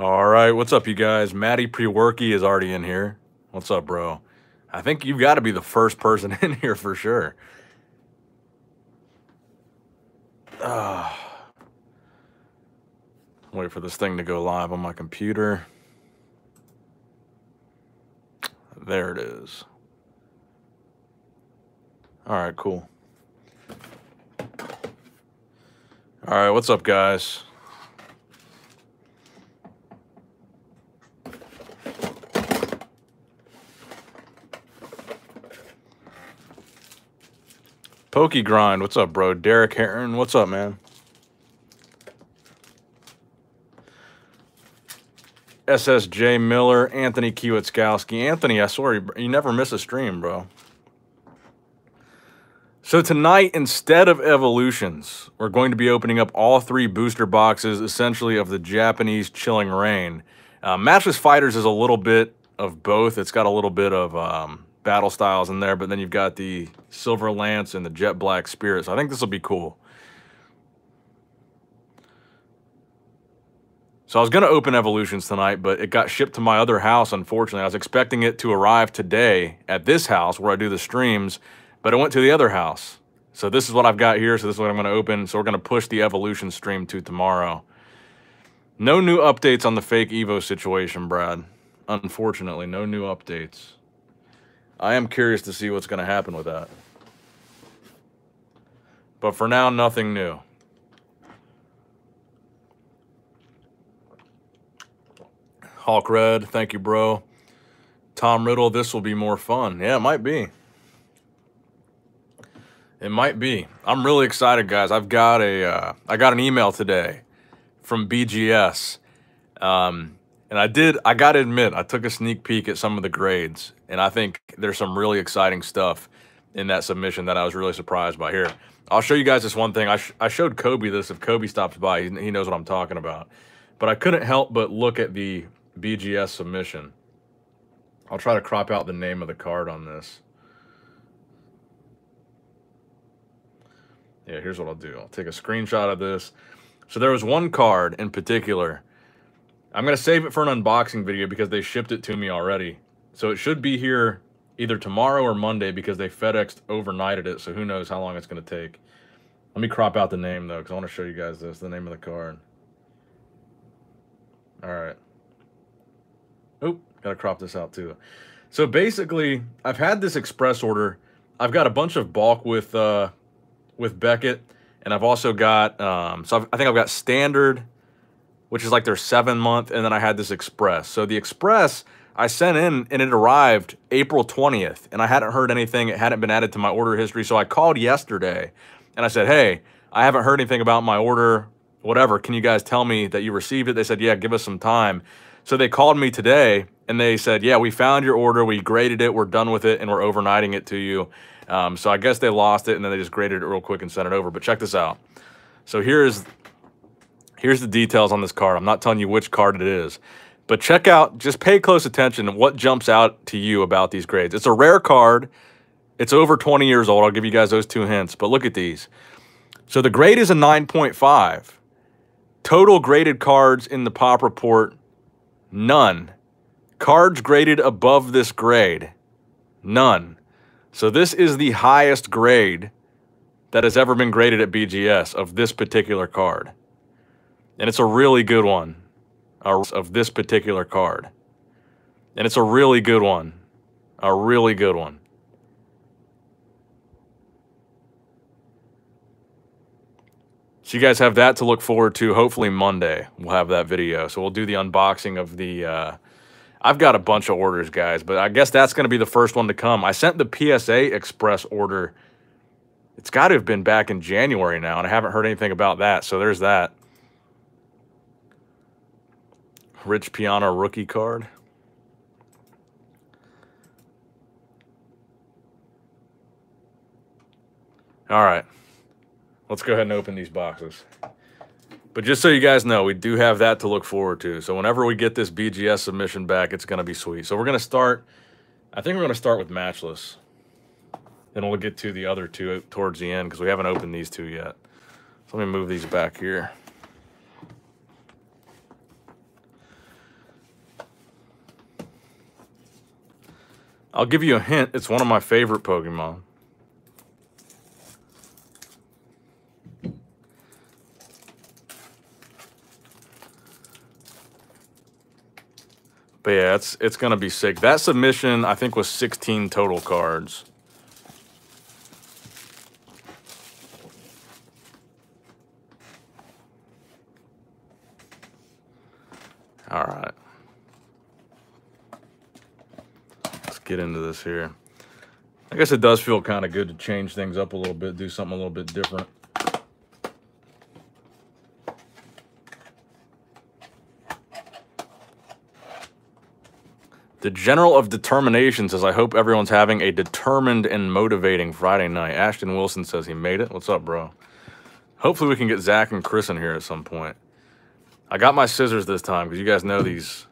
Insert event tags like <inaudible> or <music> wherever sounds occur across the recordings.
All right, what's up, you guys? Matty Preworky is already in here. What's up, bro? I think you've got to be the first person <laughs> in here for sure. Uh, wait for this thing to go live on my computer. There it is. All right, cool. All right, what's up, guys? Pokey Grind, what's up, bro? Derek Heron, what's up, man? SSJ Miller, Anthony Kiewitzkowski. Anthony, I swear, you, never miss a stream, bro. So tonight, instead of Evolutions, we're going to be opening up all three booster boxes, essentially, of the Japanese Chilling Reign. Uh, Matchless Fighters is a little bit of both. It's got a little bit of um, battle styles in there, but then you've got the Silver Lance and the Jet Black Spirit. So I think this will be cool. So I was going to open Evolutions tonight, but it got shipped to my other house, unfortunately. I was expecting it to arrive today at this house where I do the streams, but it went to the other house. So this is what I've got here. So this is what I'm going to open. So we're going to push the Evolution stream to tomorrow. No new updates on the fake Evo situation, Brad. Unfortunately, no new updates. I am curious to see what's going to happen with that. But for now, nothing new. Hawk Red, thank you, bro. Tom Riddle, this will be more fun. Yeah, it might be. It might be. I'm really excited, guys. I've got a, uh, I got an email today from BGS. Um, and I did, I got to admit, I took a sneak peek at some of the grades, and I think there's some really exciting stuff in that submission that I was really surprised by. Here, I'll show you guys this one thing. I, sh I showed Kobe this. If Kobe stops by, he, he knows what I'm talking about. But I couldn't help but look at the BGS submission. I'll try to crop out the name of the card on this. Yeah, here's what I'll do. I'll take a screenshot of this. So there was one card in particular I'm going to save it for an unboxing video because they shipped it to me already. So it should be here either tomorrow or Monday because they FedExed overnighted it. So who knows how long it's going to take. Let me crop out the name though because I want to show you guys this, the name of the card. All right. Oop, got to crop this out too. So basically, I've had this express order. I've got a bunch of bulk with uh, with Beckett, and I've also got, um, so I've, I think I've got standard, which is like their seven month, and then I had this Express. So the Express I sent in and it arrived April 20th, and I hadn't heard anything. It hadn't been added to my order history. So I called yesterday and I said, Hey, I haven't heard anything about my order, whatever. Can you guys tell me that you received it? They said, Yeah, give us some time. So they called me today and they said, Yeah, we found your order. We graded it. We're done with it and we're overnighting it to you. Um, so I guess they lost it and then they just graded it real quick and sent it over. But check this out. So here's Here's the details on this card. I'm not telling you which card it is. But check out, just pay close attention to what jumps out to you about these grades. It's a rare card. It's over 20 years old. I'll give you guys those two hints. But look at these. So the grade is a 9.5. Total graded cards in the pop report, none. Cards graded above this grade, none. So this is the highest grade that has ever been graded at BGS of this particular card and it's a really good one of this particular card. And it's a really good one. A really good one. So you guys have that to look forward to. Hopefully Monday we'll have that video. So we'll do the unboxing of the... Uh, I've got a bunch of orders, guys, but I guess that's going to be the first one to come. I sent the PSA Express order. It's got to have been back in January now, and I haven't heard anything about that. So there's that. Rich Piana rookie card. All right. Let's go ahead and open these boxes. But just so you guys know, we do have that to look forward to. So whenever we get this BGS submission back, it's going to be sweet. So we're going to start, I think we're going to start with Matchless. Then we'll get to the other two towards the end because we haven't opened these two yet. So let me move these back here. I'll give you a hint. It's one of my favorite Pokemon. But yeah, it's it's gonna be sick. That submission I think was 16 total cards. All right. Let's get into this here. I guess it does feel kind of good to change things up a little bit, do something a little bit different. The General of Determination says, I hope everyone's having a determined and motivating Friday night. Ashton Wilson says he made it. What's up, bro? Hopefully we can get Zach and Chris in here at some point. I got my scissors this time because you guys know these.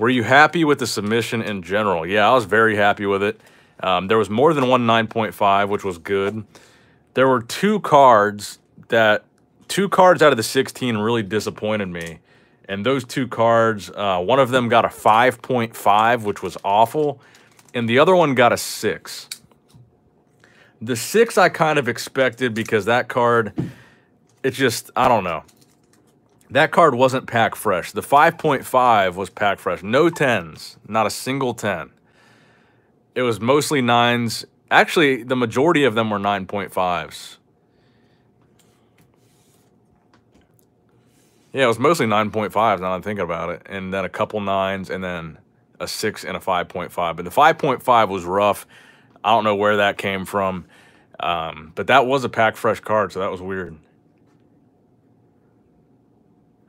Were you happy with the submission in general? Yeah, I was very happy with it. Um, there was more than one 9.5, which was good. There were two cards that, two cards out of the 16 really disappointed me. And those two cards, uh, one of them got a 5.5, which was awful, and the other one got a 6. The 6 I kind of expected because that card, it just, I don't know. That card wasn't pack fresh. The 5.5 was pack fresh. No 10s, not a single 10. It was mostly 9s. Actually, the majority of them were 9.5s. Yeah, it was mostly 9.5s now I'm thinking about it. And then a couple nines and then a 6 and a 5.5. But the 5.5 was rough. I don't know where that came from. Um, but that was a pack fresh card, so that was weird.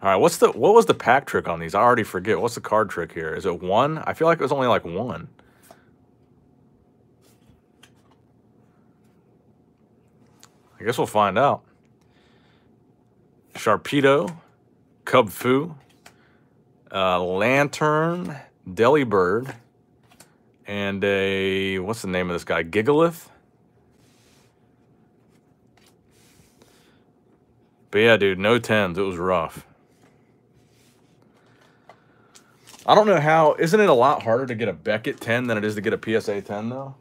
All right, what's the what was the pack trick on these? I already forget. What's the card trick here? Is it one? I feel like it was only like one. I guess we'll find out. Sharpedo, Kubfu, uh, Lanturn, Delibird, and a, what's the name of this guy? Gigalith? But yeah, dude, no 10s. It was rough. I don't know how, isn't it a lot harder to get a Beckett 10 than it is to get a PSA 10, though?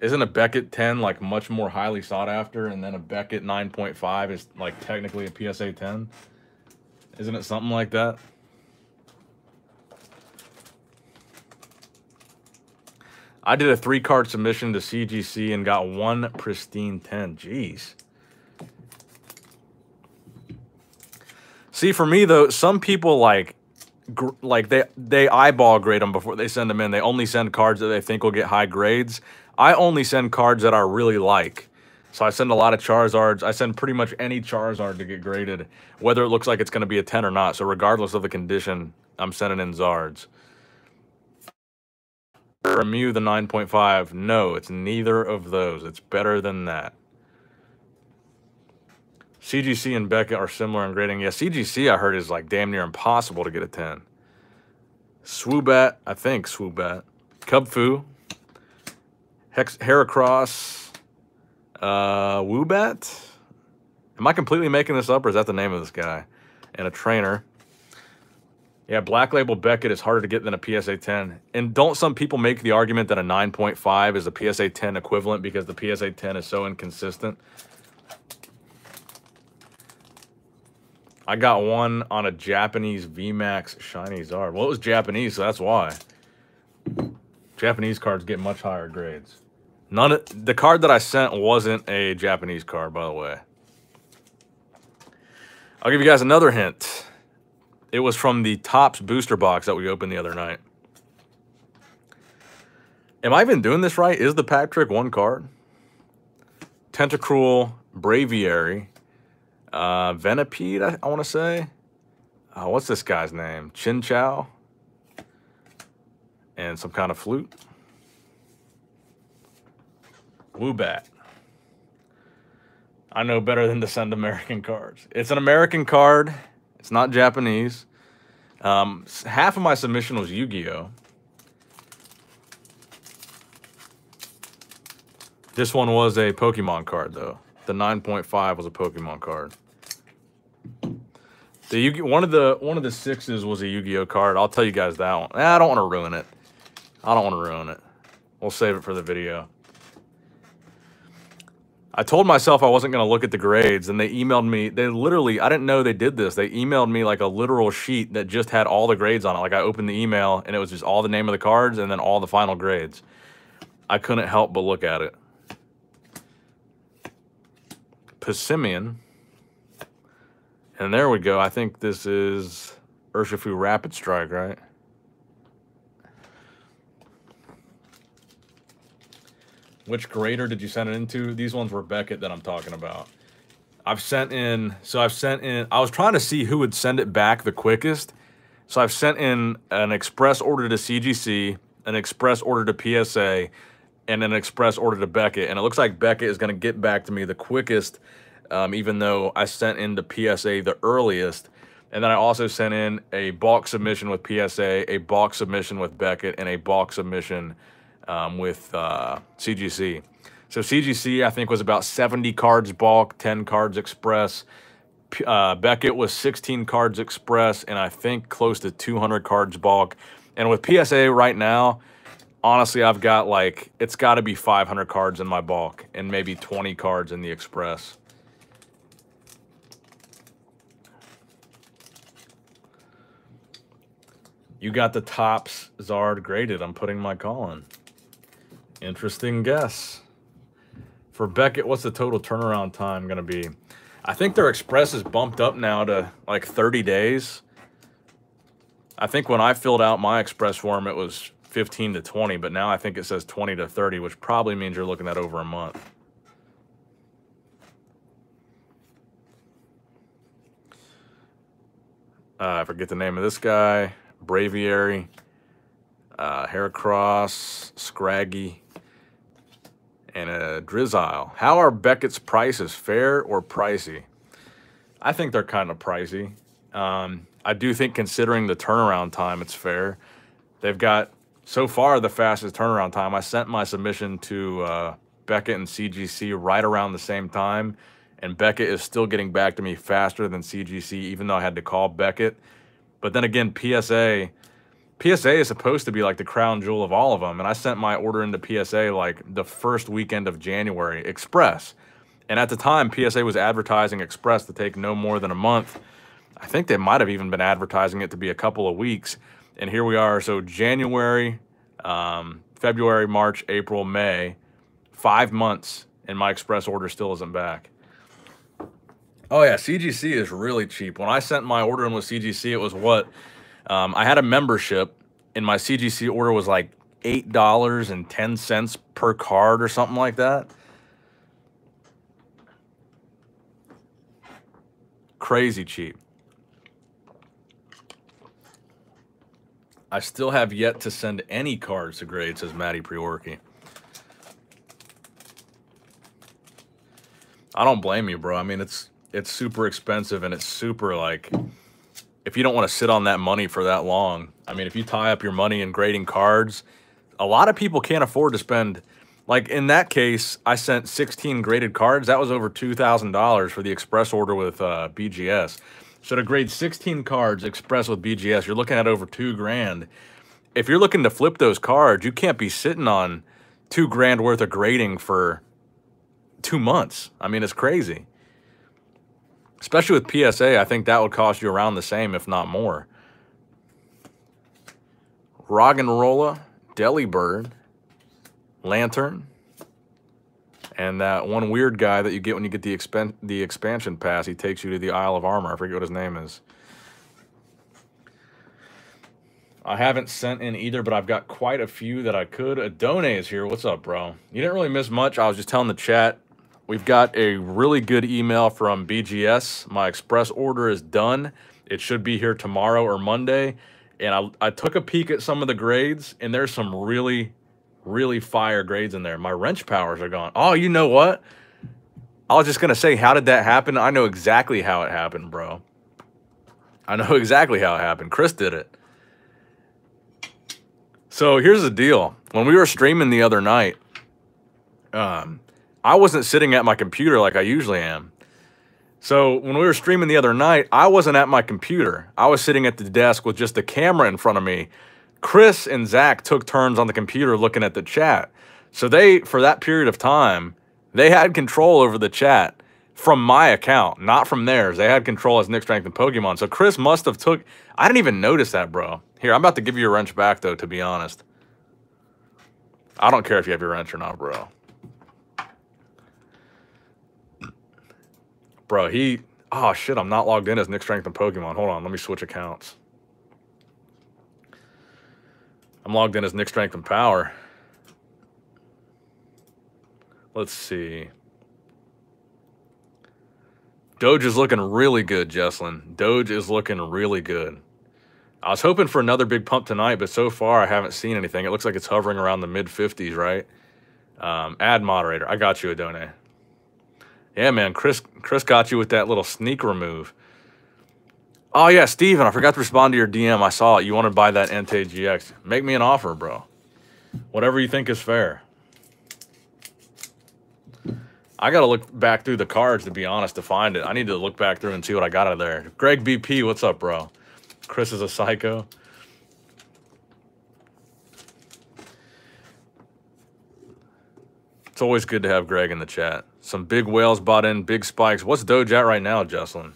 Isn't a Beckett 10 like much more highly sought after, and then a Beckett 9.5 is like technically a PSA 10? Isn't it something like that? I did a three card submission to CGC and got one pristine 10. Jeez. See, for me though, some people like like they they eyeball grade them before they send them in. They only send cards that they think will get high grades. I only send cards that I really like. So I send a lot of Charizards. I send pretty much any Charizard to get graded, whether it looks like it's going to be a 10 or not. So regardless of the condition, I'm sending in Zards. Mew, the 9.5, no, it's neither of those. It's better than that. CGC and Beckett are similar in grading. Yeah, CGC I heard is like damn near impossible to get a 10. Swoobat, I think Swoobat. Kubfu, Hex Heracross, uh, Woobat. Am I completely making this up, or is that the name of this guy? And a trainer. Yeah, Black Label Beckett is harder to get than a PSA 10. And don't some people make the argument that a 9.5 is a PSA 10 equivalent because the PSA 10 is so inconsistent? I got one on a Japanese VMAX Shiny Zard. Well, it was Japanese, so that's why. Japanese cards get much higher grades. None of the card that I sent wasn't a Japanese card, by the way. I'll give you guys another hint. It was from the Topps booster box that we opened the other night. Am I even doing this right? Is the pack trick one card? Tentacruel, Braviary, uh, Venipede, I, I want to say. Uh, what's this guy's name? Chinchou. And some kind of flute. Woobat. I know better than to send American cards. It's an American card. It's not Japanese. Um, half of my submission was Yu-Gi-Oh! This one was a Pokemon card, though. The 9.5 was a Pokemon card. The Yu one of the one of the sixes was a Yu-Gi-Oh card. I'll tell you guys that one. I don't want to ruin it. I don't want to ruin it. We'll save it for the video. I told myself I wasn't going to look at the grades, and they emailed me. They literally, I didn't know they did this. They emailed me like a literal sheet that just had all the grades on it. Like I opened the email, and it was just all the name of the cards and then all the final grades. I couldn't help but look at it. Passimian. And there we go. I think this is Urshifu Rapid Strike, right? Which grader did you send it into? These ones were Beckett that I'm talking about. I've sent in, so I've sent in, I was trying to see who would send it back the quickest. So I've sent in an express order to CGC, an express order to PSA, and an express order to Beckett. And it looks like Beckett is going to get back to me the quickest, um, even though I sent in the PSA the earliest. And then I also sent in a bulk submission with PSA, a bulk submission with Beckett, and a bulk submission um, with uh, CGC. So CGC, I think, was about 70 cards bulk, 10 cards express. Uh, Beckett was 16 cards express, and I think close to 200 cards bulk. And with PSA right now, honestly, I've got like, it's got to be 500 cards in my bulk and maybe 20 cards in the express. You got the Topps Zard graded. I'm putting my call in. Interesting guess. For Beckett, what's the total turnaround time going to be? I think their express is bumped up now to like 30 days. I think when I filled out my express form, it was 15 to 20, but now I think it says 20 to 30, which probably means you're looking at over a month. Uh, I forget the name of this guy. Braviary, uh, Heracross, Scraggy and a Drizzile. How are Beckett's prices? Fair or pricey? I think they're kind of pricey. Um, I do think considering the turnaround time, it's fair. They've got, so far, the fastest turnaround time. I sent my submission to uh, Beckett and CGC right around the same time, and Beckett is still getting back to me faster than CGC, even though I had to call Beckett. But then again, PSA PSA is supposed to be like the crown jewel of all of them. And I sent my order into PSA like the first weekend of January Express. And at the time, PSA was advertising Express to take no more than a month. I think they might have even been advertising it to be a couple of weeks. And here we are. So January, um, February, March, April, May, five months, and my Express order still isn't back. Oh yeah, CGC is really cheap. When I sent my order in with CGC, it was what um, I had a membership, and my CGC order was like eight dollars and ten cents per card or something like that. Crazy cheap. I still have yet to send any cards to grade, says Maddie Priorki. I don't blame you, bro. I mean, it's it's super expensive and it's super like if you don't want to sit on that money for that long, I mean, if you tie up your money in grading cards, a lot of people can't afford to spend. Like in that case, I sent 16 graded cards. That was over $2,000 for the express order with uh, BGS. So to grade 16 cards express with BGS, you're looking at over two grand. If you're looking to flip those cards, you can't be sitting on two grand worth of grading for two months. I mean, it's crazy. Especially with PSA, I think that would cost you around the same, if not more. Roggenrola, Delibird, Lanturn, and that one weird guy that you get when you get the, expan the expansion pass. He takes you to the Isle of Armor. I forget what his name is. I haven't sent in either, but I've got quite a few that I could. Adone is here. What's up, bro? You didn't really miss much. I was just telling the chat We've got a really good email from BGS. My express order is done. It should be here tomorrow or Monday. And I, I took a peek at some of the grades, and there's some really, really fire grades in there. My wrench powers are gone. Oh, you know what? I was just going to say, how did that happen? I know exactly how it happened, bro. I know <laughs> exactly how it happened. Chris did it. So here's the deal. When we were streaming the other night, um, I wasn't sitting at my computer like I usually am. So when we were streaming the other night, I wasn't at my computer. I was sitting at the desk with just the camera in front of me, Chris and Zach took turns on the computer looking at the chat. So they, for that period of time, they had control over the chat from my account, not from theirs. They had control as Nick Strength and Pokemon. So Chris must have took. I didn't even notice that, bro. Here, I'm about to give you a wrench back though. To be honest, I don't care if you have your wrench or not, bro. Bro, he. Oh shit, I'm not logged in as Nick Strength and Pokemon. Hold on, let me switch accounts. I'm logged in as Nick Strength and Power. Let's see. Doge is looking really good, Jesslyn. Doge is looking really good. I was hoping for another big pump tonight, but so far I haven't seen anything. It looks like it's hovering around the mid 50s, right? Um, ad moderator. I got you, Adone. Yeah, man. Chris Chris got you with that little sneak remove. Oh, yeah, Steven, I forgot to respond to your DM. I saw it. You want to buy that Entei GX. Make me an offer, bro. Whatever you think is fair. I got to look back through the cards, to be honest, to find it. I need to look back through and see what I got out of there. Greg BP, what's up, bro? Chris is a psycho. It's always good to have Greg in the chat. Some big whales bought in, big spikes. What's Doge at right now, Jocelyn?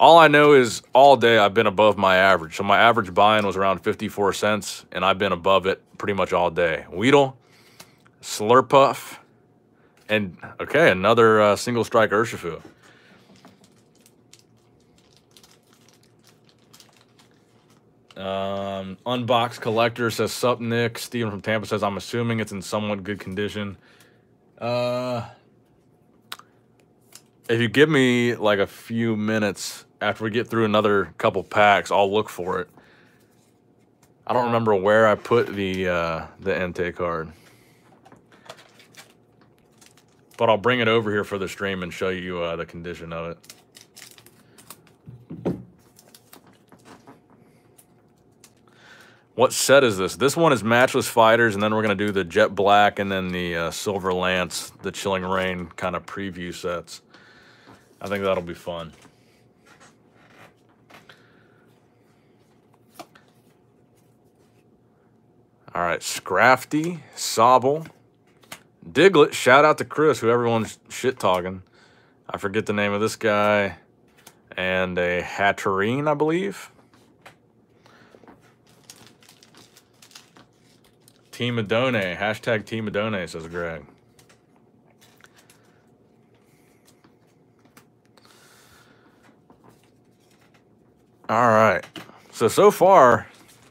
All I know is all day I've been above my average. So my average buy-in was around 54 cents, and I've been above it pretty much all day. Weedle, Slurpuff, and, okay, another uh, single strike Urshifu. Um, Unbox Collector says, Sup, Nick. Steven from Tampa says, I'm assuming it's in somewhat good condition. Uh, if you give me like a few minutes after we get through another couple packs, I'll look for it. I don't remember where I put the uh, the Entei card. But I'll bring it over here for the stream and show you uh, the condition of it. What set is this? This one is Matchless Fighters, and then we're going to do the Jet Black and then the uh, Silver Lance, the Chilling Reign kind of preview sets. I think that'll be fun. All right, Scrafty, Sobble, Diglett. Shout out to Chris, who everyone's shit talking. I forget the name of this guy. And a Hatterene, I believe. Team Adone. Hashtag Team Adone, says Greg. All right. So, so far,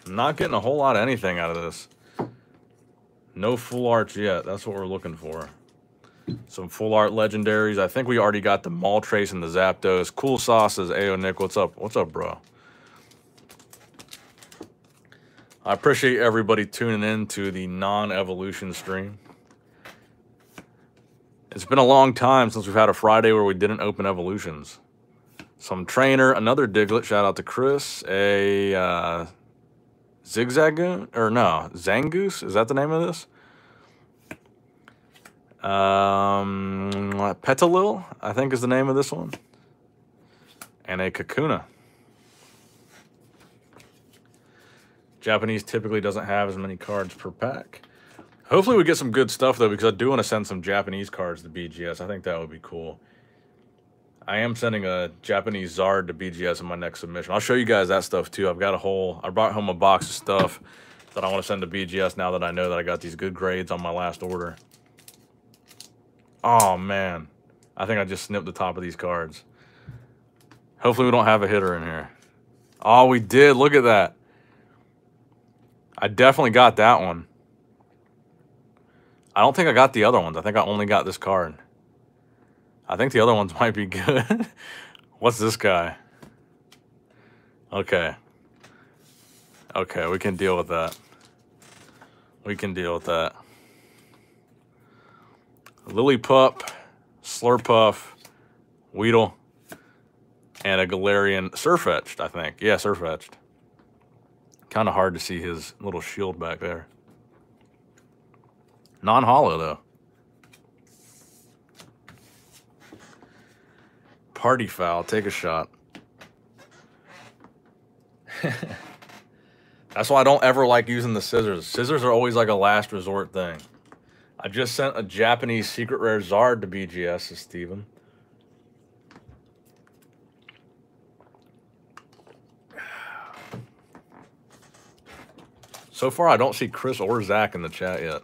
not getting a whole lot of anything out of this. No full arts yet. That's what we're looking for. Some full art legendaries. I think we already got the Moltres and the Zapdos. Cool sauces. Ayo, Nick, what's up? What's up, bro? I appreciate everybody tuning in to the non-evolution stream. It's been a long time since we've had a Friday where we didn't open evolutions. Some trainer, another Diglett. Shout out to Chris. A uh, Zigzagoon, or no, Zangoose. Is that the name of this? Um, Petilil, I think is the name of this one. And a Kakuna. Japanese typically doesn't have as many cards per pack. Hopefully we get some good stuff, though, because I do want to send some Japanese cards to BGS. I think that would be cool. I am sending a Japanese Zard to BGS in my next submission. I'll show you guys that stuff, too. I've got a whole... I brought home a box of stuff that I want to send to BGS now that I know that I got these good grades on my last order. Oh, man. I think I just snipped the top of these cards. Hopefully we don't have a hitter in here. Oh, we did. Look at that. I definitely got that one. I don't think I got the other ones. I think I only got this card. I think the other ones <laughs> might be good. What's this guy? Okay. Okay, we can deal with that. We can deal with that. Lily Lillipup, Slurpuff, Weedle, and a Galarian Sirfetch'd, I think. Yeah, Sirfetch'd. Kind of hard to see his little shield back there. Non-hollow, though. Party foul. Take a shot. <laughs> That's why I don't ever like using the scissors. Scissors are always like a last resort thing. I just sent a Japanese secret rare Zard to BGS to Steven. So far, I don't see Chris or Zach in the chat yet.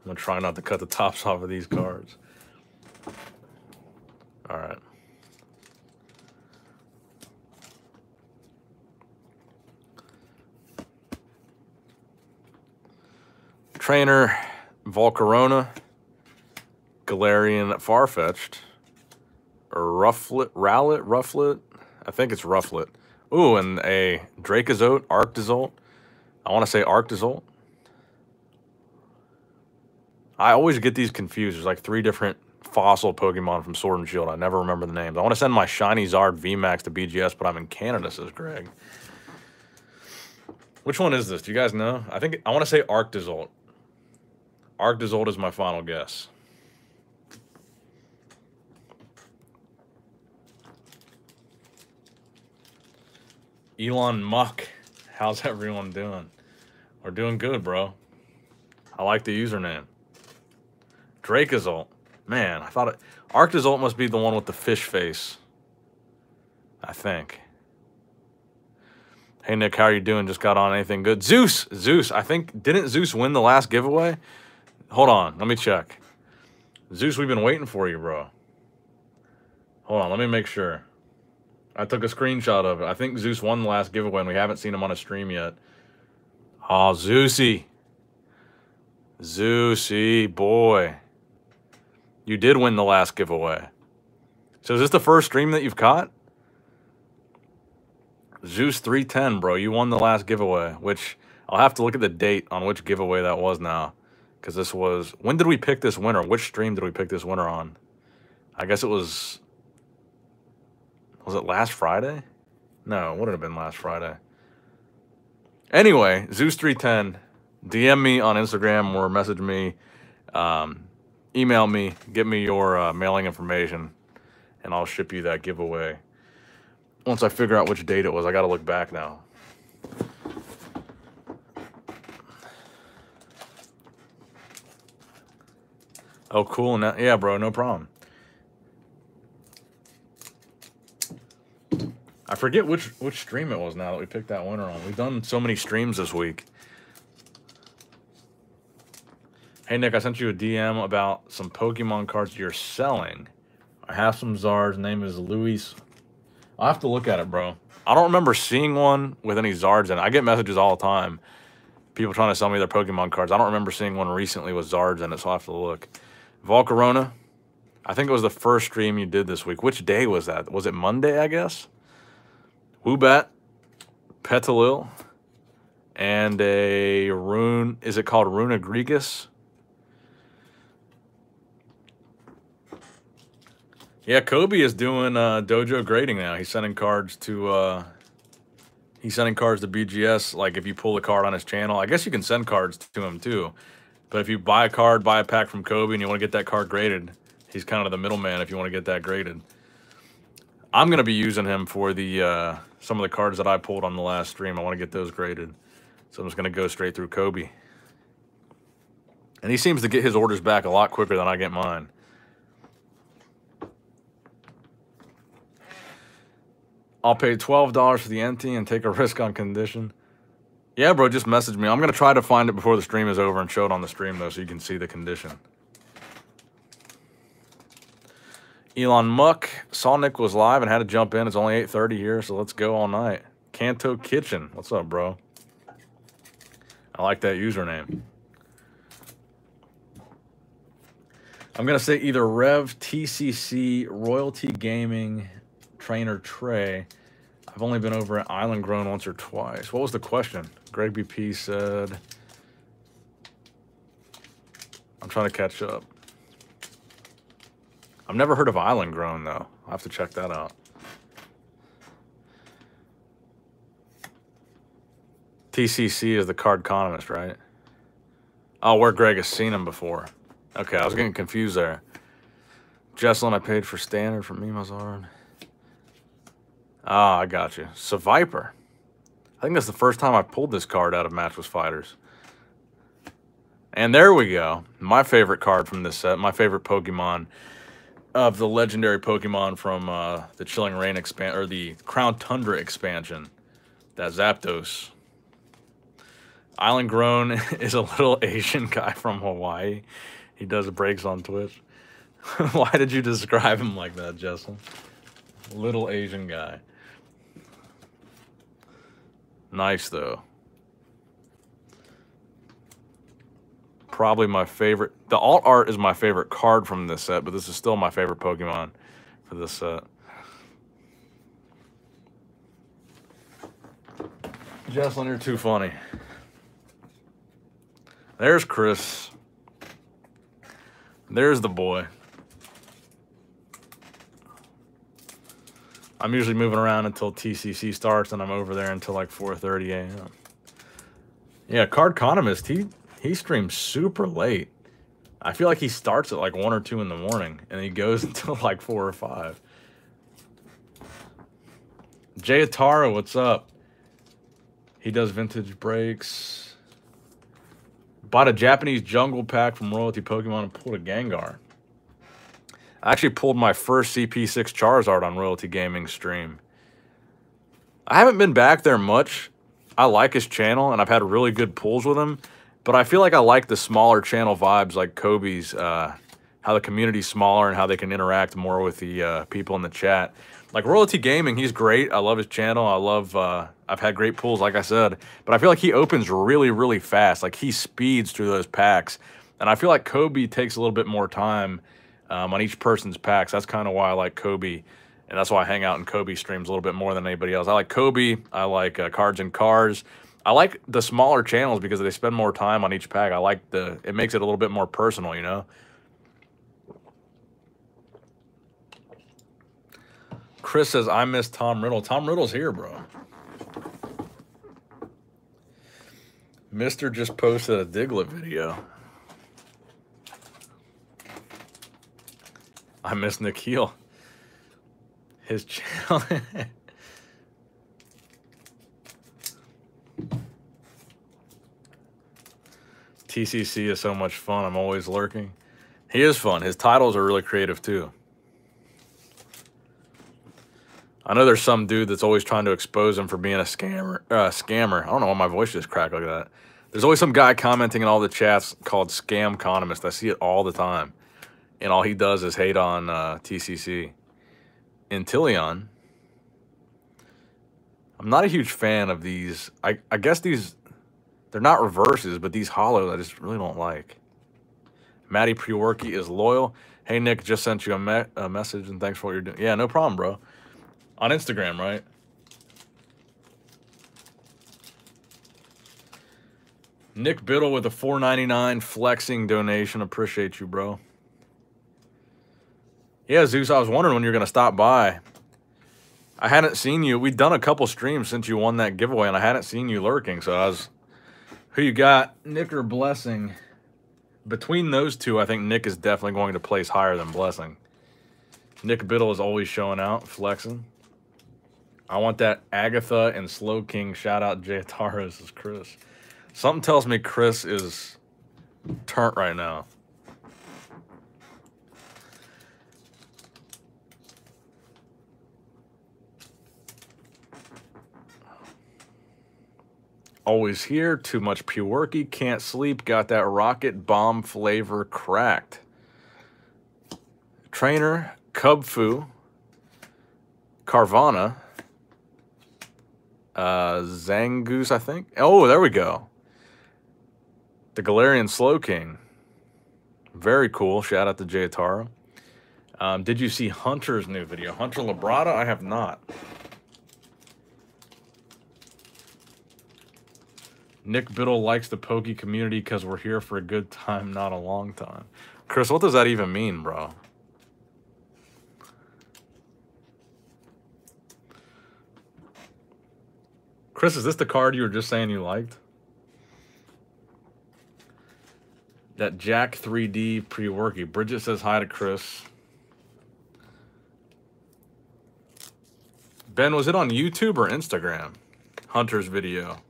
I'm to try not to cut the tops off of these cards. All right. Trainer, Volcarona, Galarian Farfetch'd, Rufflet, Rowlet, Rufflet. I think it's Rufflet. Ooh, and a Dracozolt, Arctozolt. I want to say Arctozolt. I always get these confused. There's like three different fossil Pokemon from Sword and Shield. I never remember the names. I want to send my Shiny Zard VMAX to BGS, but I'm in Canada, says Greg. Which one is this? Do you guys know? I think I want to say Arctozolt. Arctozolt is my final guess. Elon Muck. How's <laughs> everyone doing? We're doing good, bro. I like the username. Dracozolt. Man, I thought it... Arctozolt must be the one with the fish face. I think. Hey, Nick, how are you doing? Just got on anything good? Zeus! Zeus, I think... Didn't Zeus win the last giveaway? Hold on. Let me check. Zeus, we've been waiting for you, bro. Hold on. Let me make sure. I took a screenshot of it. I think Zeus won the last giveaway, and we haven't seen him on a stream yet. Oh, Zeusy. Zeusy, boy. You did win the last giveaway. So is this the first stream that you've caught? Zeus 310, bro. You won the last giveaway, which I'll have to look at the date on which giveaway that was now. Because this was... When did we pick this winner? Which stream did we pick this winner on? I guess it was was it last Friday? No, it wouldn't have been last Friday. Anyway, Zeus310, DM me on Instagram or message me, um, email me, get me your uh, mailing information, and I'll ship you that giveaway. Once I figure out which date it was, I got to look back now. Oh, cool. Yeah, bro, no problem. I forget which which stream it was now that we picked that winner on. We've done so many streams this week. Hey Nick, I sent you a DM about some Pokemon cards you're selling. I have some Zards. Name is Luis. I'll have to look at it, bro. I don't remember seeing one with any Zards in it. I get messages all the time. People trying to sell me their Pokemon cards. I don't remember seeing one recently with Zards in it, so I'll have to look. Volcarona. I think it was the first stream you did this week. Which day was that? Was it Monday, I guess? Woobat, Petilil, and a rune. Is it called Runa Runerigus? Yeah, Kobe is doing uh, dojo grading now. He's sending cards to uh, he's sending cards to BGS. Like if you pull a card on his channel, I guess you can send cards to him too. But if you buy a card, buy a pack from Kobe, and you want to get that card graded, he's kind of the middleman if you want to get that graded. I'm gonna be using him for the uh, some of the cards that I pulled on the last stream. I want to get those graded. So I'm just going to go straight through Kobe. And he seems to get his orders back a lot quicker than I get mine. I'll pay $12 for the Entei and take a <laughs> risk on condition. Yeah, bro, just message me. I'm going to try to find it before the stream is over and show it on the stream, though, so you can see the condition. Elon Muck saw Nick was live and had to jump in. It's only 8.30 here, so let's go all night. Canto Kitchen. What's up, bro? I like that username. I'm going to say either Rev, TCC, Royalty Gaming, Trainer Trey. I've only been over at Island Grown once or twice. What was the question? Greg BP said... I'm trying to catch up. I've never heard of Island Grown, though. I'll have to check that out. TCC is the card economist, right? Oh, where Greg has seen him before. Okay, I was getting confused there. Jesselyn, I paid for standard from Mimazard. Ah, I got you. Seviper. I think that's the first time I pulled this card out of Matchless Fighters. And there we go. My favorite card from this set. My favorite Pokemon of the legendary Pokemon from uh, the Chilling Reign expansion, or the Crown Tundra expansion. That Zapdos. Island Grown <laughs> is a little <laughs> Asian guy from Hawaii. He does breaks on Twitch. <laughs> Why did you describe him like that, Justin? Little Asian guy. Nice, though. Probably my favorite. The alt art is my favorite card from this set, but this is still my favorite Pokemon for this set. Jesslyn, you're too funny. There's Chris. There's the boy. I'm usually moving around until TCC starts, and I'm over there until like 4:30 a.m. Yeah, Card Economist, he he streams super late. I feel like he starts at like one or two in the morning, and he goes <laughs> until like four or five. Jay Atara, what's up? He does vintage breaks. Bought a Japanese jungle pack from Royalty Pokemon and pulled a Gengar. I actually pulled my first CP6 Charizard on Royalty Gaming stream. I haven't been back there much. I like his channel, and I've had really good pulls with him. But I feel like I like the smaller channel vibes like Kobe's, uh, how the community's smaller and how they can interact more with the uh, people in the chat. Like Royalty Gaming, he's great. I love his channel. I love, uh, I've had great pulls, like I said. But I feel like he opens really, really fast. Like he speeds through those packs. And I feel like Kobe takes a little bit more time um, on each person's packs. That's kind of why I like Kobe, and that's why I hang out in Kobe streams a little bit more than anybody else. I like Kobe. I like uh, Cards and Cars. I like the smaller channels because they spend more time on each pack. I like the, it makes it a little bit more personal, you know? Chris says, I miss Tom Riddle. Tom Riddle's here, bro. Mister just posted a Diglett video. I miss Nikhil. His channel. <laughs> TCC is so much fun. I'm always lurking. He is fun. His titles are really creative too. I know there's some dude that's always trying to expose him for being a scammer. Uh, scammer. I don't know why my voice just cracked like that. There's always some guy commenting in all the chats called Scam Economist. I see it all the time and all he does is hate on uh, TCC. Inteleon, I'm not a huge fan of these. I, I guess these, they're not reverses, but these hollows I just really don't like. Matty Priorki is loyal. Hey, Nick, just sent you a, me a message, and thanks for what you're doing. Yeah, no problem, bro. On Instagram, right? Nick Biddle with a 4.99 flexing donation. Appreciate you, bro. Yeah, Zeus, I was wondering when you're going to stop by. I hadn't seen you. We'd done a couple streams since you won that giveaway, and I hadn't seen you lurking. So I was, who you got, Nick or Blessing? Between those two, I think Nick is definitely going to place higher than Blessing. Nick Biddle is always showing out, flexing. I want that Agatha and Slowking shout out Jay is Chris. Something tells me Chris is turnt right now. Always here. Too much Puerky. Can't sleep. Got that rocket bomb flavor cracked. Trainer. Kubfu. Carvanha. Uh, Zangoose, I think. Oh, there we go. The Galarian Slowking. Very cool. Shout out to Jay Atara. Um, did you see Hunter's new video? Hunter Labrada? I have not. Nick Biddle likes the pokey community because we're here for a good time, not a long time. Chris, what does that even mean, bro? Chris, is this the card you were just saying you liked? That Jack 3D pre-worky. Bridget says hi to Chris. Ben, was it on YouTube or Instagram? Hunter's video.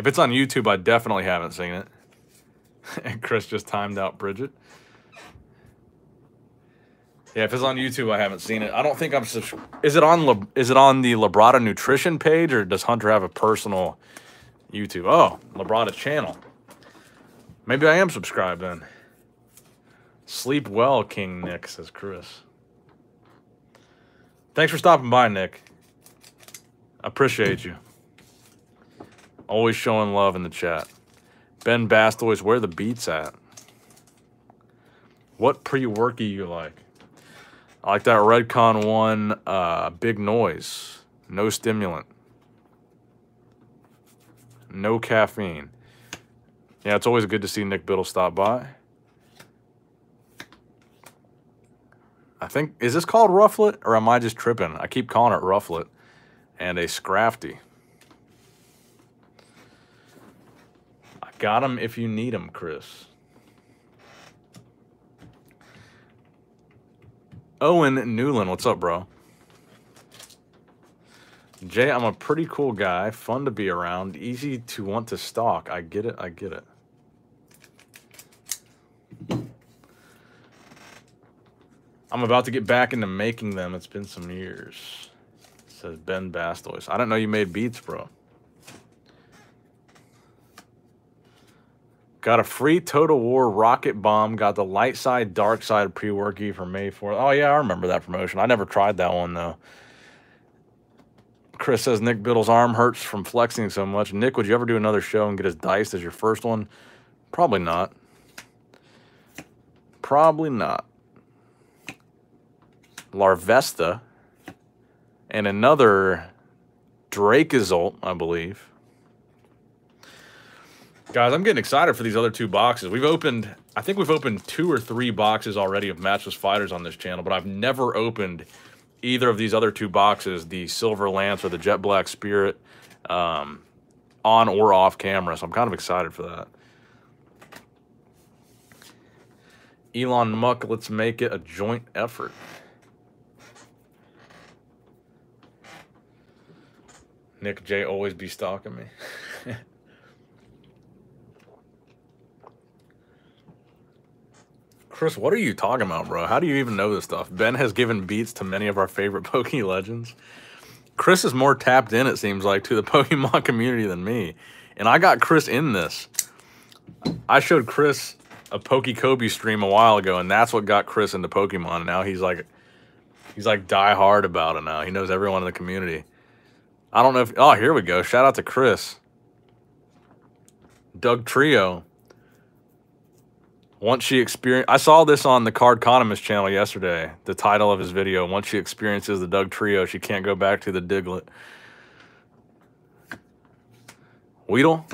If it's on YouTube, I definitely haven't seen it. <laughs> and Chris just timed out Bridget. Yeah, if it's on YouTube, I haven't seen it. I don't think I'm. Is it on? Is it on the Labrada Nutrition page, or does Hunter have a personal YouTube? Oh, Labrada channel. Maybe I am subscribed then. Sleep well, King Nick says Chris. Thanks for stopping by, Nick. I appreciate you. Always showing love in the chat. Ben Bastois, where the beats at? What pre-worky you like? I like that Redcon one, uh, big noise, no stimulant, no caffeine. Yeah, it's always good to see Nick Biddle stop by. I think, is this called Rufflet or am I just tripping? I keep calling it Rufflet and a Scrafty. Got them if you need them, Chris. Owen Newland, what's up, bro? Jay, I'm a pretty cool guy, fun to be around, easy to want to stalk. I get it, I get it. I'm about to get back into making them. It's been some years. Says Ben Bastois. I don't know you made beats, bro. Got a free Total War rocket bomb. Got the light side, dark side pre-worky for May 4th. Oh, yeah, I remember that promotion. I never tried that one, though. Chris says Nick Biddle's arm hurts from flexing so much. Nick, would you ever do another show and get his dice as your first one? Probably not. Probably not. Larvesta and another Drake Dracozolt, I believe. Guys, I'm getting excited for these other two boxes. We've opened, I think we've opened two or three boxes already of Matchless Fighters on this channel, but I've never opened either of these other two boxes, the Silver Lance or the Jet Black Spirit, um, on or off camera. So I'm kind of excited for that. Elon Muck, let's make it a joint effort. Nick J always be stalking me. <laughs> Chris, what are you talking about, bro? How do you even know this stuff? Ben has given beats to many of our favorite <laughs> Poke Legends. Chris is more tapped in, it seems like, to the <laughs> Pokemon community than me. And I got Chris in this. I showed Chris a Kobe stream a while ago, and that's what got Chris into Pokemon. Now he's like, he's like die hard about it now. He knows everyone in the community. I don't know if, oh, here we go. Shout out to Chris. Dugtrio. Once she experience, I saw this on the Cardconomist channel yesterday. The title of his video. Once she experiences the Dugtrio, she can't go back to the Diglett. Weedle.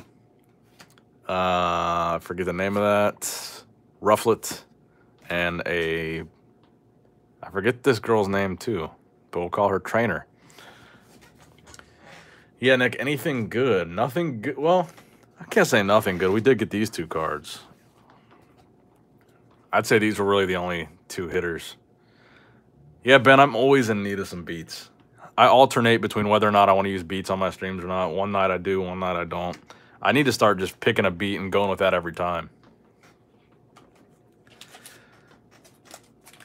Uh, I forget the name of that. Rufflet. And a, I forget this girl's name too, but we'll call her Trainer. Yeah, Nick, anything good? Nothing good. Well, I can't say nothing good. We did get these two cards. I'd say these were really the only two hitters. Yeah, Ben, I'm always in need of some beats. I alternate between whether or not I want to use beats on my streams or not. One night I do, one night I don't. I need to start just picking a beat and going with that every time.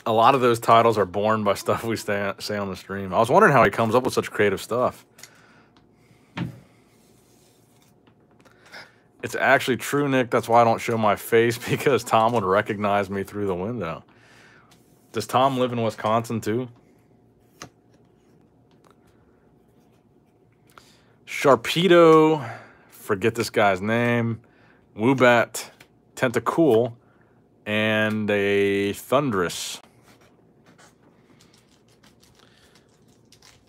A lot of those titles are born by <laughs> stuff we say on the stream. I was wondering how he comes up with such creative stuff. It's actually true, Nick. That's why I don't show my face <laughs> because Tom would recognize me through the window. Does Tom live in Wisconsin too? Sharpedo, forget this guy's name. Woobat, Tentacool, and a Thundurus.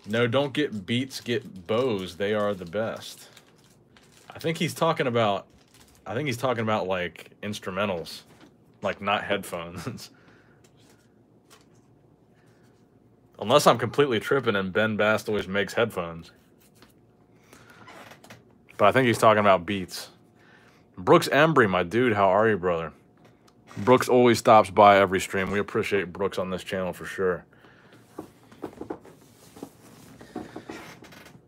No, don't get beats, get bows. They are the best. I think he's talking about, I think he's talking about like instrumentals, like not headphones. <laughs> Unless I'm completely tripping and Ben Bastois makes headphones. But I think he's talking about beats. Brooks Embry, my dude, how are you, brother? Brooks always stops by every stream. We appreciate Brooks on this channel for sure.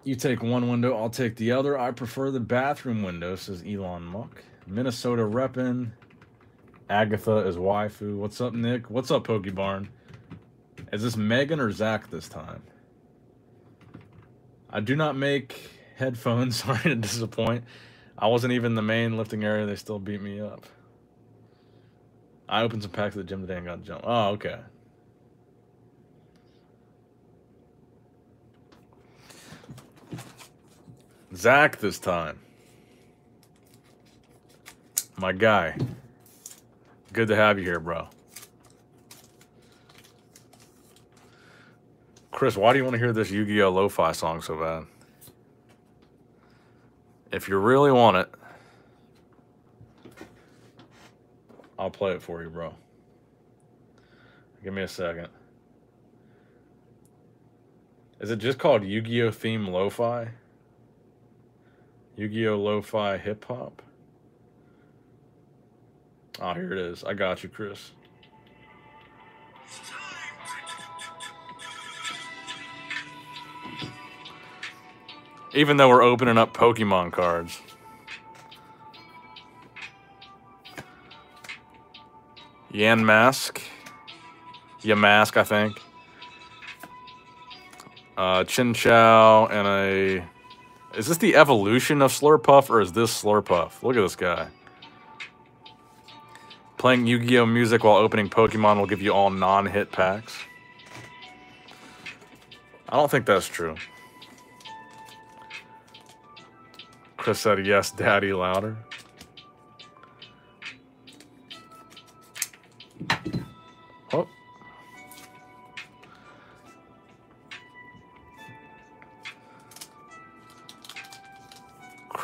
You take one window, I'll take the other. I prefer the bathroom window, says Elon Muck. Minnesota reppin'. Agatha is waifu. What's up, Nick? What's up, Pokey Barn? Is this Megan or Zach this time? I do not make headphones. <laughs> Sorry to disappoint. I wasn't even the main lifting area. They still beat me up. I opened some packs at the gym today and got jumped. Oh, okay. Zach this time. My guy. Good to have you here, bro. Chris, why do you want to hear this Yu-Gi-Oh! Lo-Fi song so bad? If you really want it, I'll play it for you, bro. Give me a second. Is it just called Yu-Gi-Oh! Theme Lo-Fi? Yu-Gi-Oh! Lo-Fi Hip Hop? Oh, here it is. I got you, Chris. Even though we're opening up Pokemon cards. Yamask. Yamask, I think. Uh, Chinchou and a... Is this the evolution of Slurpuff or is this Slurpuff? Look at this guy. Playing Yu-Gi-Oh! music while opening Pokemon will give you all non-hit packs. I don't think that's true. Chris said, yes, daddy, louder.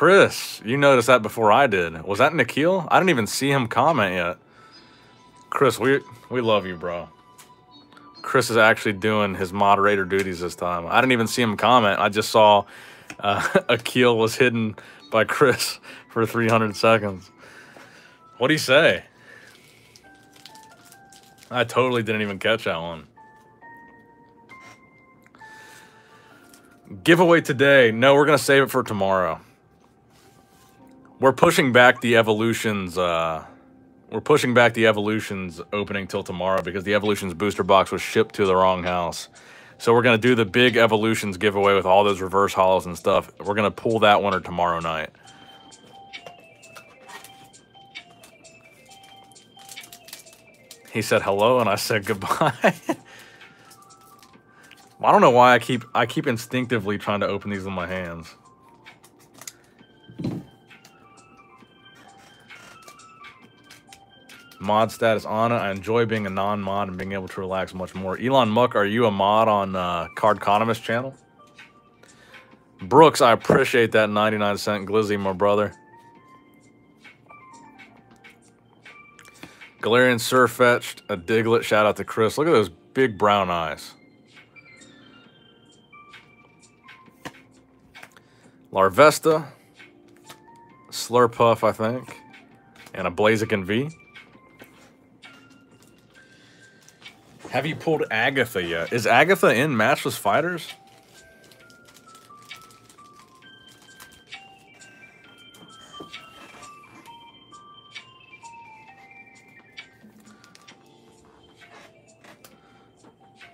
Chris, you noticed that before I did. Was that Nikhil? I didn't even see him comment yet. Chris, we we love you, bro. Chris is actually doing his moderator duties this time. I didn't even see him comment. I just saw uh, <laughs> Akil was hidden by Chris for 300 seconds. What'd he say? I totally didn't even catch that one. Giveaway today. No, we're going to save it for tomorrow. We're pushing back the evolutions uh, we're pushing back the Evolutions opening till tomorrow because the Evolutions booster box was shipped to the wrong house. So we're going to do the big Evolutions giveaway with all those reverse hollows and stuff. We're going to pull that winner tomorrow night. He said hello and I said <laughs> goodbye. I don't know why I keep I keep instinctively trying to open these with my hands. Mod status on it. I enjoy being a non-mod and being able to relax much more. Elon Muck, are you a mod on uh, Cardconomist channel? Brooks, I appreciate that 99 cent glizzy, my brother. Galarian Farfetch'd, a Diglett. Shout out to Chris. Look at those big brown eyes. Larvesta, Slurpuff, I think, and a Blaziken V. Have you pulled Agatha yet? Is Agatha in Matchless Fighters?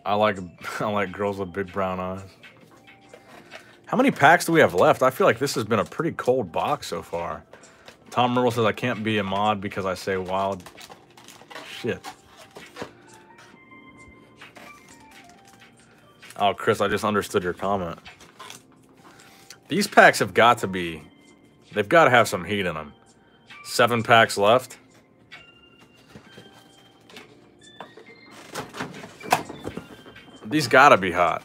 I like <laughs> I like girls with big brown eyes. How many packs do we have left? I feel like this has been a pretty cold box so far. Tom Merle says I can't be a mod because I say wild shit. Oh, Chris, I just understood your comment. These packs have got to be... They've got to have some heat in them. Seven packs left. These got to be hot.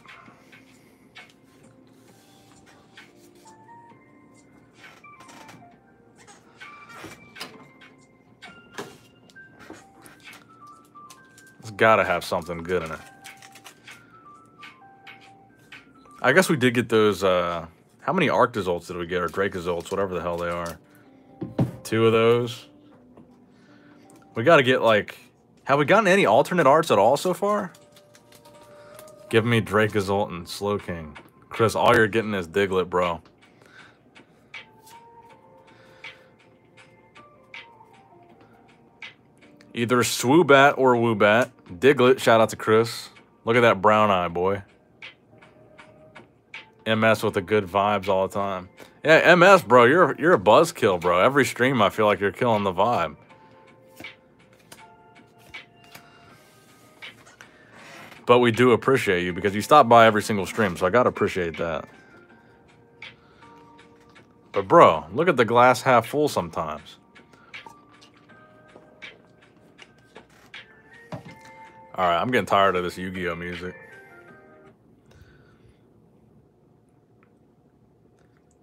It's got to have something good in it. I guess we did get those, uh, how many arc Arctozolts did we get, or Dracozolt, whatever the hell they are? Two of those. We got to get, like... Have we gotten any alternate arts at all so far? Give me Dracozolt and Slowking. Chris, all you're getting is Diglett, bro. Either Swoobat or Woobat. Diglett, shout out to Chris. Look at that brown eye, boy. MS with the good vibes all the time. Yeah, MS, bro, you're you're a buzzkill, bro. Every stream, I feel like you're killing the vibe. But we do appreciate you because you stop by every single stream, so I gotta appreciate that. But bro, look at the glass half full sometimes. Alright, I'm getting tired of this Yu-Gi-Oh music.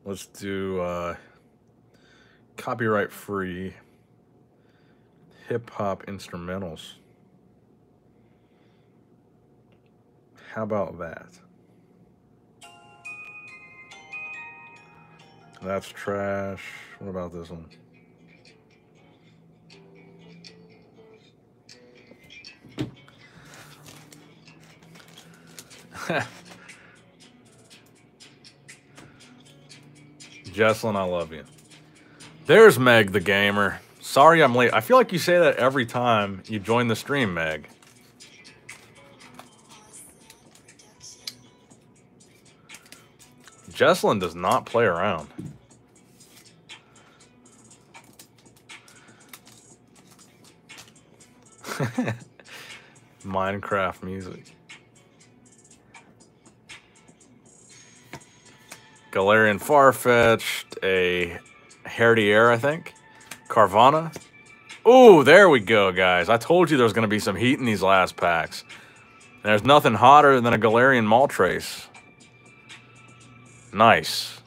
Let's do uh, copyright free hip hop instrumentals. How about that? That's trash. What about this one? <laughs> Jesslyn, I love you. There's Meg the gamer. Sorry I'm late. I feel like you say that every time you join the stream, Meg. Jesslyn does not play around. <laughs> Minecraft music. Galarian Farfetch'd, a Herdier, I think. Carvanha. Ooh, there we go, guys. I told you there was going to be some heat in these last packs. There's nothing hotter than a Galarian Moltres. Nice.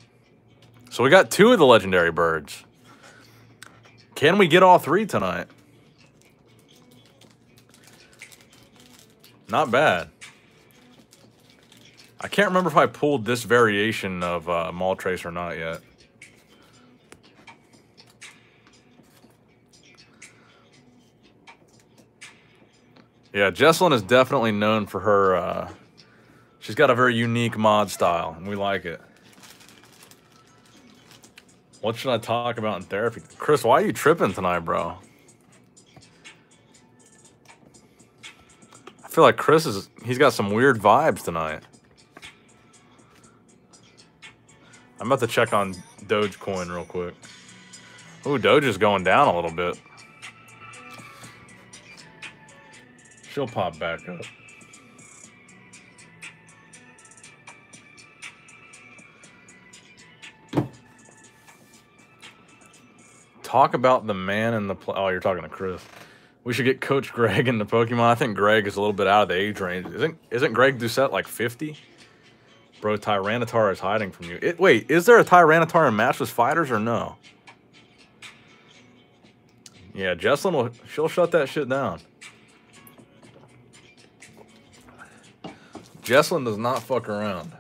So we got two of the legendary birds. Can we get all three tonight? Not bad. I can't remember if I pulled this variation of uh, Moltres or not yet. Yeah, Jesslyn is definitely known for her, uh, she's got a very unique mod style, and we like it. What should I talk about in therapy? Chris, why are you tripping tonight, bro? I feel like Chris is, he's got some weird vibes tonight. I'm about to check on Dogecoin real quick. Ooh, Doge is going down a little bit. She'll pop back up. talk about the man in the oh you're talking to chris we should get coach <laughs> greg into pokemon i think greg is a little bit out of the age range isn't isn't greg doucette like 50 bro tyranitar is hiding from you. It, wait is there a tyranitar in matchless fighters or no? Yeah jesslyn will she'll shut that shit down. Jesslyn does not fuck around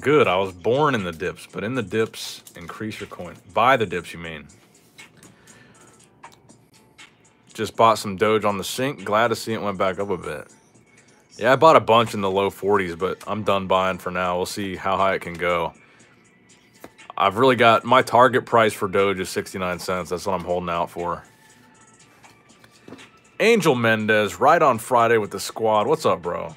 Good. I was born in the dips, but in the dips, increase your coin. Buy the dips, you mean. Just bought some Doge on the sink. Glad to see it went back up a bit. Yeah, I bought a bunch in the low 40s, but I'm done buying for now. We'll see how high it can go. I've really got... My target price for Doge is 69 cents. That's what I'm holding out for. Angel Mendez, right on Friday with the squad. What's up, bro?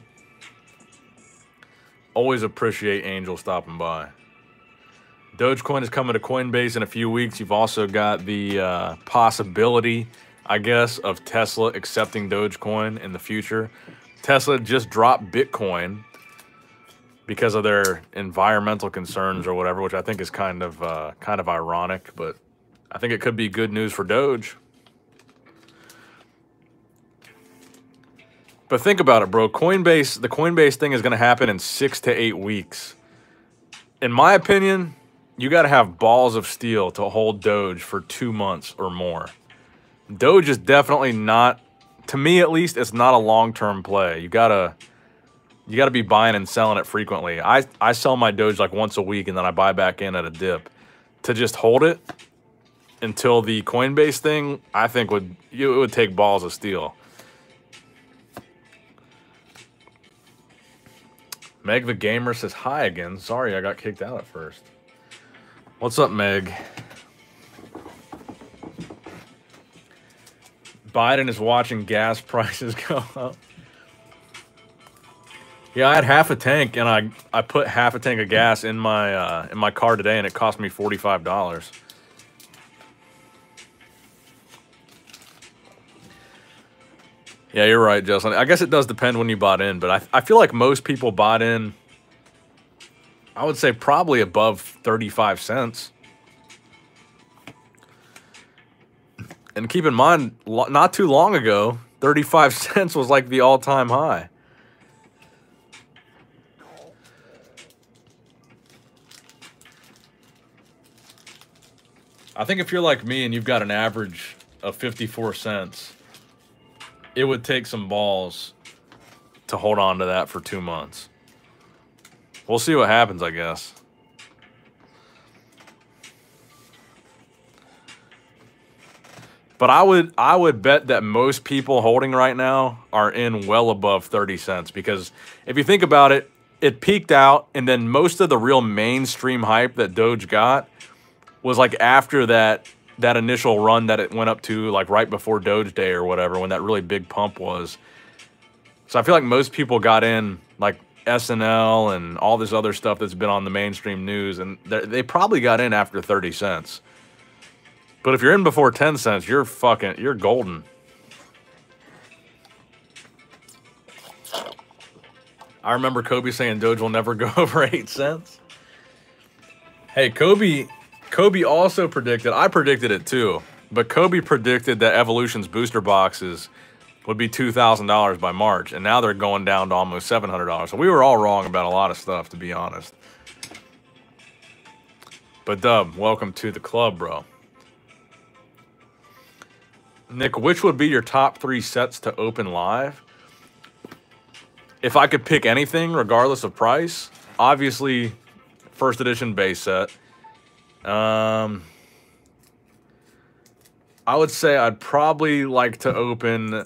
Always appreciate Angel stopping by. Dogecoin is coming to Coinbase in a few weeks. You've also got the uh, possibility, I guess, of Tesla accepting Dogecoin in the future. Tesla just dropped Bitcoin because of their environmental concerns or whatever, which I think is kind of uh, kind of ironic, but I think it could be good news for Doge. But think about it, bro. Coinbase, the Coinbase thing is going to happen in six to eight weeks. In my opinion, you got to have balls of steel to hold Doge for two months or more. Doge is definitely not, to me at least, it's not a long-term play. You got to, You got to be buying and selling it frequently. I, I sell my Doge like once a week and then I buy back in at a dip. To just hold it until the Coinbase thing, I think would it would take balls of steel. Meg the Gamer says hi again. Sorry I got kicked out at first. What's up, Meg? Biden is watching gas <laughs> prices go up. Yeah, I had half a tank, and I I put half a tank of gas in my uh, in my car today, and it cost me forty five dollars. Yeah, you're right, Justin. I guess it does depend when you bought in, but I I feel like most people bought in. I would say probably above thirty five cents. And keep in mind, not too long ago, 35 <laughs> cents was like the all time high. I think if you're like me and you've got an average of 54 cents, it would take some balls to hold on to that for two months. We'll see what happens, I guess. But I would I would bet that most people holding right now are in well above 30 cents because if you think about it, it peaked out and then most of the real mainstream hype that Doge got was like after that that initial run that it went up to like right before Doge Day or whatever when that really big pump was. So I feel like most people got in like SNL and all this other stuff that's been on the mainstream news and they probably got in after 30 cents. But if you're in before 10 cents, you're fucking, you're golden. I remember Kobe saying Doge will never <laughs> go over 8 cents. Hey, Kobe, Kobe also predicted, I predicted it too, but Kobe predicted that Evolution's booster boxes would be $2,000 by March, and now they're going down to almost $700. So we were all wrong about a lot of stuff, to be honest. But Dub, welcome to the club, bro. Nick, which would be your top three sets to open live? If I could pick anything, regardless of price, obviously, first edition base set. Um, I would say I'd probably like to open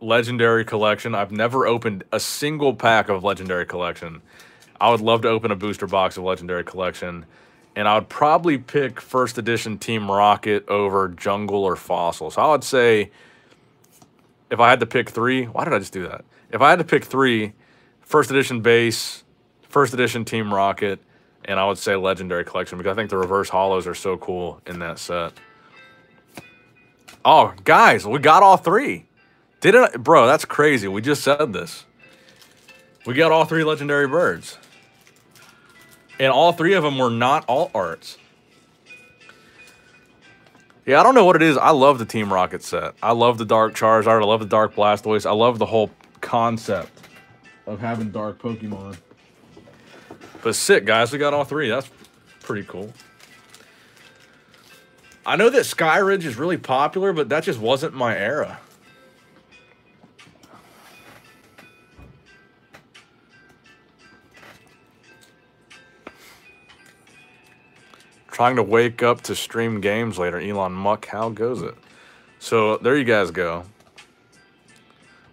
Legendary Collection. I've never opened a single pack of Legendary Collection. I would love to open a booster box of Legendary Collection and I would probably pick first edition Team Rocket over Jungle or Fossil. So I would say if I had to pick three, why did I just do that? If I had to pick three, first edition base, first edition Team Rocket, and I would say Legendary Collection because I think the reverse hollows are so cool in that set. Oh, guys, we got all three. Didn't bro? That's crazy. We just said this. We got all three legendary birds. And all three of them were not all arts. Yeah, I don't know what it is. I love the Team Rocket set. I love the Dark Charizard. I love the Dark Blastoise. I love the whole concept of having Dark Pokemon. But sick, guys. We got all three. That's pretty cool. I know that Skyridge is really popular, but that just wasn't my era. Trying to wake up to stream games later. Elon Muck, how goes it? So there you guys go.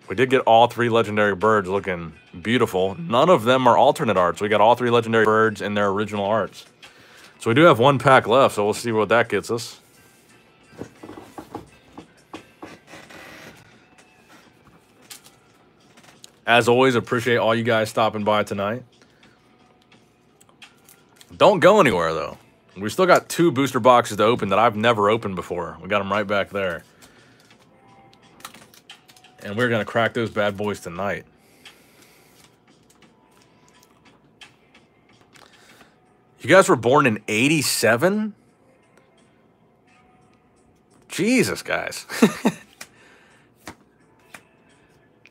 We did get all three legendary birds looking beautiful. None of them are alternate arts. We got all three legendary birds in their original arts. So we do have one pack left, so we'll see what that gets us. As always, appreciate all you guys stopping by tonight. Don't go anywhere, though. We still got two booster boxes to open that I've never opened before. We got them right back there. And we're going to crack those bad boys tonight. You guys were born in 87? Jesus, guys. <laughs>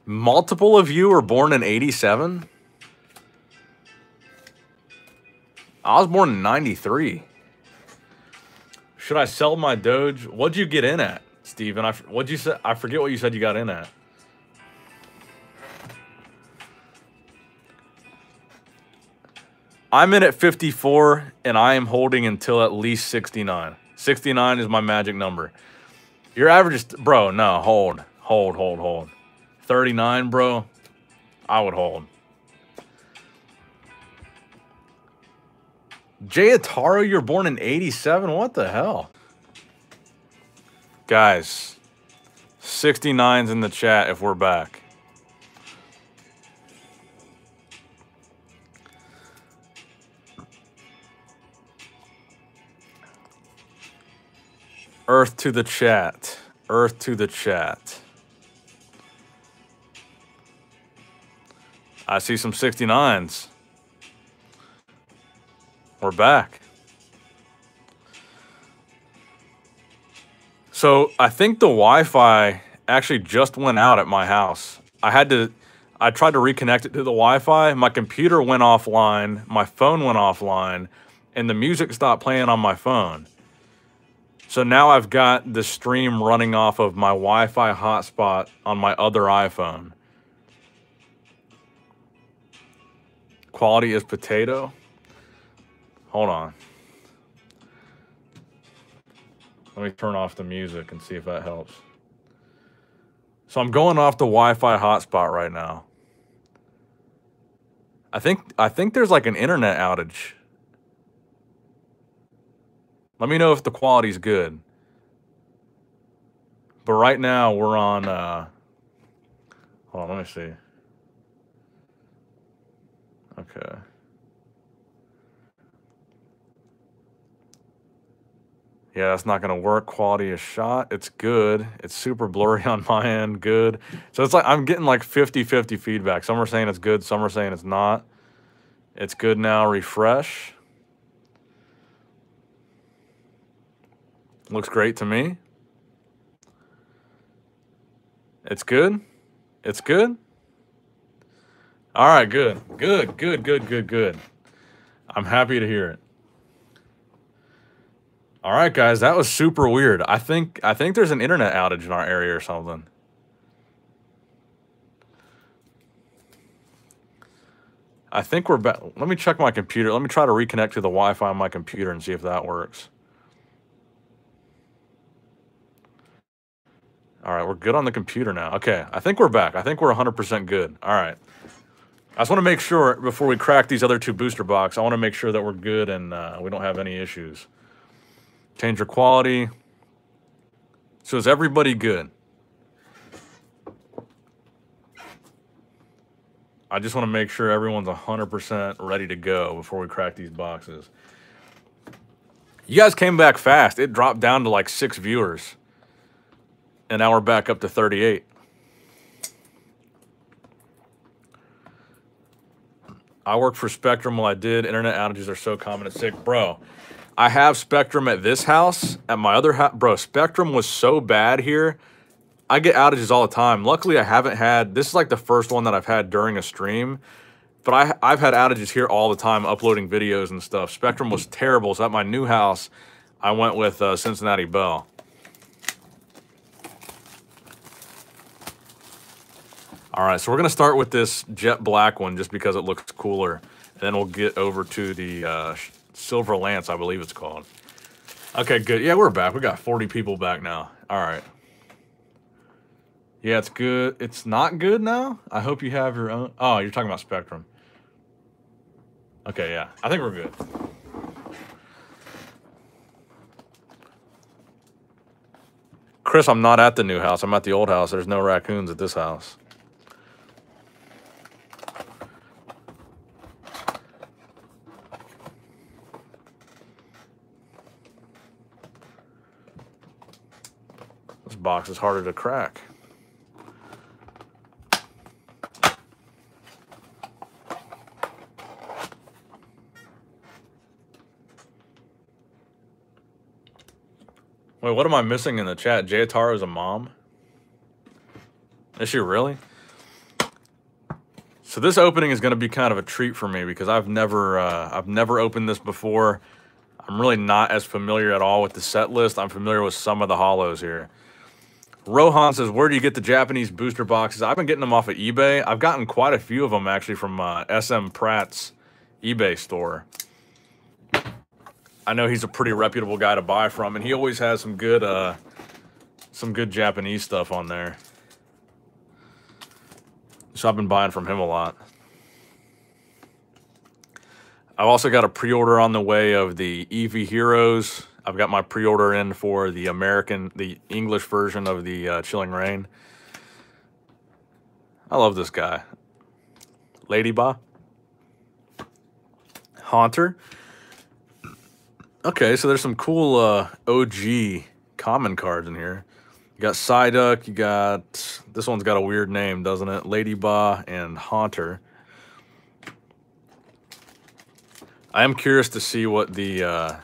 Multiple of you were born in 87? I was born in 93. Should I sell my Doge? What'd you get in at, Steven? I, what'd you say? I forget what you said you got in at. I'm in at 54, and I am holding until at least 69. 69 is my magic number. Your average is, bro, no, hold, hold, hold, hold. 39, bro, I would hold. Jay Ataro, you're born in 87? What the hell? Guys, 69's in the chat if we're back. Earth to the chat. Earth to the chat. I see some 69s. We're back. So I think the Wi-Fi actually just went out at my house. I had to, I tried to reconnect it to the Wi-Fi. My computer went offline. My phone went offline, and the music stopped playing on my phone. So now I've got the stream running off of my Wi-Fi hotspot on my other iPhone. Quality is potato. Hold on. Let me turn off the music and see if that helps. So I'm going off the Wi-Fi hotspot right now. I think I think there's like an internet outage. Let me know if the quality's good. But right now we're on uh hold on, let me see. Okay. Yeah, that's not to work. Quality is shot. It's good. It's super blurry <laughs> on my end. Good. So it's like I'm getting like 50-50 feedback. Some are saying it's good. Some are saying it's not. It's good now. Refresh. Looks great to me. It's good. It's good. All right, good. Good, good, good, good, good. I'm happy to hear it. All right, guys, that was super weird. I think I think there's an internet outage in our area or something. I think we're back. Let me check my computer. Let me try to reconnect to the Wi-Fi on my computer and see if that works. All right, we're good on the computer now. Okay, I think we're back. I think we're 100% good. All right. I just want to make sure, before we crack these other two booster box, I want to make sure that we're good and uh, we don't have any issues. Change your quality. So is everybody good? I just want to make sure everyone's 100% ready to go before we crack these boxes. You guys came back fast. It dropped down to like six viewers. And now we're back up to 38. I worked for Spectrum while I did. Internet outages are so common at sick. Bro, I have Spectrum at this house. At my other house, bro, Spectrum was so bad here. I get outages all the time. Luckily, I haven't had, this is like the first one that I've had during a stream. But I, I've had outages here all the time uploading videos and stuff. Spectrum was terrible. So at my new house, I went with uh, Cincinnati Bell. All right, so we're to start with this jet black one just because it looks cooler. And then we'll get over to the uh, Silver Lance, I believe it's called. Okay, good. Yeah, we're back. We got 40 people back now. All right. Yeah, it's good. It's not good now? I hope you have your own. Oh, you're talking about Spectrum. Okay, yeah. I think we're good. Chris, I'm not at the new house. I'm at the old house. There's no raccoons at this house. Box is harder to crack. Wait, what am I missing in the chat? Jayataro is a mom? Is she really? So this opening is going to be kind of a treat for me because I've never uh, I've never opened this before. I'm really not as familiar at all with the set list. I'm familiar with some of the hollows here. Rohan says, where do you get the Japanese booster boxes? I've been getting them off of eBay. I've gotten quite a few of them, actually, from uh, SM Pratt's eBay store. I know he's a pretty reputable guy to buy from, and he always has some good, uh, some good Japanese stuff on there. So I've been buying from him a lot. I've also got a pre-order on the way of the Eevee Heroes. I've got my pre-order in for the American, the English version of the uh, Chilling Reign. I love this guy. Ladybug. Haunter. Okay, so there's some cool uh, OG common cards in here. You got Psyduck, you got... This one's got a weird name, doesn't it? Ladybug and Haunter. I am curious to see what the... Uh,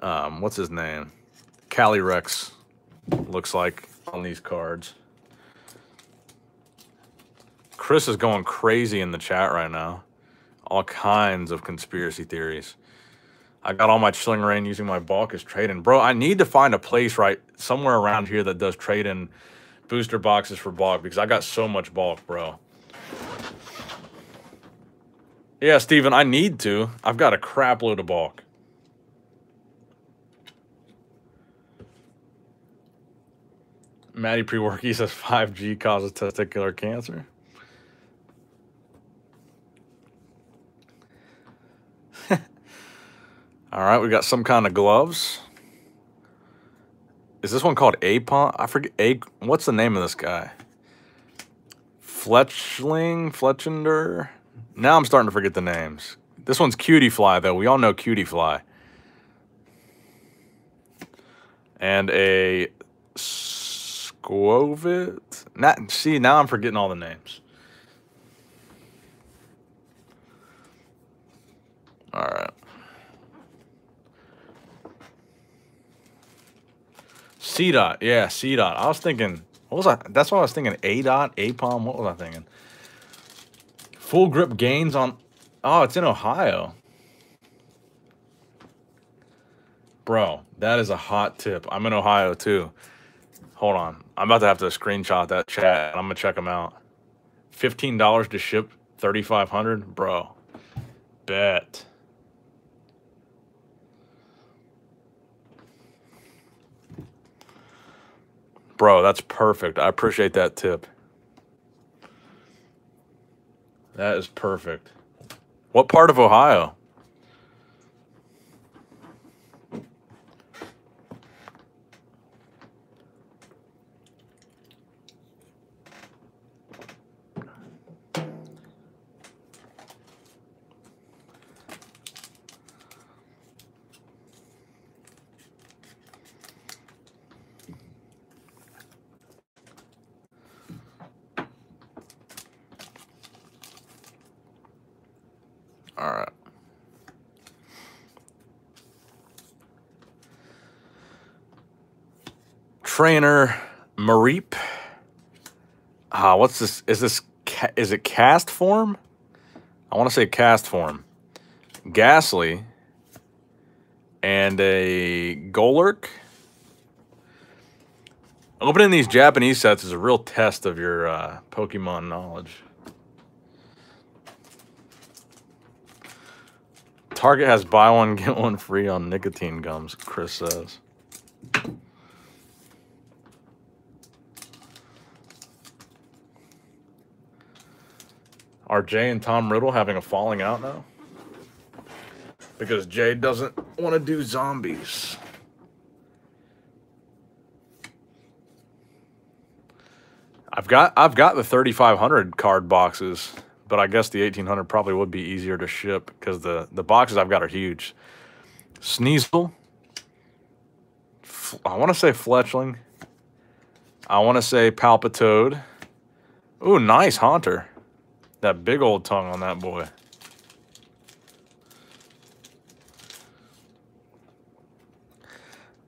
um, what's his name? Calyrex looks like on these cards. Chris is going crazy in the chat right now. All kinds of conspiracy theories. I got all my Chilling Reign using my bulk as trade-in. Bro, I need to find a place right somewhere around here that does trade-in booster boxes for bulk because I got so much bulk, bro. Yeah, Steven, I need to. I've got a crap load of bulk. Maddie Pre-Worky says 5G causes testicular cancer. <laughs> All right, we got some kind of gloves. Is this one called Apon? I forget. A. What's the name of this guy? Fletchling, Fletchinder. Now I'm starting to forget the names. This one's Cutiefly, though. We all know Cutiefly. And a Skwovet. Not, see, now I'm forgetting all the names. All right. C dot, yeah, C dot. I was thinking, what was I? That's what I was thinking. A dot, A palm. What was I thinking? Full grip gains on. Oh, it's in Ohio. Bro, that is a hot tip. I'm in Ohio too. Hold on. I'm about to have to screenshot that chat. I'm gonna check them out. Fifteen dollars to ship, thirty five hundred, bro. Bet. Bro, that's perfect. I appreciate that tip. That is perfect. What part of Ohio? Trainer Mareep. Uh, what's this? Is this is it Castform? I want to say Castform. Gastly and a Golurk. Opening these Japanese sets is a real test of your uh, Pokemon knowledge. Target has buy one, get one free on nicotine gums, Chris says. Are Jay and Tom Riddle having a falling out now? Because Jay doesn't want to do zombies. I've got I've got the 3500 card boxes but I guess the 1800 probably would be easier to ship because the, the boxes I've got are huge. Sneasel. I want to say Fletchling. I want to say Palpitoad. Ooh, nice Haunter. That big old tongue on that boy.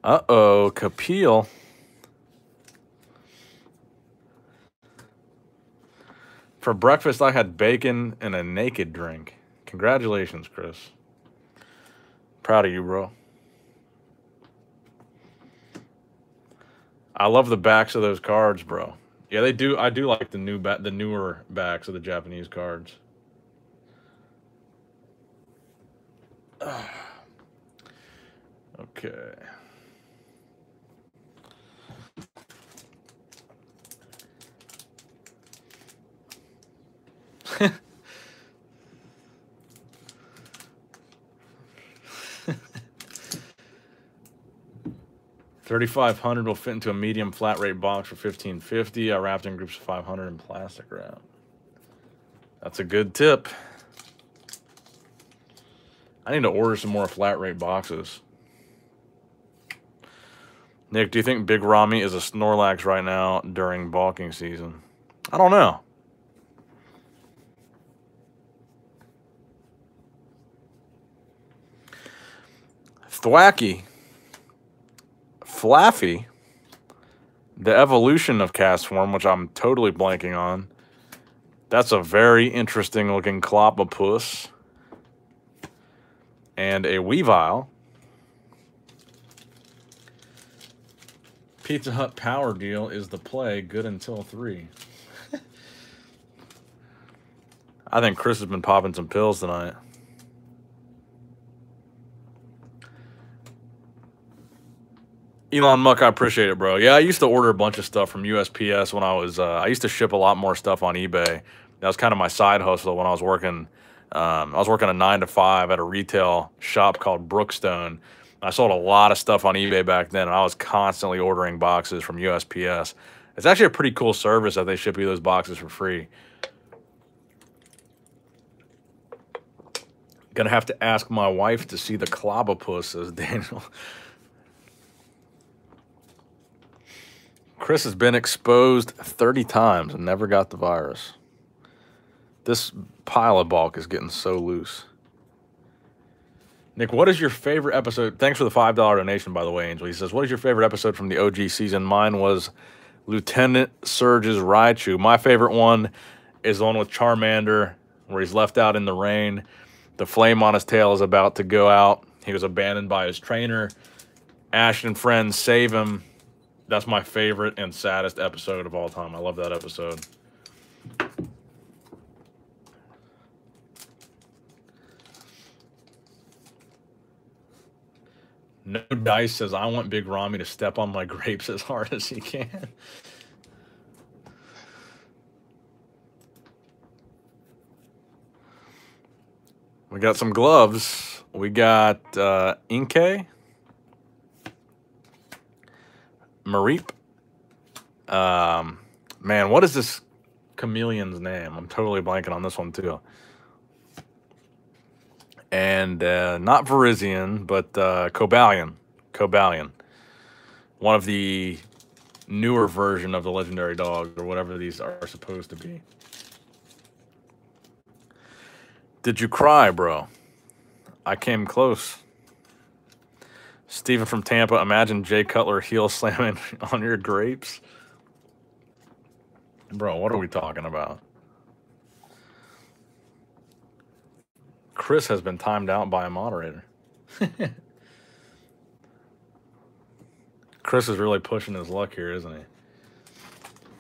Uh-oh, Capeel. For breakfast, I had bacon and a naked drink. Congratulations, Chris. Proud of you, bro. I love the backs of those cards, bro. Yeah, they do. I do like the new back, the newer backs of the Japanese cards. <sighs> okay. <laughs> Thirty-five hundred will fit into a medium flat rate box for fifteen fifty. I wrapped in groups of five hundred in plastic wrap. That's a good tip. I need to order some more flat rate boxes. Nick, do you think Big Rami is a Snorlax right now during balking season? I don't know. Thwackey. Flaaffy. The evolution of Castform, which I'm totally blanking on. That's a very interesting looking Clobbopus. And a Weavile. Pizza Hut Power Deal is the play. Good until 3. <laughs> I think Chris has been popping some pills tonight. Elon Muck, I appreciate it, bro. Yeah, I used to order a bunch of stuff from USPS when I was. Uh, I used to ship a lot more stuff on eBay. That was kind of my side hustle when I was working. Um, I was working a nine to five at a retail shop called Brookstone, I sold a lot of stuff on eBay back then, and I was constantly ordering boxes from USPS. It's actually a pretty cool service that they ship you those boxes for free. Gonna have to ask my wife to see the Clobbopus, says <laughs> Daniel. Chris has been exposed 30 times and never got the virus. This pile of bulk is getting so loose. Nick, what is your favorite episode? Thanks for the $5 donation, by the way, Angel. He says, What is your favorite episode from the OG season? Mine was Lieutenant Surge's Raichu. My favorite one is the one with Charmander, where he's left out in the rain. The flame on his tail is about to go out. He was abandoned by his trainer. Ash and friends save him. That's my favorite and saddest episode of all time. I love that episode. No Dice says, I want Big Rami to step on my <laughs> grapes as hard as he can. We got some gloves. We got uh, Inkay. Mareep. Um, man, what is this chameleon's name? I'm totally blanking on this one, too and uh, not Virizion, but uh, Cobalion. Cobalion. One of the newer version of the legendary dog, or whatever these are supposed to be. Did you cry, bro? I came close. Steven from Tampa, imagine Jay Cutler heel slamming <laughs> on your grapes. Bro, what are we talking about? Chris has been timed out by a moderator. <laughs> Chris is really pushing his luck here, isn't he?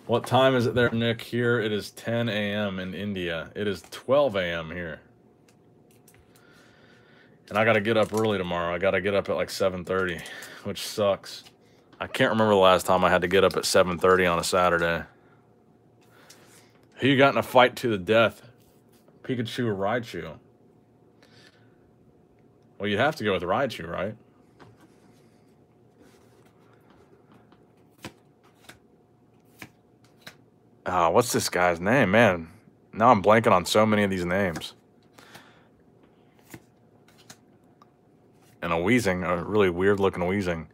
What time is it there, Nick? Here it is 10 a.m. in India. It is 12 a.m. here. And I got to get up early tomorrow. I got to get up at like 7.30, which sucks. I can't remember the last time I had to get up at 7.30 on a Saturday. Who you got in a fight to the death? Pikachu or Raichu? Well, you'd have to go with Raichu, right? Oh, what's this guy's name? Man, now I'm blanking on so many of these names. And a Weezing, a really weird looking Weezing.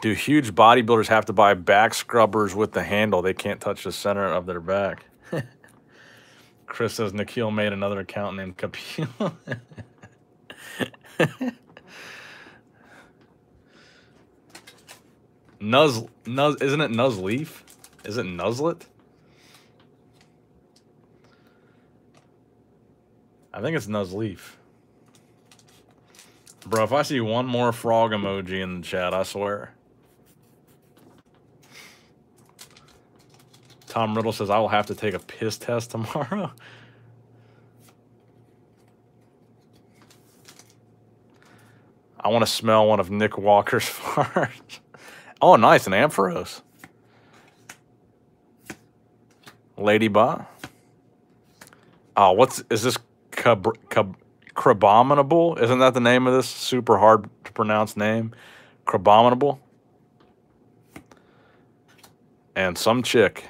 Do huge bodybuilders have to buy back scrubbers with the handle? They can't touch the center of their back. <laughs> Chris says Nikhil made another account named Capil. <laughs> Nuz, Nuz, isn't it Nuzleaf? Is it Nuzlet? I think it's Nuzleaf. Bro, if I see one more frog emoji in the chat, I swear. Tom Riddle says, I will have to take a piss test tomorrow. <laughs> I want to smell one of Nick Walker's <laughs> farts. oh, nice, an Ampharos. Ledyba. Oh, what's, is this Cab, Cab, Crabominable? Isn't that the name of this super hard to pronounce name? Crabominable. And some chick.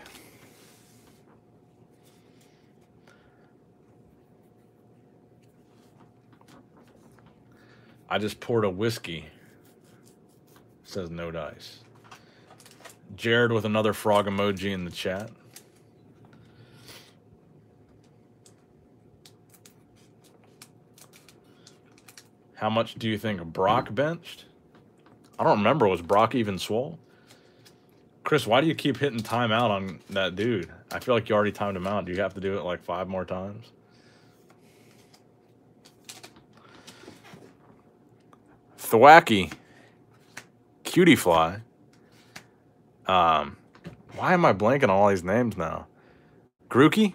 I just poured a whiskey. Says no dice. Jared with another frog emoji in the chat. How much do you think Brock benched? I don't remember. Was Brock even swole? Chris, why do you keep hitting timeout on that dude? I feel like you already timed him out. Do you have to do it like five more times? Thwackey. Cutie Fly. Um, why am I blanking on all these names now? Grookey?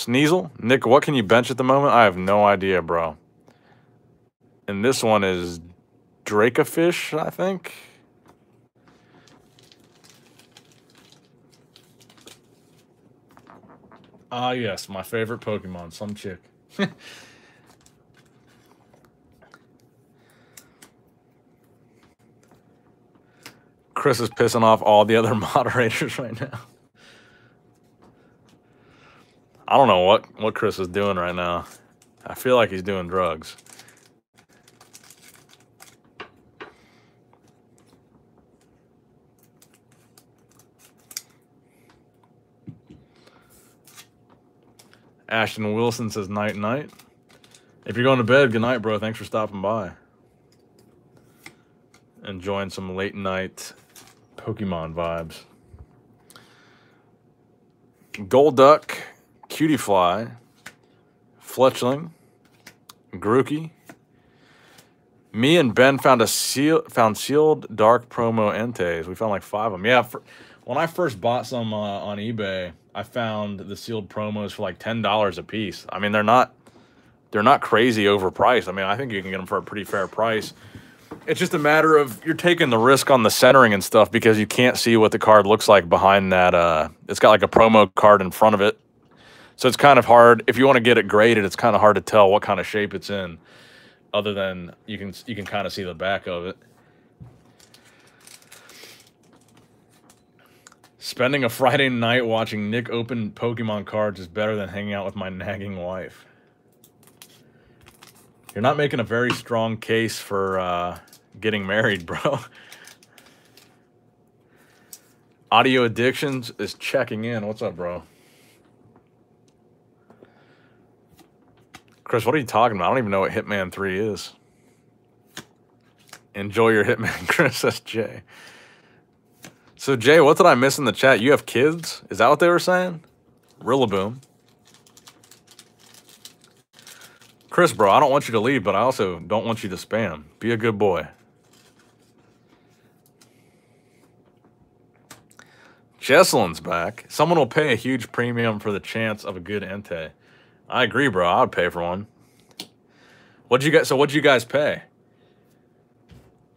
Sneasel? Nick, what can you bench at the moment? I have no idea, bro. And this one is Dracovish, I think. Ah, yes, my favorite Pokemon, some chick. <laughs> Chris is pissing off all the other <laughs> moderators right now. I don't know what, what Chris is doing right now. I feel like he's doing drugs. Ashton Wilson says night night. If you're going to bed, good night, bro. Thanks for stopping by. Enjoying some late night Pokemon vibes. Golduck, Cutiefly, Fletchling, Grookey. Me and Ben found a seal, found sealed dark promo Enteis. We found like five of them. Yeah, for, when I first bought some uh, on eBay, I found the sealed promos for like ten dollars a piece. I mean, they're not they're not crazy overpriced. I mean, I think you can get them for a pretty fair price. It's just a matter of you're taking the risk on the centering and stuff because you can't see what the card looks like behind that. Uh, it's got like a promo card in front of it. So it's kind of hard. If you want to get it graded, it's kind of hard to tell what kind of shape it's in other than you can you can kind of see the back of it. Spending a Friday night watching Nick open Pokemon cards is better than hanging out with my nagging wife. You're not making a very strong case for uh, getting married, <laughs> bro. Audio Addictions is checking in. What's up, bro? Chris, what are you talking about? I don't even know what Hitman 3 is. Enjoy your Hitman, <laughs> Chris. That's Jay. So, Jay, what did I miss in the chat? You have kids? Is that what they were saying? Rillaboom. Chris, bro, I don't want you to leave, but I also don't want you to spam. Be a good boy. Jesselyn's back. Someone will pay a huge premium for the chance of a good Entei. I agree, bro. I would pay for one. What'd you guys? So what'd you guys pay?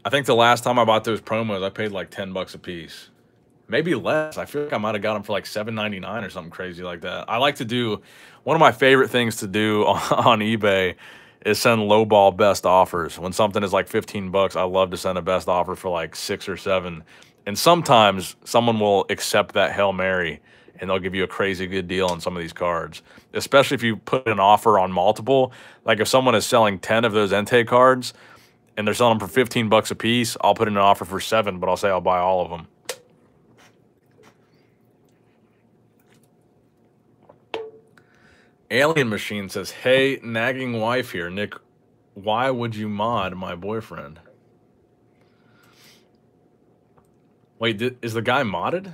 I think the last time I bought those promos, I paid like ten bucks a piece, maybe less. I feel like I might have got them for like seven ninety nine or something crazy like that. I like to do one of my favorite things to do on, <laughs> on eBay is send lowball best offers. When something is like 15 bucks, I love to send a best offer for like six or seven. And sometimes someone will accept that Hail Mary and they'll give you a crazy good deal on some of these cards, especially if you put an offer on multiple. Like if someone is selling 10 of those Entei cards and they're selling them for 15 bucks a piece, I'll put in an offer for seven, but I'll say I'll buy all of them. Alien Machine says, Hey, nagging wife here. Nick, why would you mod my boyfriend? Wait, is the guy modded?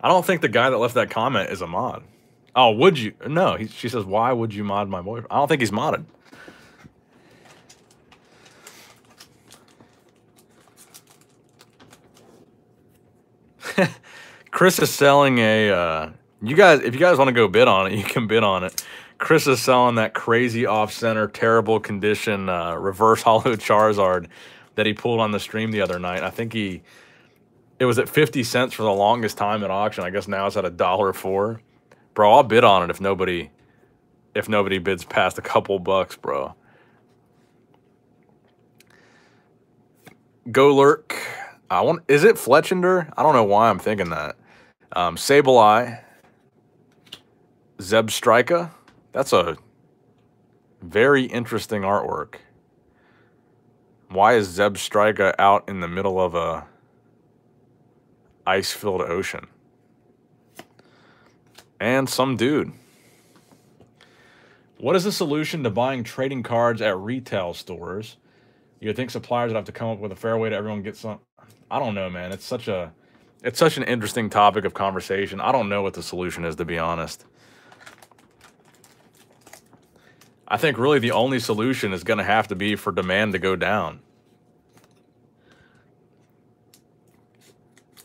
I don't think the guy that left that comment is a mod. Oh, would you? No, he, she says, why would you mod my boyfriend? I don't think he's modded. <laughs> Chris is selling a. Uh, you guys, if you guys want to go bid on it, <laughs> you can bid on it. Chris is selling that crazy off center, terrible condition, uh, reverse holo <laughs> Charizard that he pulled on the stream the other night. I think he, it was at 50 cents for the longest time at auction. I guess now it's at a dollar four. Bro, I'll bid on it if nobody, if nobody bids past a couple bucks, bro. Go lurk. I want. Is it Fletchinder? I don't know why I'm thinking that. Um, Sableye. Zebstrika. That's a very interesting artwork. Why is Zebstrika out in the middle of a ice-filled ocean? And some dude. What is the solution to buying trading cards at retail stores? You think suppliers would have to come up with a fair way to everyone get some. I don't know, man. It's such a, it's such an interesting topic of conversation. I don't know what the solution is, to be honest. I think really the only solution is going to have to be for demand to go down.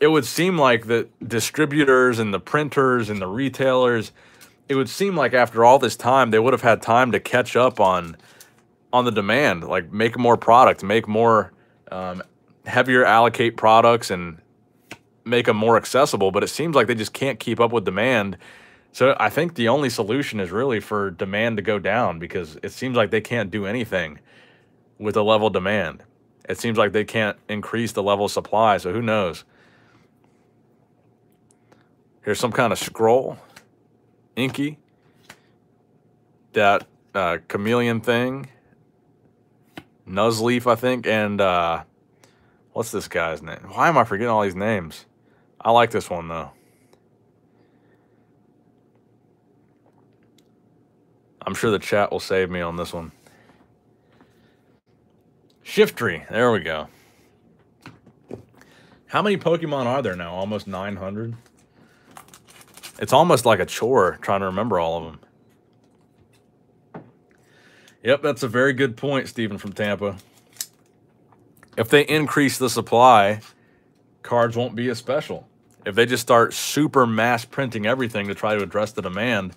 It would seem like the distributors and the printers and the retailers, it would seem like after all this time, they would have had time to catch up on on the demand, like make more product, make more um, heavier allocate products and make them more accessible. But it seems like they just can't keep up with demand so I think the only solution is really for demand to go down because it seems like they can't do anything with the level demand. It seems like they can't increase the level of supply, so who knows? Here's some kind of scroll. Inky. That uh, chameleon thing. Nuzleaf, I think, and uh, what's this guy's name? Why am I forgetting all these names? I like this one though. I'm sure the chat will save me on this one. Shiftry. There we go. How many Pokemon are there now? Almost 900? It's almost like a chore trying to remember all of them. Yep, that's a very good point, Stephen from Tampa. If they increase the supply, cards won't be as special. If they just start super mass printing everything to try to address the demand,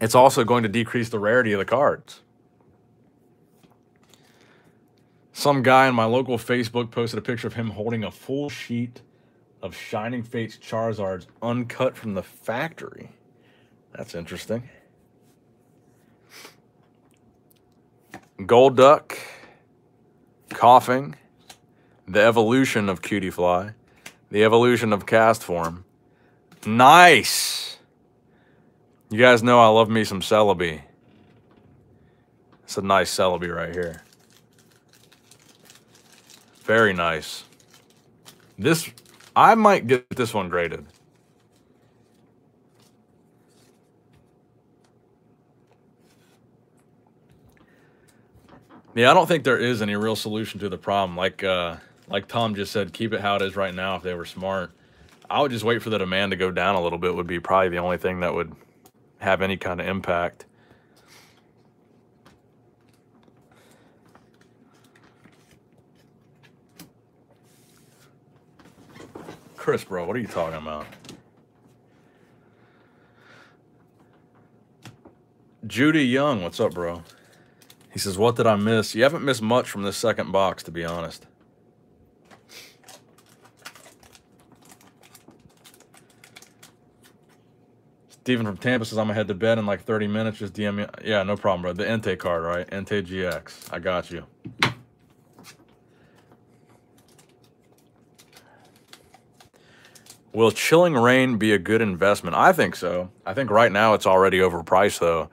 it's also going to decrease the rarity of the cards. Some guy in my local Facebook posted a picture of him holding a full sheet of Shining Fates Charizards uncut from the factory. That's interesting. Golduck, Koffing, the evolution of Cutiefly, the evolution of Castform. Nice! You guys know I love me some Celebi. It's a nice Celebi right here. Very nice. This, I might get this one graded. Yeah, I don't think there is any real solution to the problem. Like, uh, like Tom just said, keep it how it is right now if they were smart. I would just wait for the demand to go down a little bit would be probably the only thing that would have any kind of impact. Chris, bro, what are you talking about? Judy Young, what's up, bro? He says, what did I miss? You haven't missed much from this second box, to be honest. Steven from Tampa says I'm gonna head to bed in like 30 minutes. Just DM me. Yeah, no problem, bro. The Entei card, right? Entei GX. I got you. Will Chilling Reign be a good investment? I think so. I think right now it's already overpriced though.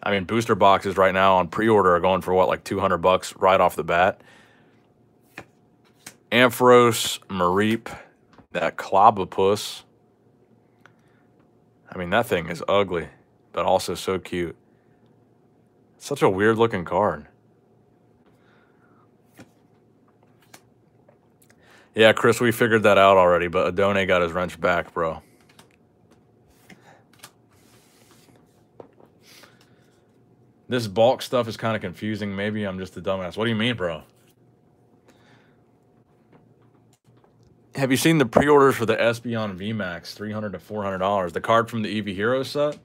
I mean, booster boxes right now on pre-order are going for what, like 200 bucks right off the bat. Ampharos, Mareep, that Clobbopus. I mean, that thing is ugly, but also so cute. Such a weird looking card. Yeah, Chris, we figured that out already, but Adone got his wrench back, bro. This bulk stuff is kind of confusing. Maybe I'm just a dumbass. What do you mean, bro? Have you seen the pre-orders for the Espeon VMAX, three hundred to four hundred dollars? The card from the Eevee Hero set.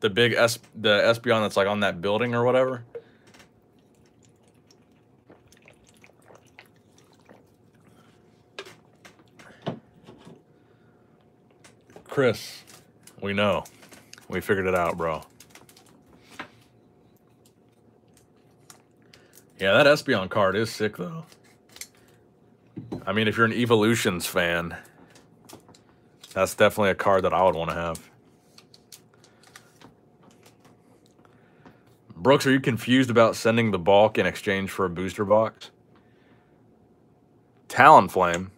The big S the Espeon that's like on that building or whatever. Chris, we know. We figured it out, bro. Yeah, that Espeon card is sick, though. I mean, if you're an Evolutions fan, that's definitely a card that I would want to have. Brooks, are you confused about sending the bulk in exchange for a booster box? Talonflame.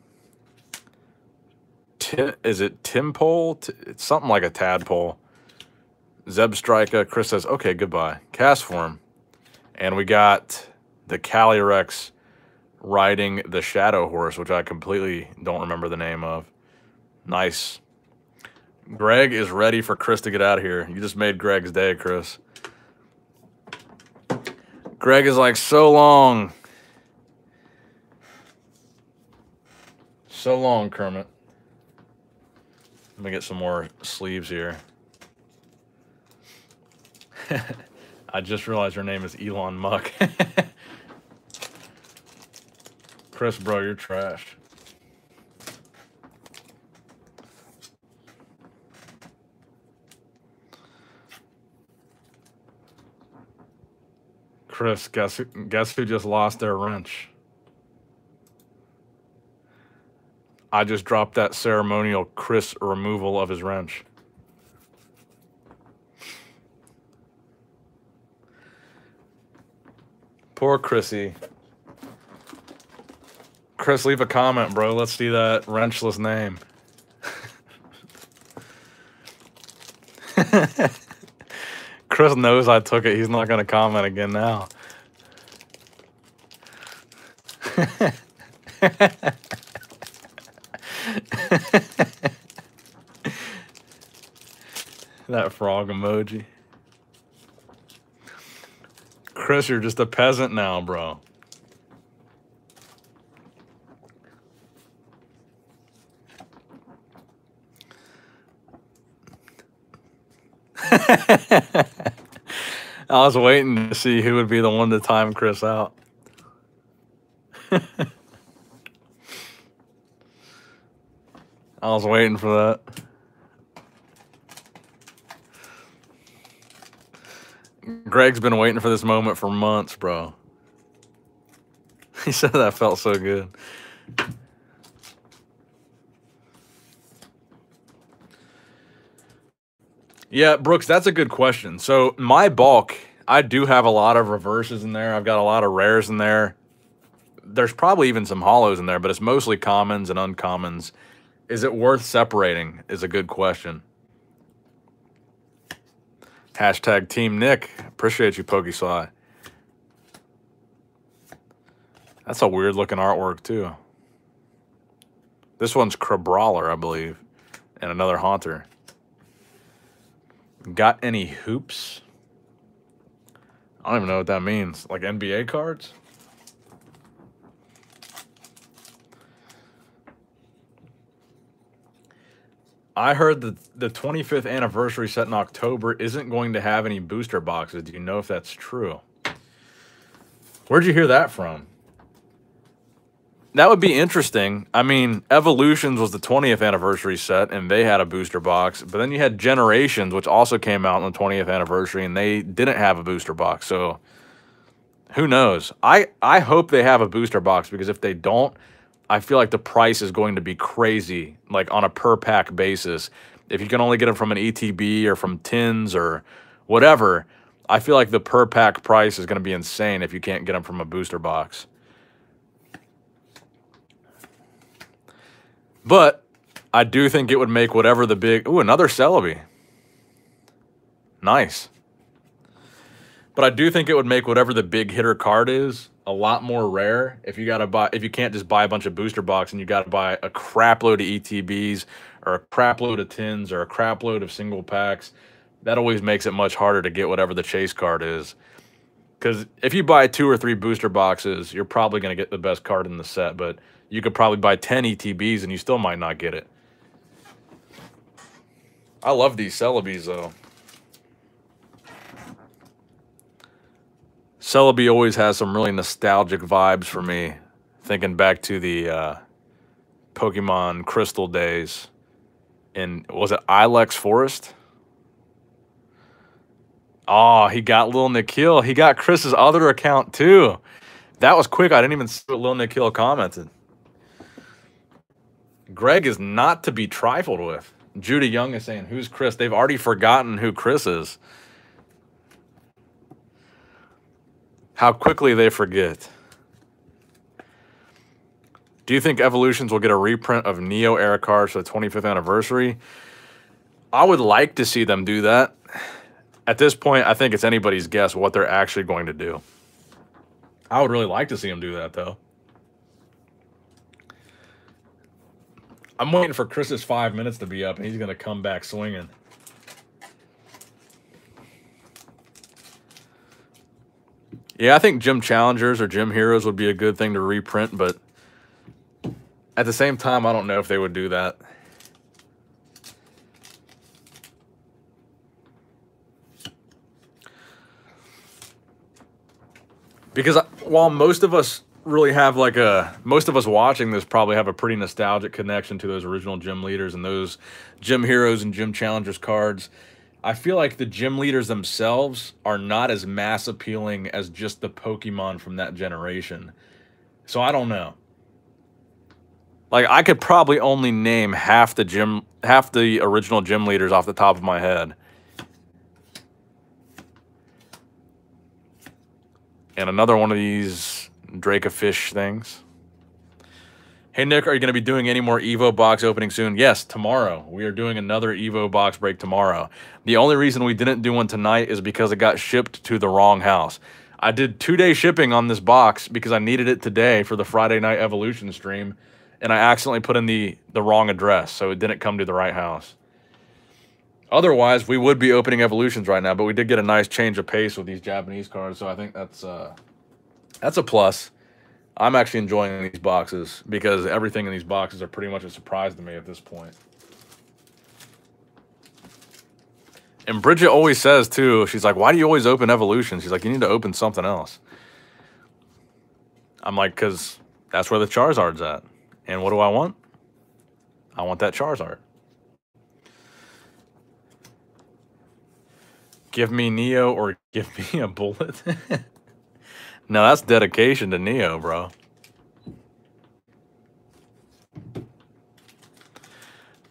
Tim, is it Tympole? It's something like a tadpole. Zebstrika. Chris says, okay, goodbye. Castform. And we got the Calyrex riding the Shadow Horse, which I completely don't remember the name of. Nice. Greg is ready for Chris to get out of here. You just made Greg's day, Chris. Greg is like, so long. So long, Kermit. Let me get some more sleeves here. <laughs> I just realized her name is Elon Muck. <laughs> Chris, bro, you're trash. Chris, guess who, guess who just lost their wrench? I just dropped that ceremonial Chris removal of his wrench. Poor Chrissy. Chris, leave a comment, bro. Let's see that wrenchless name. <laughs> Chris knows I took it. He's not going to comment again now. <laughs> that frog emoji. Chris, you're just a peasant now, bro. <laughs> I was waiting to see who would be the one to time Chris out. <laughs> I was waiting for that. Greg's been waiting for this moment for months, bro. <laughs> He said that felt so good. Yeah, Brooks, that's a good question. So my bulk, I do have a lot of reverses in there. I've got a lot of rares in there. There's probably even some holos in there, but it's mostly commons and uncommons. Is it worth separating? Is a good question. Hashtag Team Nick. Appreciate you, PokeSly. That's a weird looking artwork too. This one's Crabrawler, I believe, and another Haunter. Got any hoops? I don't even know what that means. Like NBA cards? I heard that the 25th anniversary set in October isn't going to have any booster boxes. Do you know if that's true? Where'd you hear that from? That would be interesting. I mean, Evolutions was the 20th anniversary set, and they had a booster box. But then you had Generations, which also came out on the 20th anniversary, and they didn't have a booster box. So who knows? I, I hope they have a booster box because if they don't, I feel like the price is going to be crazy, like on a per pack basis. If you can only get them from an ETB or from tins or whatever, I feel like the per pack price is going to be insane if you can't get them from a booster box. But I do think it would make whatever the big... Ooh, another Celebi. Nice. But I do think it would make whatever the big hitter card is a lot more rare if you gotta buy if you can't just buy a bunch of booster box and you gotta buy a crap load of ETBs or a crap load of tins or a crap load of single packs. That always makes it much harder to get whatever the chase card is. Because if you buy two or three booster boxes, you're probably going to get the best card in the set. But you could probably buy 10 ETBs and you still might not get it. I love these Celebis, though. Celebi always has some really nostalgic vibes for me, thinking back to the uh, Pokemon Crystal days. And was it Ilex Forest? Oh, he got Lil Nikhil. He got Chris's other account too. That was quick. I didn't even see what Lil Nikhil commented. Greg is not to be trifled with. Judy Young is saying, Who's Chris? They've already forgotten who Chris is. How quickly they forget. Do you think Evolutions will get a reprint of Neo era cards for the 25th anniversary? I would like to see them do that. At this point, I think it's anybody's guess what they're actually going to do. I would really like to see them do that, though. I'm waiting for Chris's five minutes to be up, and he's going to come back swinging. Yeah, I think Gym Challengers or Gym Heroes would be a good thing to reprint, but at the same time, I don't know if they would do that. Because while most of us really have like a most of us watching this probably have a pretty nostalgic connection to those original gym leaders and those gym heroes and gym challengers cards i feel like the gym leaders themselves are not as mass appealing as just the pokemon from that generation. So i don't know. Like i could probably only name half the gym half the original gym leaders off the top of my head. And another one of these Dracovish things. Hey, Nick, are you going to be doing any more Evo box opening soon? Yes, tomorrow. We are doing another Evo box break tomorrow. The only reason we didn't do one tonight is because it got shipped to the wrong house. I did two-day shipping on this box because I needed it today for the Friday Night Evolution stream, and I accidentally put in the, the wrong address, so it didn't come to the right house. Otherwise, we would be opening Evolutions right now, but we did get a nice change of pace with these Japanese cards, so I think that's... Uh, that's a plus. I'm actually enjoying these boxes because everything in these boxes are pretty much a surprise to me at this point. And Bridget always says too, she's like, why do you always open Evolution? She's like, you need to open something else. I'm like, because that's where the Charizard's at. And what do I want? I want that Charizard. Give me Neo or <laughs> give me a bullet. <laughs> No, that's dedication to Neo, bro.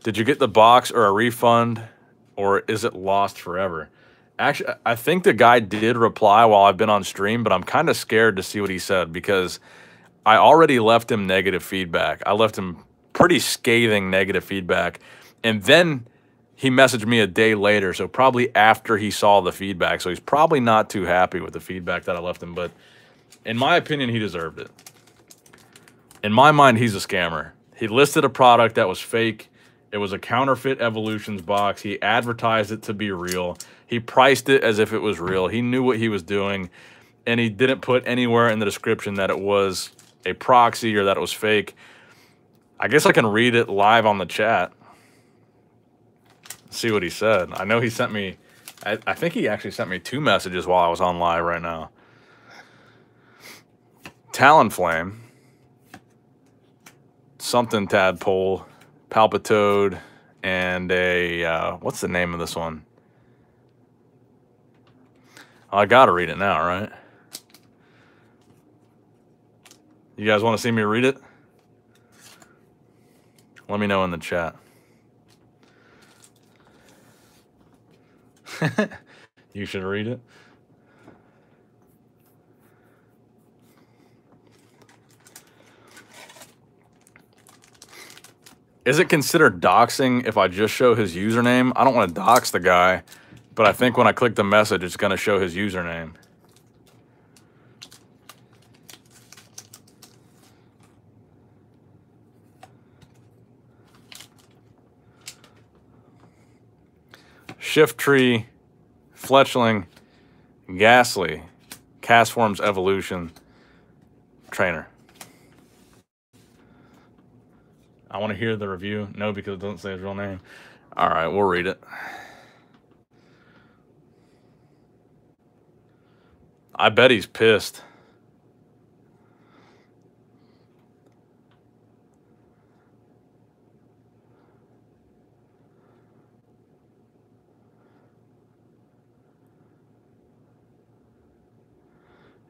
Did you get the box or a refund, or is it lost forever? Actually, I think the guy did reply while I've been on stream, but I'm kind of scared to see what he said because I already left him negative feedback. I left him pretty scathing negative feedback. And then he messaged me a day later, so probably after he saw the feedback. So he's probably not too happy with the feedback that I left him, but in my opinion, he deserved it. In my mind, he's a scammer. He listed a product that was fake. It was a counterfeit Evolutions box. He advertised it to be real. He priced it as if it was real. He knew what he was doing, and he didn't put anywhere in the description that it was a proxy or that it was fake. I guess I can read it live on the chat. See what he said. I know he sent me, I, I think he actually sent me two messages while I was on live right now. Talonflame, something tadpole, palpitoad, and a uh, what's the name of this one? I gotta read it now, right? You guys want to see me read it? Let me know in the chat. <laughs> you should read it. Is it considered doxing if I just show his username? I don't want to dox the guy, but I think when I click the message, it's going to show his username. Shiftry, Fletchling, Gastly, Castform's Evolution, Trainer. I want to hear the review. No, because it doesn't say his real name. All right, we'll read it. I bet he's pissed.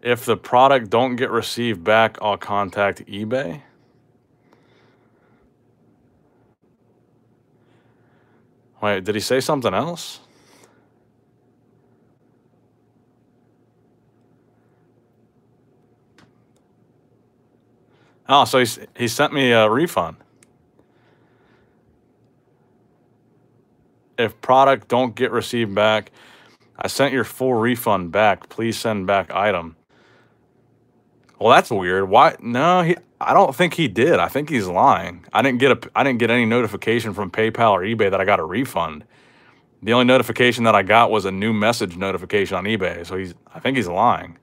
If the product don't get received back, I'll contact eBay. Wait, did he say something else? Oh, so he's, he sent me a refund. If product don't get received back, I sent your full refund back. Please send back item. Well, that's weird. Why? No, he. I don't think he did. I think he's lying. I didn't get a. I didn't get any notification from PayPal or eBay that I got a refund. The only notification that I got was a new message notification on eBay. So he's. I think he's lying.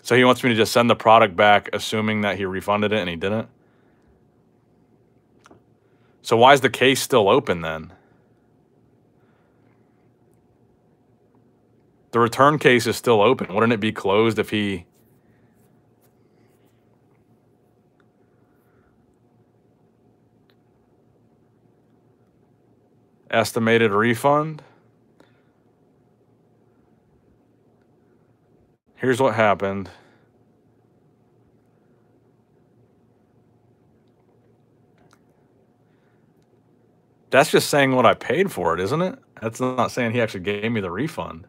So he wants me to just send the product back, assuming that he refunded it and he didn't. So why is the case still open then? The return case is still open. Wouldn't it be closed if he estimated refund. Here's what happened. That's just saying what I paid for it, isn't it? That's not saying he actually gave me the refund.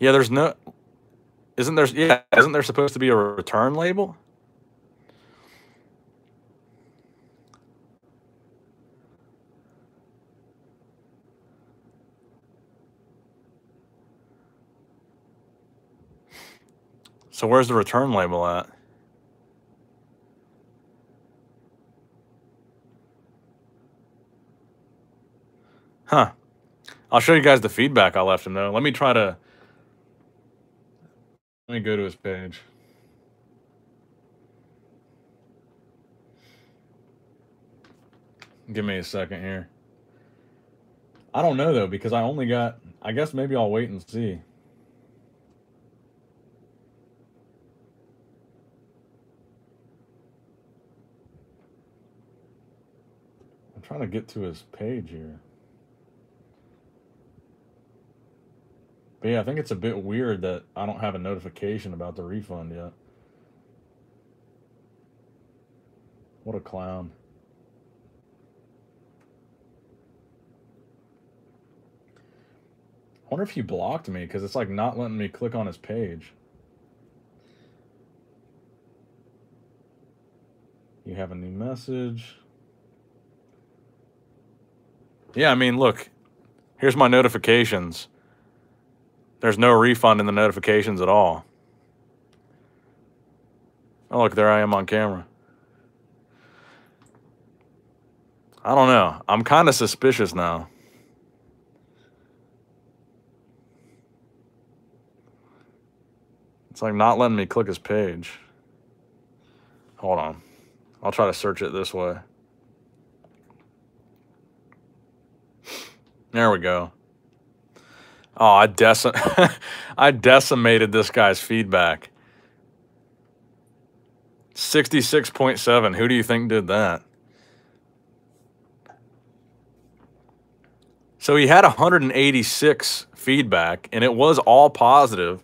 Yeah, there's no isn't there yeah, isn't there supposed to be a return label? So where's the return label at? Huh. I'll show you guys the feedback I left him though. Let me try to let me go to his page. Give me a second here. I don't know though because I only got I guess maybe I'll wait and see. Trying to get to his page here. But yeah, I think it's a bit weird that I don't have a notification about the refund yet. What a clown. I wonder if he blocked me because it's like not letting me click on his page. You have a new message. Yeah, I mean, look, here's my notifications. There's no refund in the notifications at all. Oh, look, there I am on camera. I don't know. I'm kind of suspicious now. It's like not letting me click his page. Hold on. I'll try to search it this way. There we go. Oh, I <laughs> I decimated this guy's feedback. 66.7. Who do you think did that? So he had 186 feedback, and it was all positive.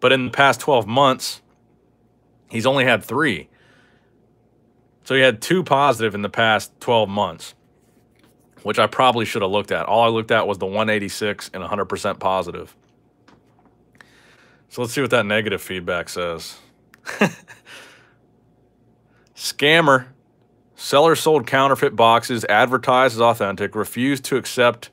But in the past 12 months, he's only had three. So he had two positive in the past 12 months which I probably should have looked at. All I looked at was the 186 and 100% positive. So let's see what that negative feedback says. <laughs> Scammer. Seller sold counterfeit boxes, advertised as authentic, refused to accept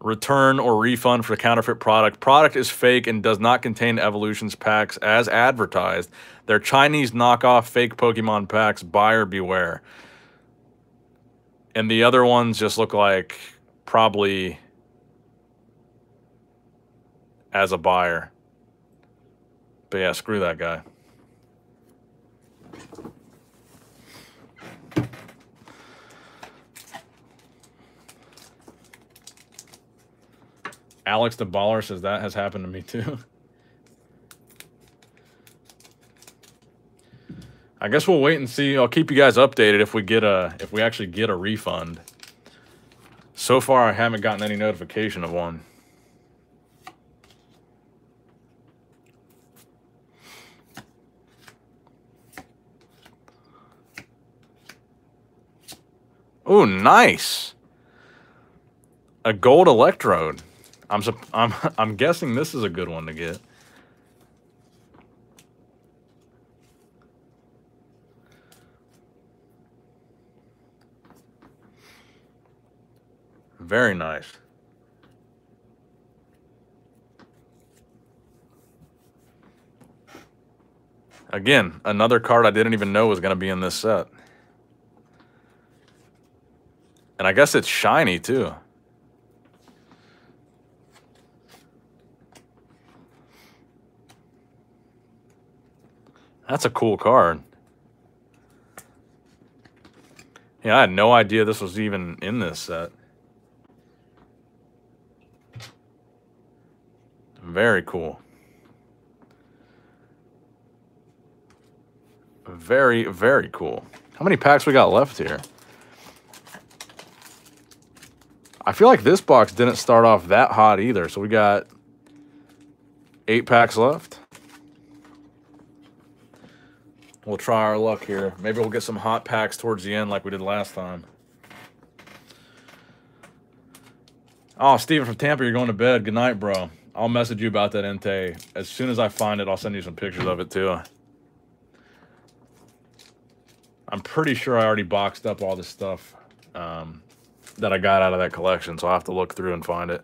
return or refund for the counterfeit product. Product is fake and does not contain Evolutions packs as advertised. They're Chinese knockoff fake Pokemon packs. Buyer beware and the other ones just look like probably as a buyer. But yeah, screw that guy. Alex the baller says that has happened to me too. <laughs> I guess we'll wait and see. I'll keep you guys updated if we get a if we actually get a refund. So far, I haven't gotten any notification of one. Oh, nice. A gold electrode. I'm I'm <laughs> I'm guessing this is a good one to get. Very nice. Again, another card I didn't even know was going to be in this set. And I guess it's shiny, too. That's a cool card. Yeah, I had no idea this was even in this set. Very cool. Very, very cool. How many packs we got left here? I feel like this box didn't start off that hot either. So we got eight packs left. We'll try our luck here. Maybe we'll get some hot packs towards the end like we did last time. Oh, Steven from Tampa, you're going to bed. Good night, bro. I'll message you about that Entei. As soon as I find it, I'll send you some pictures of it, too. I'm pretty sure I already boxed up all the stuff um, that I got out of that collection, so I'll have to look through and find it.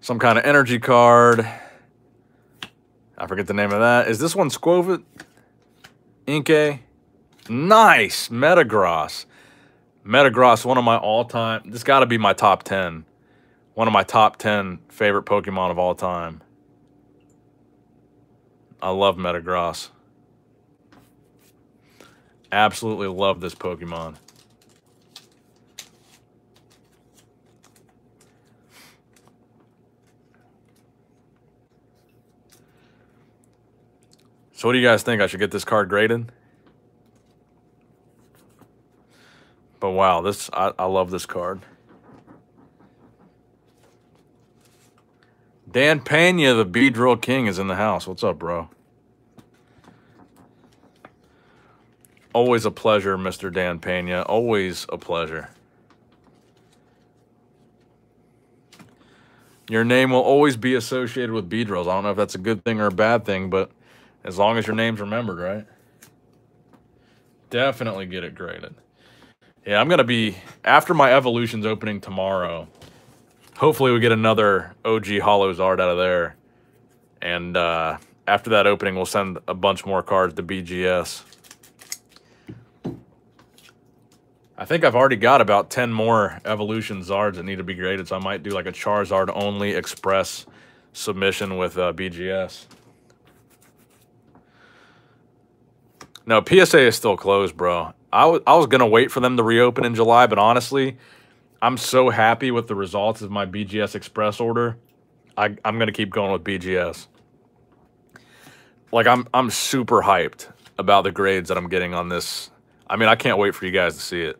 Some kind of energy card. I forget the name of that. Is this one Skwovet? Inkay? Nice! Metagross. Metagross, one of my all-time... This got to be my top 10. One of my top 10 favorite Pokemon of all time. I love Metagross. Absolutely love this Pokemon. So what do you guys think? I should get this card graded? But wow, this I, I love this card. Dan Pena, the Beedrill King, is in the house. What's up, bro? Always a pleasure, Mr. Dan Pena. Always a pleasure. Your name will always be associated with Beedrills. I don't know if that's a good thing or a bad thing, but as long as your name's remembered, right? Definitely get it graded. Yeah, I'm going to be, after my Evolutions opening tomorrow, hopefully we get another OG Holozard out of there. And uh, after that opening, we'll send a bunch more cards to BGS. I think I've already got about 10 more Evolution Zards that need to be graded, so I might do like a Charizard only express submission with uh, BGS. No, PSA is still closed, bro. I was I was gonna wait for them to reopen in July, but honestly, I'm so happy with the results of my BGS Express order. I I'm gonna keep going with BGS. Like I'm I'm super hyped about the grades that I'm getting on this. I mean, I can't wait for you guys to see it.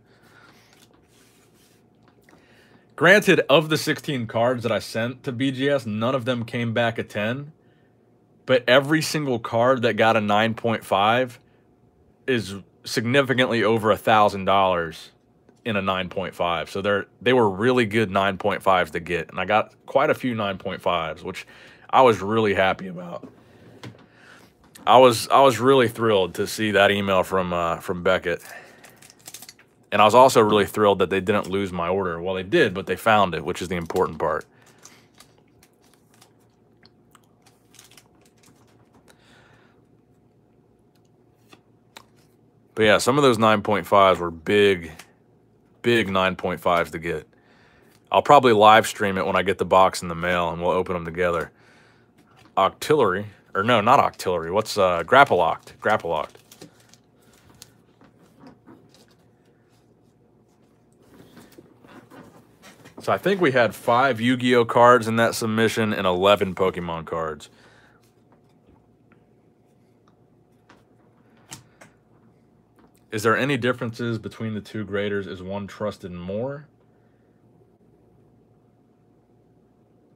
Granted, of the 16 cards that I sent to BGS, none of them came back a 10. But every single card that got a 9.5 is significantly over a thousand dollars in a 9.5 so they're they were really good 9.5s to get. And i got quite a few 9.5s which i was really happy about. I was i was really thrilled to see that email from uh, from beckett. And i was also really thrilled that they didn't lose my order. Well they did but they found it which is the important part But yeah, some of those 9.5s were big, big 9.5s to get. I'll probably live stream it when I get the box in the mail and we'll open them together. Octillery, or no, not Octillery. What's uh, Grapploct? Grapploct. So I think we had five Yu-Gi-Oh cards in that submission and 11 Pokemon cards. Is there any differences between the two graders? Is one trusted more?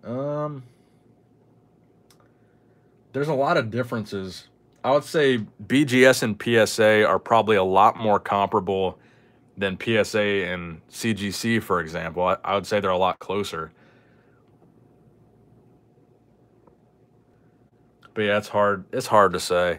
Um, there's a lot of differences. I would say BGS and PSA are probably a lot more comparable than PSA and CGC, for example. I, I would say they're a lot closer. But yeah, it's hard. It's hard to say.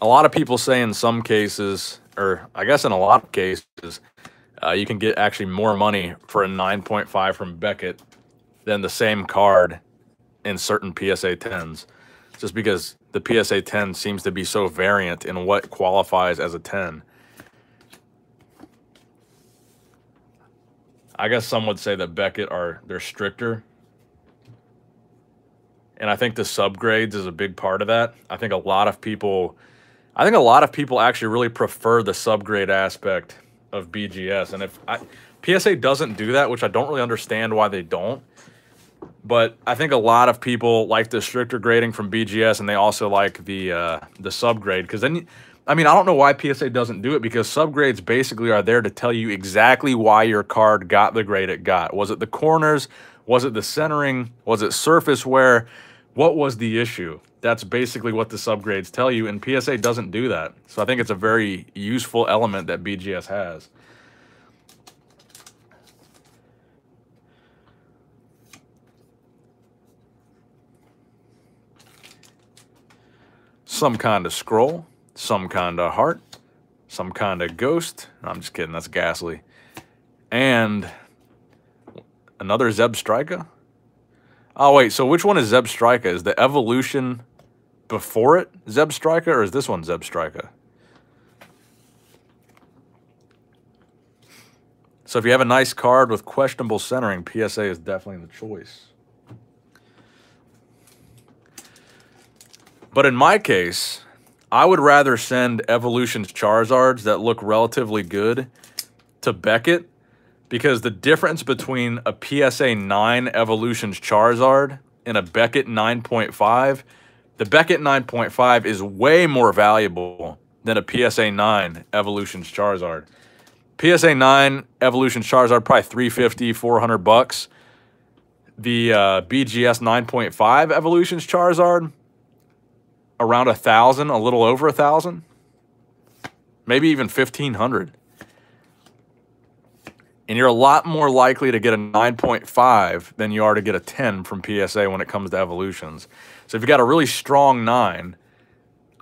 A lot of people say in some cases, or I guess in a lot of cases, uh, you can get actually more money for a 9.5 from Beckett than the same card in certain PSA 10s, just because the PSA 10 seems to be so variant in what qualifies as a 10. I guess some would say that Beckett are they're stricter. And I think the subgrades is a big part of that. I think a lot of people I think a lot of people actually really prefer the subgrade aspect of BGS. And if I, PSA doesn't do that, which I don't really understand why they don't, but I think a lot of people like the stricter grading from BGS, and they also like the uh, the subgrade because then, I mean, I don't know why PSA doesn't do it because subgrades basically are there to tell you exactly why your card got the grade it got. Was it the corners? Was it the centering? Was it surface wear? What was the issue? that's basically what the subgrades tell you, and PSA doesn't do that. So I think it's a very useful element that BGS has. Some kind of scroll, some kind of heart, some kind of ghost. I'm just kidding, that's Gastly. And another Zebstrika. Oh, wait, so which one is Zebstrika? Is the evolution before it Zebstrika, or is this one Zebstrika? So if you have a nice card with questionable centering, PSA is definitely the choice. But in my case, I would rather send Evolutions Charizards that look relatively good to Beckett because the difference between a PSA 9 Evolutions Charizard and a Beckett 9.5 the Beckett 9.5 is way more valuable than a PSA 9 Evolutions Charizard. PSA 9 Evolutions Charizard probably 350, 400 bucks. The uh, BGS 9.5 Evolutions Charizard around a thousand, a little over a thousand, maybe even 1500 and you're a lot more likely to get a 9.5 than you are to get a 10 from PSA when it comes to evolutions. So if you've got a really strong 9,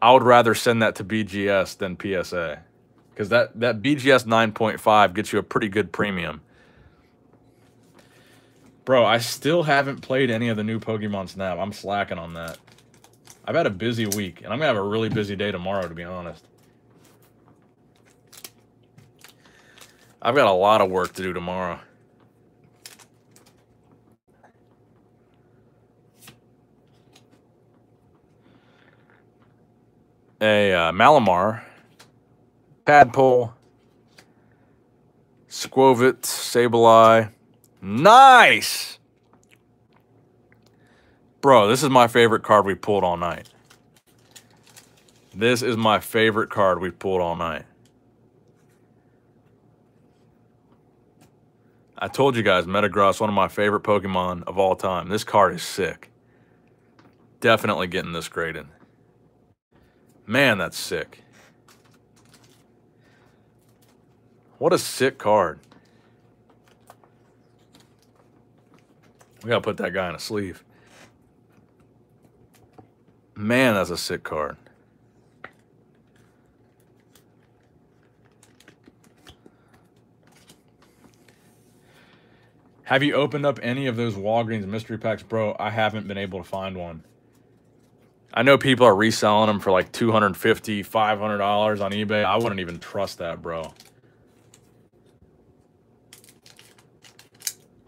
I would rather send that to BGS than PSA. Because that, that BGS 9.5 gets you a pretty good premium. Bro, I still haven't played any of the new Pokemon Snap. I'm slacking on that. I've had a busy week, and I'm going to have a really busy day tomorrow, to be honest. I've got a lot of work to do tomorrow. A uh, Malamar, Tadpole, Skwovet, Sableye. Nice! Bro, this is my favorite card we pulled all night. This is my favorite card we pulled all night. I told you guys, Metagross, one of my favorite Pokemon of all time. This card is sick. Definitely getting this graded. Man, that's sick. What a sick card. We gotta put that guy in a sleeve. Man, that's a sick card. Have you opened up any of those Walgreens mystery packs? Bro, I haven't been able to find one. I know people are reselling them for like $250, $500 on eBay. I wouldn't even trust that, bro.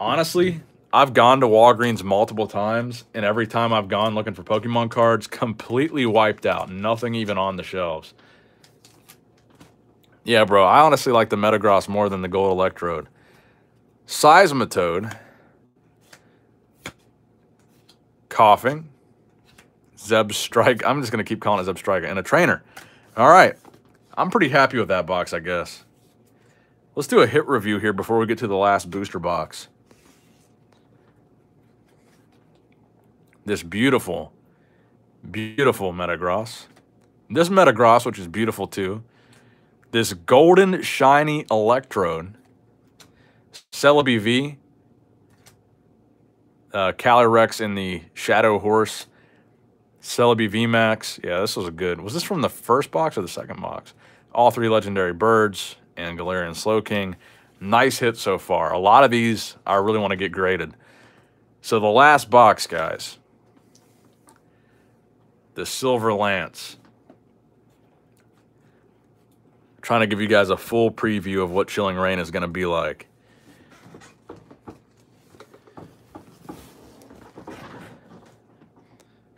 Honestly, I've gone to Walgreens multiple times, and every time I've gone looking for Pokemon cards, <laughs> completely wiped out. Nothing even on the shelves. Yeah, bro, I honestly like the Metagross more than the Gold Electrode. Seismitoad. Zeb Strike. I'm just going to keep calling it Zeb Strike And a trainer. All right. I'm pretty happy with that box, I guess. Let's do a hit review here before we get to the last booster box. This beautiful, beautiful Metagross. This Metagross, which is beautiful too. This golden shiny Electrode. Celebi V. Uh, Calyrex in the Shadow Horse. Celebi VMAX. Yeah, this was a good. Was this from the first box or the second box? All three legendary birds and Galarian Slowking. Nice hit so far. A lot of these I really want to get graded. So the last box, guys. The Silver Lance. trying to give you guys a full preview of what Chilling Reign is going to be like.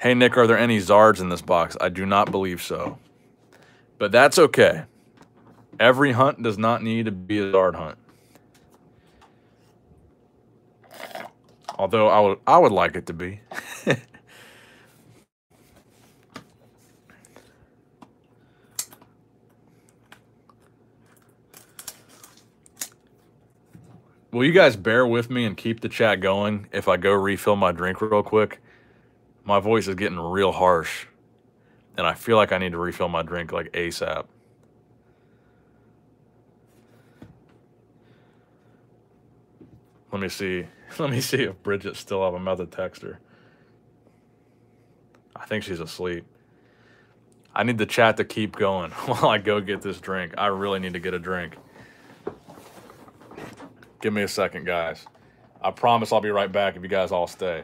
Hey, Nick, are there any Zards in this box? I do not believe so. But that's okay. Every hunt does not need to be a Zard hunt. Although I would I would like it to be. <laughs> Will you guys bear with me and keep the chat going if I go refill my drink real quick? My voice is getting real harsh, and I feel like I need to refill my drink like ASAP. Let me see. <laughs> Let me see if Bridget's still up. I'm about to text her. I think she's asleep. I need the chat to keep going <laughs> while I go get this drink. I really need to get a drink. Give me a second, guys. I promise I'll be right back if you guys all stay.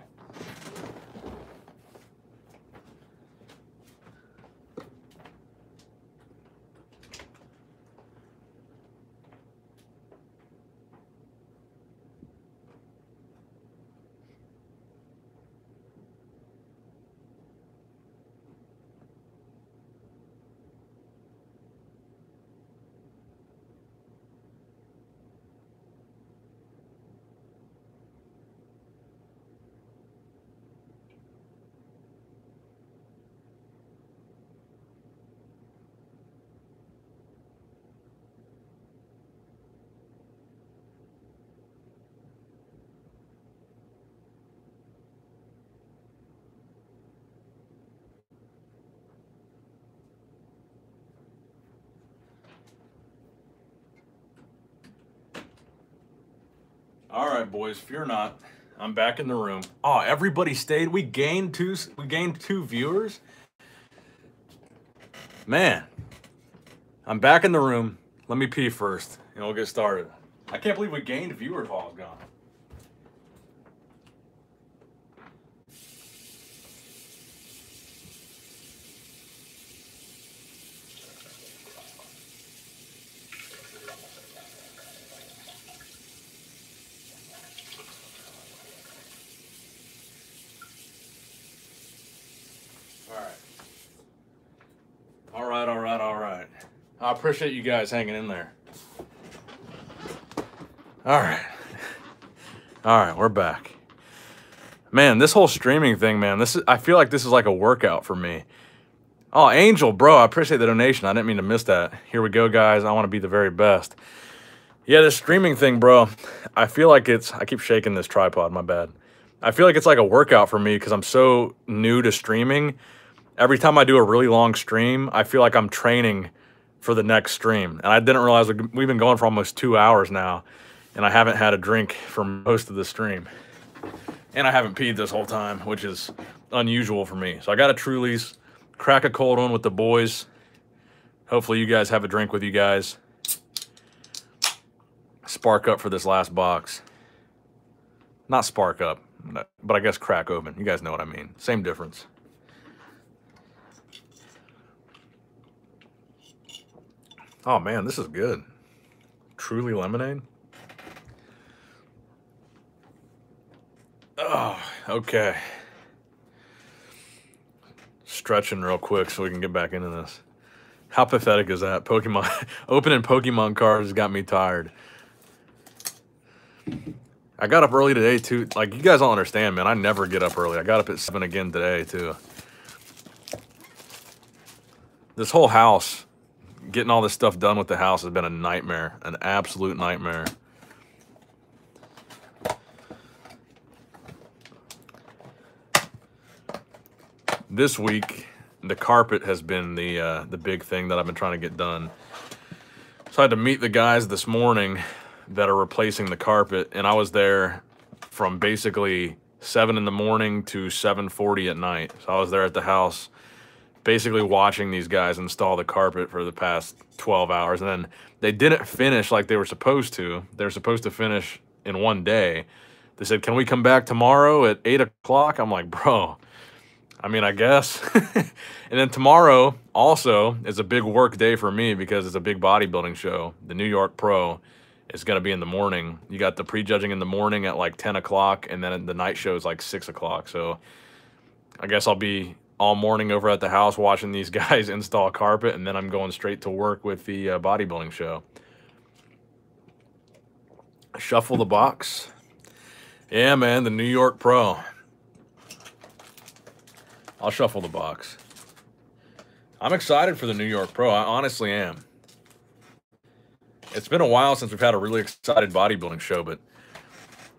All right, boys, fear not. I'm back in the room. Oh, everybody stayed. We gained two. We gained two viewers. Man, I'm back in the room. Let me pee first, and we'll get started. I can't believe we gained viewers while I was gone. I appreciate you guys hanging in there. All right. All right, we're back. Man, this whole streaming thing, man, this is I feel like this is like a workout for me. Oh, Angel, bro, I appreciate the donation. I didn't mean to miss that. Here we go, guys. I want to be the very best. Yeah, this streaming thing, bro, I feel like it's I keep shaking this tripod, my bad. I feel like it's like a workout for me because I'm so new to streaming. Every time I do a really long stream, I feel like I'm training for the next stream. And I didn't realize we've been going for almost two hours now, and I haven't had a drink for most of the stream. And I haven't peed this whole time, which is unusual for me. So I got a Truly's, crack a cold one with the boys. Hopefully you guys have a drink with you guys. Spark up for this last box. Not spark up, but I guess crack open. You guys know what I mean. Same difference. Oh man, this is good. Truly lemonade. Oh, okay. Stretching real quick so we can get back into this. How pathetic is that? Pokemon <laughs> opening Pokemon cards got me tired. I got up early today too. Like you guys don't understand, man. I never get up early. I got up at seven again today too. This whole house, getting all this stuff done with the house has been a nightmare, an absolute nightmare. This week, the carpet has been the uh, the big thing that I've been trying to get done. So I had to meet the guys this morning that are replacing the carpet, and I was there from basically seven in the morning to 7:40 at night. So I was there at the house, basically watching these guys install the carpet for the past 12 hours, and then they didn't finish like they were supposed to. They were supposed to finish in one day. They said, "Can we come back tomorrow at eight o'clock?" I'm like, "Bro." I mean, I guess. <laughs> and then tomorrow also is a big work day for me because it's a big bodybuilding show. The New York Pro is going to be in the morning. You got the prejudging in the morning at like 10 o'clock, and then the night show is like 6 o'clock. So I guess I'll be all morning over at the house watching these <laughs> guys install carpet, and then I'm going straight to work with the uh, bodybuilding show. Shuffle the box. Yeah, man, the New York Pro. I'll shuffle the box. I'm excited for the New York Pro. I honestly am. It's been a while since we've had a really excited bodybuilding show, but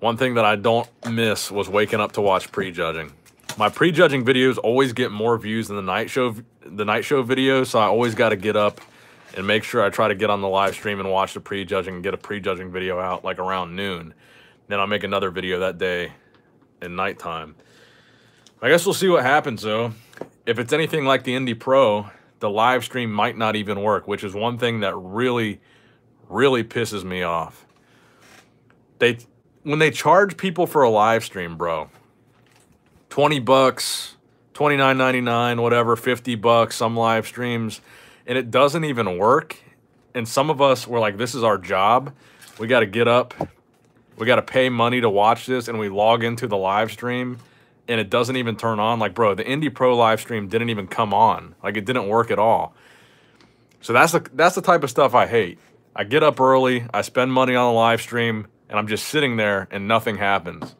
one thing that I don't miss was waking up to watch prejudging. My prejudging videos always get more views than the night show the night show videos, so I always got to get up and make sure I try to get on the live stream and watch the prejudging and get a prejudging video out like around noon. Then I'll make another video that day in nighttime. I guess we'll see what happens though. If it's anything like the Indy Pro, the live stream might not even work, which is one thing that really, really pisses me off. They when they charge people for a live stream, bro, 20 bucks, 29.99, whatever, 50 bucks, some live streams, and it doesn't even work. And some of us were like, this is our job. We got to get up. We got to pay money to watch this, and we log into the live stream and it doesn't even turn on. Like, bro, the Indy Pro live stream didn't even come on. Like, it didn't work at all. So that's the that's the type of stuff I hate. I get up early, I spend money on a live stream, and I'm just sitting there and nothing happens.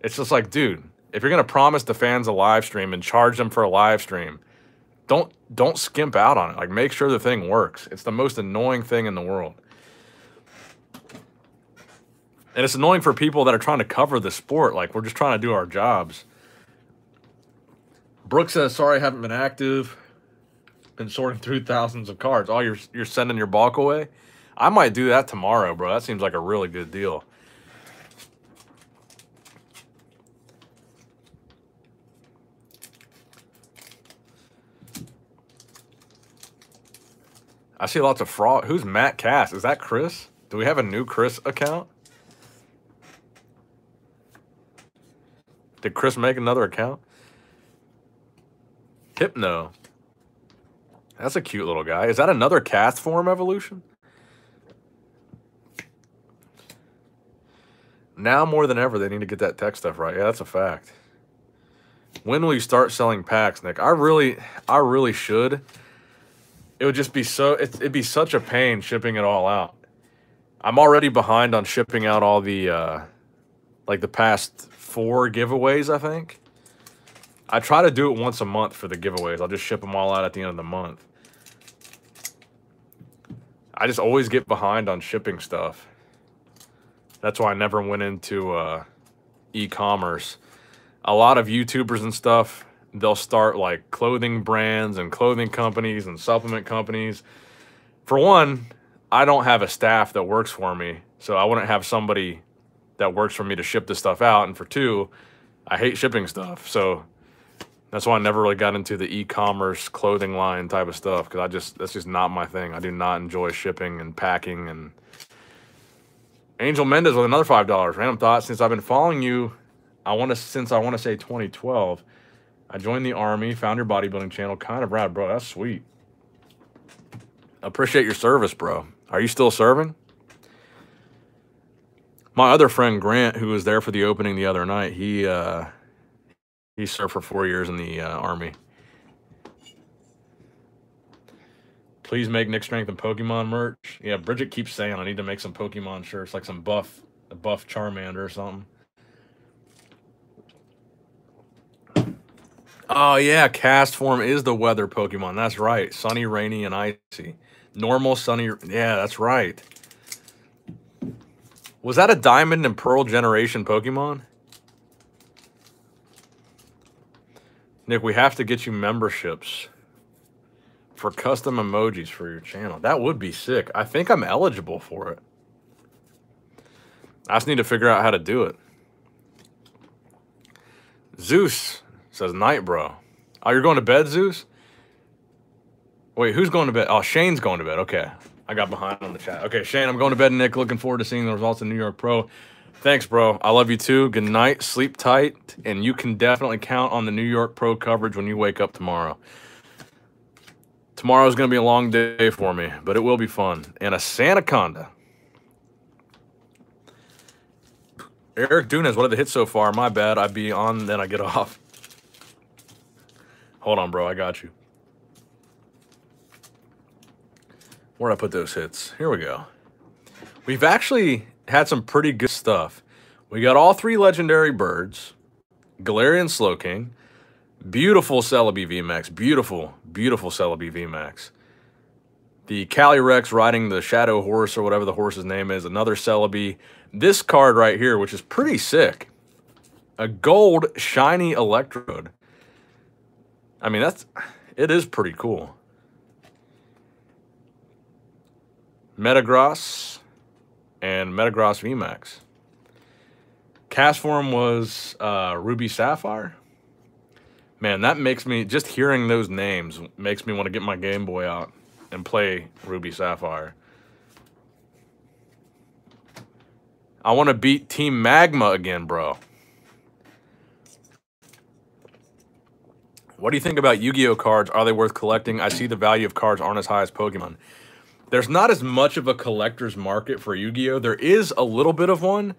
It's just like, dude, if you're gonna promise the fans a live stream and charge them for a live stream, don't don't skimp out on it. Like, make sure the thing works. It's the most annoying thing in the world. And it's annoying for people that are trying to cover the sport. Like, we're just trying to do our jobs. Brooke says, sorry I haven't been active. Been sorting through thousands of cards. Oh, you're, you're sending your bulk away? I might do that tomorrow, bro. That seems like a really good deal. I see lots of fraud. Who's Matt Cass? Is that Chris? Do we have a new Chris account? Did Chris make another account? Hypno. That's a cute little guy. Is that another Castform evolution? Now more than ever, they need to get that tech stuff right. Yeah, that's a fact. When will you start selling packs, Nick? I really, I really should. It would just be so, it'd be such a pain shipping it all out. I'm already behind on shipping out all the, uh, like the past four giveaways, I think. I try to do it once a month for the giveaways. I'll just ship them all out at the end of the month. I just always get behind on shipping stuff. That's why I never went into uh, e-commerce. A lot of YouTubers and stuff, they'll start like clothing brands and clothing companies and supplement companies. For one, I don't have a staff that works for me, so I wouldn't have somebody that works for me to ship this stuff out. And for two, I hate shipping stuff. So that's why I never really got into the e-commerce clothing line type of stuff because I just that's just not my thing. I do not enjoy shipping and packing and Angel Mendez with another five dollars. Random thought. Since I've been following you, I want to since I want to say 2012. I joined the army, found your bodybuilding channel. Kind of rad, bro. That's sweet. Appreciate your service, bro. Are you still serving? my other friend Grant, who was there for the opening the other night, he uh, He served for four years in the uh, army. Please make Nick Strength and Pokemon merch. Yeah, Bridget keeps saying I need to make some Pokemon shirts, like some buff, a buff Charmander or something. Oh yeah, Castform is the weather Pokemon. That's right. Sunny, rainy, and icy. Normal, sunny. Yeah, that's right. Was that a Diamond and Pearl generation Pokemon? Nick, we have to get you memberships for custom emojis for your channel. That would be sick. I think I'm eligible for it. I just need to figure out how to do it. Zeus says, night, bro. Oh, you're going to bed, Zeus? Wait, who's going to bed? Oh, Shane's going to bed. Okay. I got behind on the chat. Okay, Shane, I'm going to bed, Nick. Looking forward to seeing the results of New York Pro. Thanks, bro. I love you too. Good night. Sleep tight. And you can definitely count on the New York Pro coverage when you wake up tomorrow. Tomorrow's going to be a long day for me, but it will be fun. And a Sandaconda. Eric Dunas, what are the hits so far? My bad. I'd be on, then I get <laughs> off. Hold on, bro. I got you. Where'd I put those hits? Here we go. We've actually had some pretty good stuff. We got all three legendary birds, Galarian Slowking, beautiful Celebi VMAX, beautiful, beautiful Celebi VMAX. The Calyrex riding the Shadow Horse or whatever the horse's name is, another Celebi. This card right here, which is pretty sick, a gold shiny Electrode. I mean, that's, it is pretty cool. Metagross, and Metagross VMAX. Castform was uh, Ruby Sapphire. Man, that makes me, just hearing those names makes me want to get my Game Boy out and play Ruby Sapphire. I want to beat Team Magma again, bro. What do you think about Yu-Gi-Oh cards? Are they worth collecting? I see the value of cards aren't as high as Pokemon there's not as much of a collector's market for Yu-Gi-Oh. There is a little bit of one,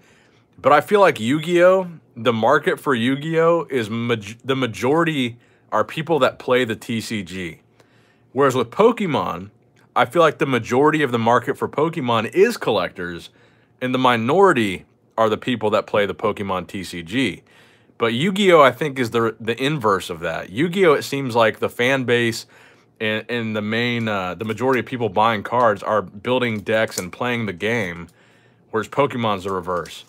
but I feel like Yu-Gi-Oh, the market for Yu-Gi-Oh is ma the majority are people that play the TCG. Whereas with Pokemon, I feel like the majority of the market for Pokemon is collectors, and the minority are the people that play the Pokemon TCG. But Yu-Gi-Oh, I think, is the the inverse of that. Yu-Gi-Oh, it seems like the fan base and, and the main, uh, the majority of people buying cards are building decks and playing the game, whereas Pokemon's the reverse.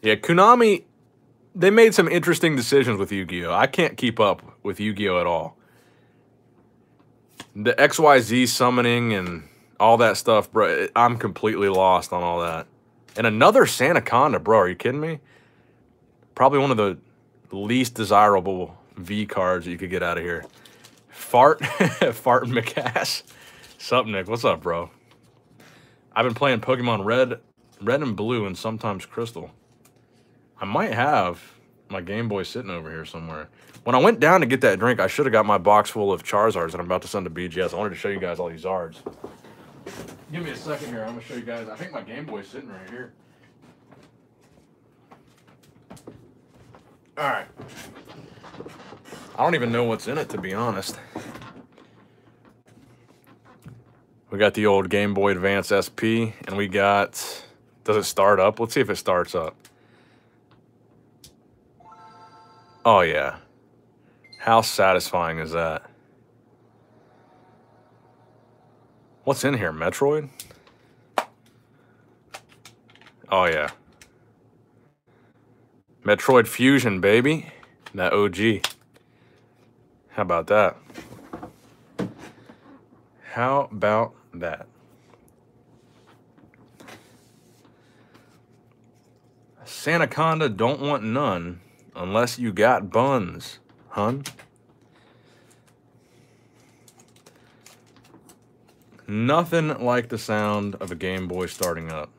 Yeah, Konami, they made some interesting decisions with Yu-Gi-Oh! I can't keep up with Yu-Gi-Oh! at all. The XYZ summoning and all that stuff, bro, I'm completely lost on all that. And another Sandaconda, bro, are you kidding me? Probably one of the least desirable V cards that you could get out of here. Fart, <laughs> Fart McCass. Sup, Nick? What's up, bro? I've been playing Pokemon Red, Red and Blue, and sometimes Crystal. I might have my Game Boy sitting over here somewhere. When I went down to get that drink, I should have got my box full of Charizards that I'm about to send to BGS. I wanted to show you guys all these Zards. Give me a second here. I'm to show you guys. I think my Game Boy's sitting right here. All right. I don't even know what's in it, to be honest. We got the old Game Boy Advance SP, and we got... Does it start up? Let's see if it starts up. Oh, yeah. How satisfying is that? What's in here? Metroid? Oh, yeah. Metroid Fusion, baby. That OG. How about that? How about that? Sandaconda don't want none unless you got buns, hun. Nothing like the sound of a Game Boy starting up.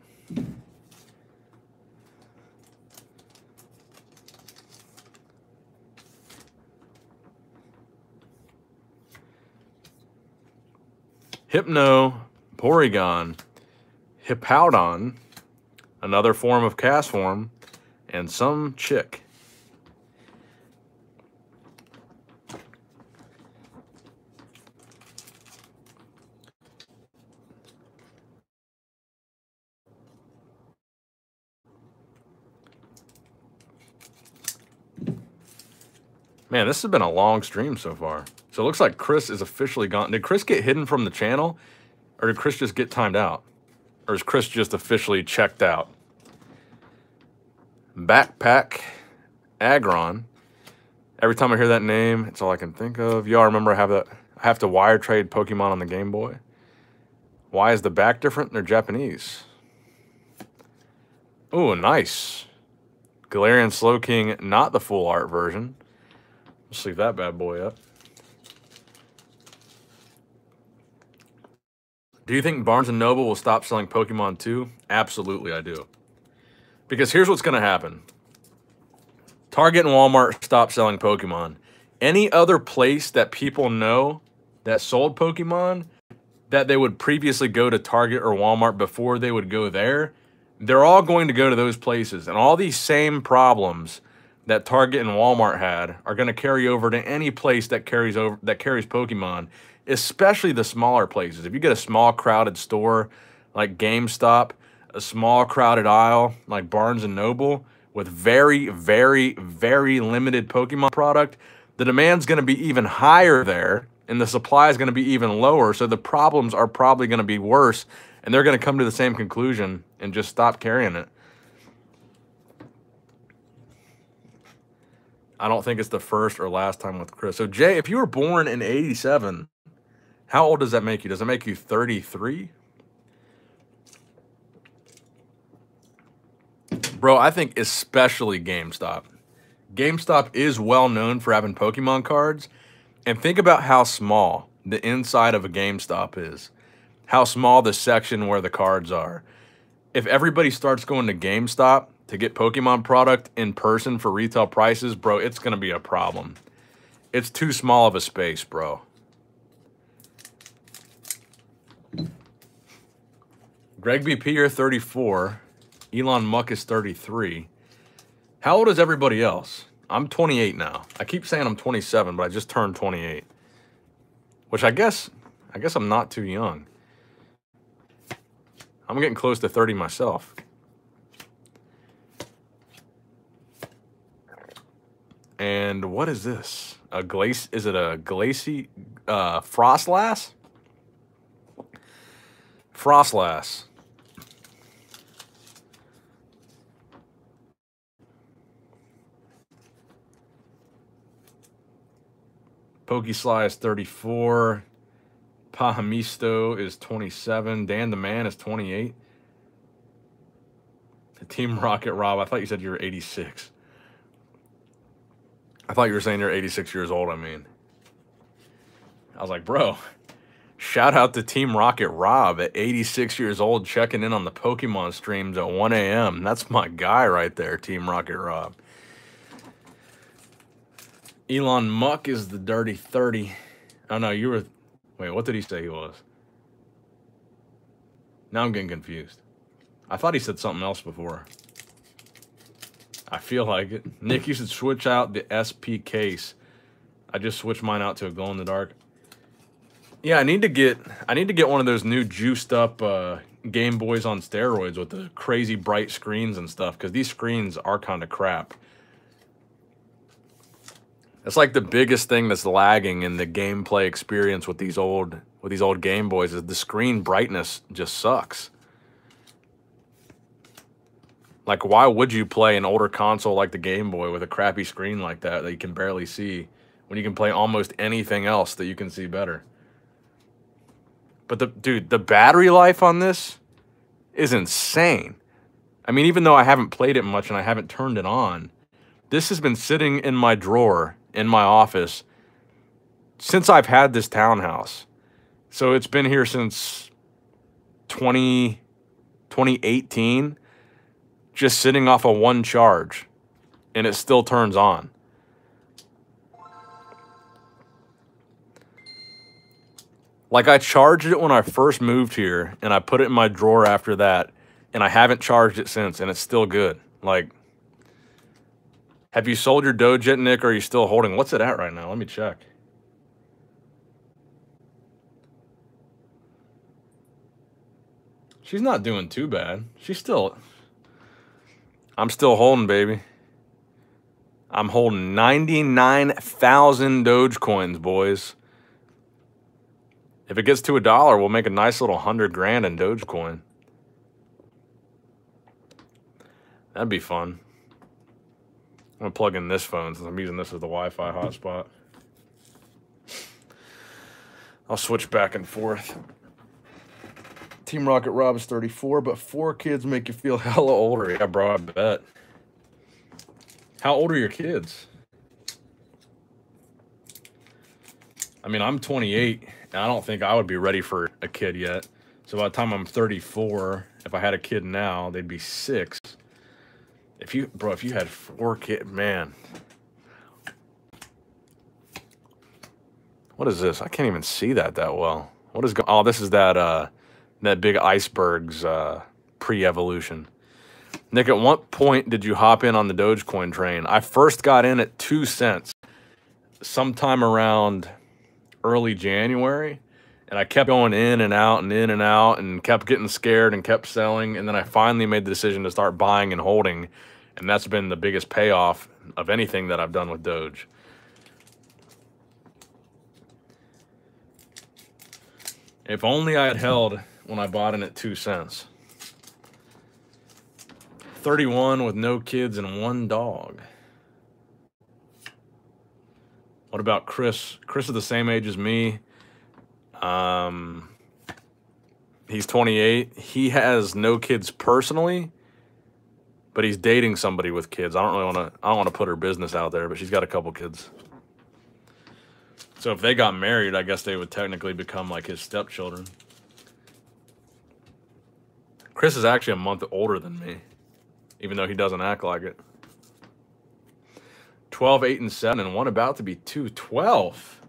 Hypno, Porygon, Hippowdon, another form of Castform, and some chick. Man, this has been a long stream so far. So it looks like Chris is officially gone. Did Chris get hidden from the channel? Or did Chris just get timed out? Or is Chris just officially checked out? Backpack Aggron. Every time I hear that name, it's all I can think of. Y'all remember I have that I have to wire trade Pokemon on the Game Boy. Why is the back different? They're Japanese. Oh, nice. Galarian Slowking, not the full art version. Let's that bad boy up. Do you think Barnes & Noble will stop selling Pokemon too? Absolutely, I do. Because here's what's going to happen. Target and Walmart stop selling Pokemon. Any other place that people know that sold Pokemon that they would previously go to Target or Walmart before they would go there, they're all going to go to those places. And all these same problems that Target and Walmart had are going to carry over to any place that carries over that carries Pokemon especially the smaller places. If you get a small crowded store like GameStop, a small crowded aisle like Barnes and Noble with very, very, very limited Pokemon product, the demand's going to be even higher there and the supply is going to be even lower. So the problems are probably going to be worse and they're going to come to the same conclusion and just stop carrying it. I don't think it's the first or last time with Chris. So Jay, if you were born in 87, how old does that make you? Does it make you 33? Bro, I think especially GameStop. GameStop is well known for having Pokemon cards. And think about how small the inside of a GameStop is. How small the section where the cards are. If everybody starts going to GameStop to get Pokemon product in person for retail prices, bro, it's going to be a problem. It's too small of a space, bro. Greg BP, you're 34. Elon Muck is 33. How old is everybody else? I'm 28 now. I keep saying I'm 27, but I just turned 28. Which I guess, I guess I'm not too young. I'm getting close to 30 myself. And what is this? A glace? Is it a glacy uh, Froslass? Froslass. Pokesly is 34. Pahamisto is 27. Dan the Man is 28. Team Rocket Rob, I thought you said you were 86. I thought you were saying you're 86 years old, I mean. I was like, bro, shout out to Team Rocket Rob at 86 years old checking in on the Pokemon streams at 1 a.m. That's my guy right there, Team Rocket Rob. Elon Muck is the dirty 30. Oh, no, you were. Wait, what did he say he was? Now I'm getting confused. I thought he said something else before. I feel like it. Nick, you should switch out the SP case. I just switched mine out to a glow in the dark. Yeah, I need to get I need to get one of those new juiced up uh, Game Boys on steroids with the crazy bright screens and stuff because these screens are kind of crap. It's like the biggest thing that's lagging in the gameplay experience with these old with these old Game Boys is the screen brightness just sucks. Like, why would you play an older console like the Game Boy with a crappy screen like that that you can barely see when you can play almost anything else that you can see better? But the dude, the battery life on this is insane. I mean, even though I haven't played it much and I haven't turned it on, this has been sitting in my drawer in my office since I've had this townhouse. So it's been here since 20, 2018, just sitting off a one charge, and it still turns on. Like I charged it when I first moved here, and I put it in my drawer after that, and I haven't charged it since, and it's still good. Like, have you sold your Doge yet, Nick, or are you still holding? What's it at right now? Let me check. She's not doing too bad. She's still. I'm still holding, baby. I'm holding 99,000 Dogecoins, boys. If it gets to a dollar, we'll make a nice little hundred grand in Dogecoin. That'd be fun. I'm gonna plug in this phone since I'm using this as the Wi-Fi hotspot. I'll switch back and forth. Team Rocket Rob is 34, but four kids make you feel <laughs> hella older. Yeah, bro, I bet. How old are your kids? I mean, I'm 28, and I don't think I would be ready for a kid yet. So by the time I'm 34, if I had a kid now, they'd be six. If you, bro, if you had four kids, man. What is this? I can't even see that that well. What is going? Oh, this is that uh, that big iceberg's uh, pre-evolution. Nick, at what point did you hop in on the Dogecoin train? I first got in at two cents, sometime around early January, and I kept going in and out and in and out, and kept getting scared and kept selling, and then I finally made the decision to start buying and holding, and that's been the biggest payoff of anything that I've done with Doge. If only I had held when I bought in at two cents. 31 with no kids and one dog. What about Chris? Chris is the same age as me. Um, he's 28. He has no kids personally, but he's dating somebody with kids. I don't really want to. I don't want to put her business out there, but she's got a couple kids. So if they got married, I guess they would technically become like his stepchildren. Chris is actually a month older than me, even though he doesn't act like it. 12, 8, and 7, and one about to be 2. 12.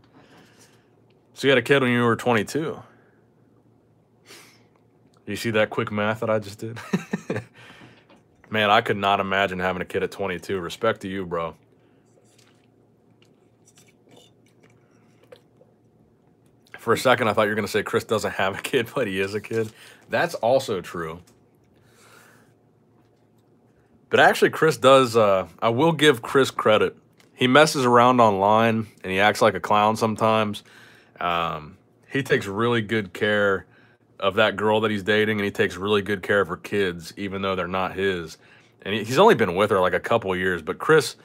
So you had a kid when you were 22. You see that quick math that I just did? <laughs> Man, I could not imagine having a kid at 22. Respect to you, bro. For a second, I thought you were going to say Chris doesn't have a kid, <laughs> but he is a kid. That's also true. But actually, Chris does. Uh, I will give Chris credit. He messes around online and he acts like a clown sometimes. Um, he takes really good care of that girl that he's dating, and he takes really good care of her kids, even though they're not his. And he, he's only been with her like a couple years. But Chris,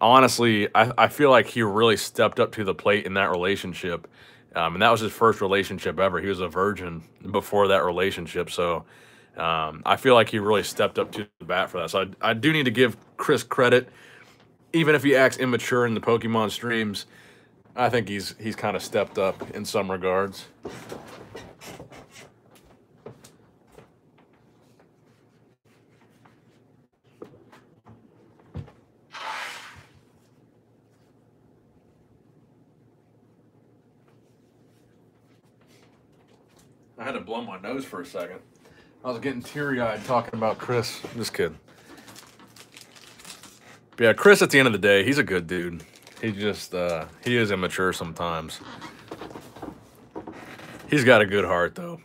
honestly, I, I feel like he really stepped up to the plate in that relationship. Um, and that was his first relationship ever. He was a virgin before that relationship. So um, I feel like he really stepped up to the bat for that. So I, I do need to give Chris credit, even if he acts immature in the Pokemon streams. I think he's he's kind of stepped up in some regards. I had to blow my nose for a second. I was getting teary eyed talking about Chris. Just kidding. But yeah, Chris, at the end of the day, he's a good dude. He just, uh, he is immature sometimes. He's got a good heart, though.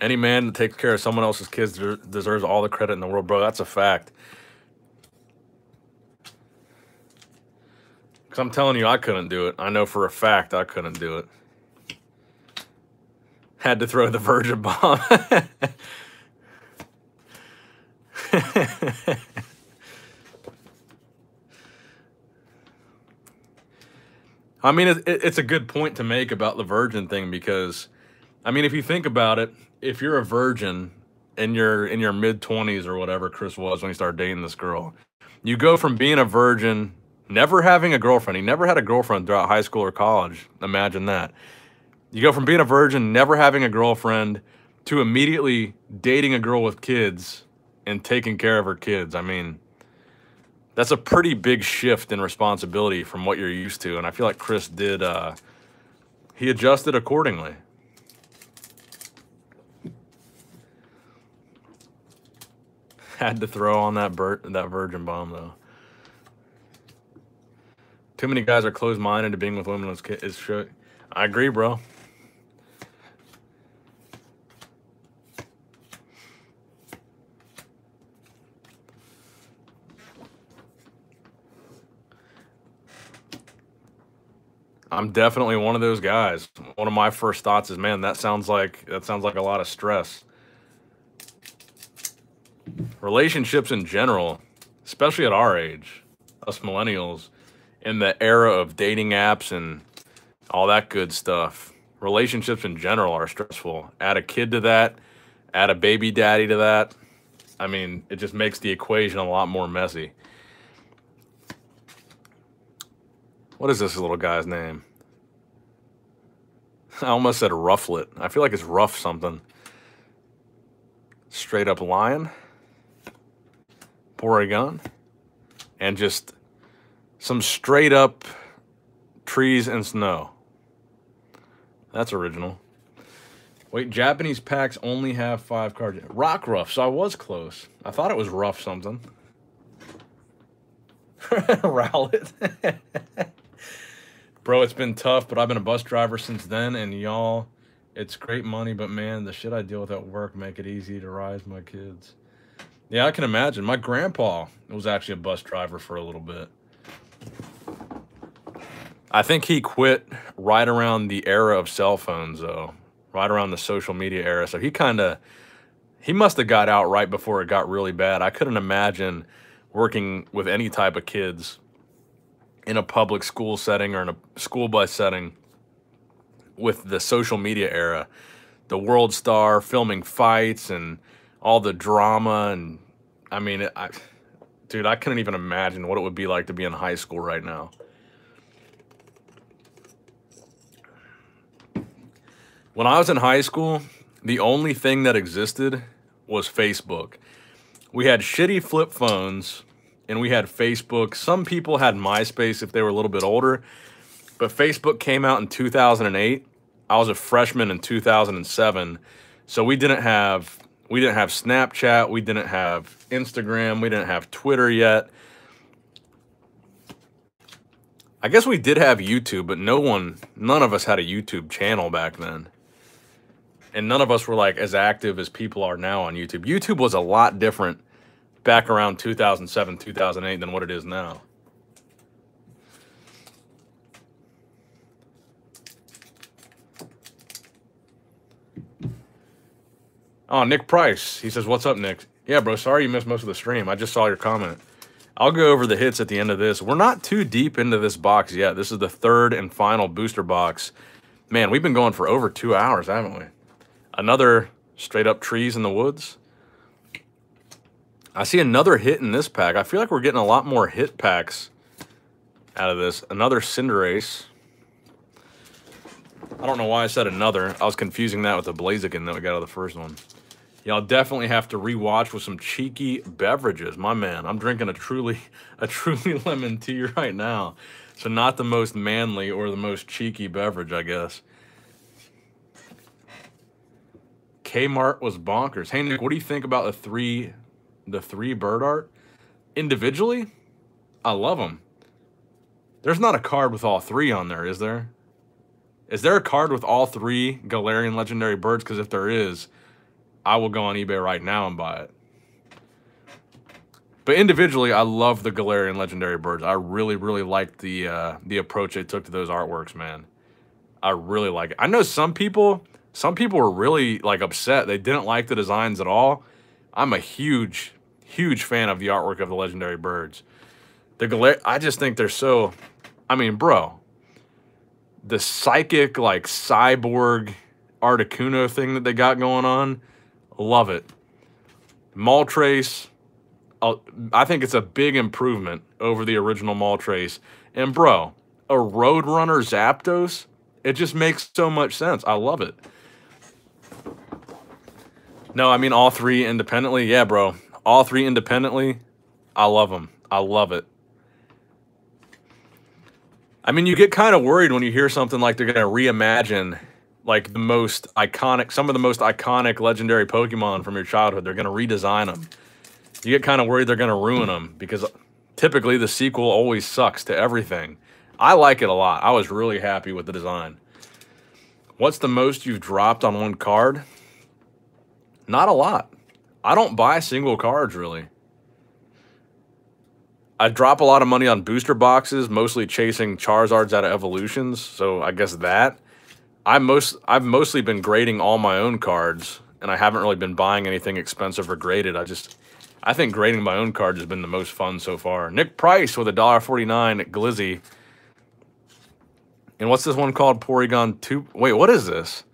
Any man that takes care of someone else's kids deserves all the credit in the world, bro. That's a fact. Because I'm telling you, I couldn't do it. I know for a fact I couldn't do it. Had to throw the virgin <laughs> bomb. I mean, it, it's a good point to make about the virgin thing because, I mean, if you think about it, if you're a virgin in your in your mid twenties or whatever Chris was when he started dating this girl, you go from being a virgin never having a girlfriend. He never had a girlfriend throughout high school or college. Imagine that. You go from being a virgin, never having a girlfriend, to immediately dating a girl with kids and taking care of her kids. I mean, That's a pretty big shift in responsibility from what you're used to, and I feel like Chris did. Uh, he adjusted accordingly. Had to throw on that that virgin bomb though. Too many guys are closed-minded to being with women is, is I agree, bro. I'm definitely one of those guys. One of my first thoughts is, man, that sounds like that sounds like a lot of stress. Relationships in general, especially at our age, us millennials, in the era of dating apps and all that good stuff. Relationships in general are stressful. Add a kid to that, add a baby daddy to that. I mean, it just makes the equation a lot more messy. What is this little guy's name? <laughs> I almost said Rufflet. I feel like it's rough something. Straight up lion. Porygon. And just some straight up trees and snow. That's original. Wait, Japanese packs only have five cards. Rockruff, so I was close. I thought it was rough something. <laughs> Rowlet. <laughs> Bro, it's been tough, but I've been a bus driver since then, and y'all, it's great money, but man, the shit I deal with at work make it easy to raise my kids. Yeah, I can imagine. My grandpa was actually a bus driver for a little bit. I think he quit right around the era of cell phones, though, right around the social media era. So he kind of, he must have got out right before it got really bad. I couldn't imagine working with any type of kids in a public school setting or in a school bus setting with the social media era, the world star filming fights and all the drama and I mean, I, dude, I couldn't even imagine what it would be like to be in high school right now. When I was in high school, the only thing that existed was Facebook. We had shitty flip phones and we had Facebook. Some people had MySpace if they were a little bit older, but Facebook came out in 2008. I was a freshman in 2007, so we didn't have we didn't have Snapchat, we didn't have Instagram, we didn't have Twitter yet. I guess we did have YouTube, but no one, none of us had a YouTube channel back then. And none of us were like as active as people are now on YouTube. YouTube was a lot different back around 2007, 2008 than what it is now. Oh, Nick Price. He says, What's up, Nick? Yeah, bro. Sorry you missed most of the stream. I just saw your comment. I'll go over the hits at the end of this. We're not too deep into this box yet. This is the third and final booster box. Man, we've been going for over two hours, haven't we? Another straight up trees in the woods. I see another hit in this pack. I feel like we're getting a lot more hit packs out of this. Another Cinderace. I don't know why I said another. I was confusing that with the Blaziken that we got out of the first one. Y'all definitely have to rewatch with some cheeky beverages. My man, I'm drinking a truly <laughs> a truly lemon tea right now. So not the most manly or the most cheeky beverage, I guess. Kmart was bonkers. Hey, Nick, what do you think about the three the three bird art individually, I love them. There's not a card with all three on there, is there? Is there a card with all three Galarian legendary birds? Because if there is, I will go on eBay right now and buy it. But individually, I love the Galarian legendary birds. I really, really like the uh, the approach they took to those artworks, man. I really like it. I know some people, some people were really like upset. They didn't like the designs at all. I'm a huge, huge fan of the artwork of the legendary birds. The I just think they're so, I mean, bro, the psychic, like, cyborg Articuno thing that they got going on, love it. Uh, I think it's a big improvement over the original Moltres. And, bro, a Roadrunner Zapdos, it just makes so much sense. I love it. No, I mean all three independently. Yeah, bro. All three independently, I love them. I love it. I mean, you get kind of worried when you hear something like they're going to reimagine like the most iconic, some of the most iconic legendary Pokemon from your childhood. They're going to redesign them. You get kind of worried they're going to ruin them because typically the sequel always sucks to everything. I like it a lot. I was really happy with the design. What's the most you've dropped on one card? Not a lot. I don't buy single cards really. I drop a lot of money on booster boxes, mostly chasing Charizards out of evolutions. So I guess that. I most I've mostly been grading all my own cards, and I haven't really been buying anything expensive or graded. I just I think grading my own cards has been the most fun so far. Nick Price with a dollar forty nine at Glizzy. And what's this one called? Porygon 2. Wait, what is this?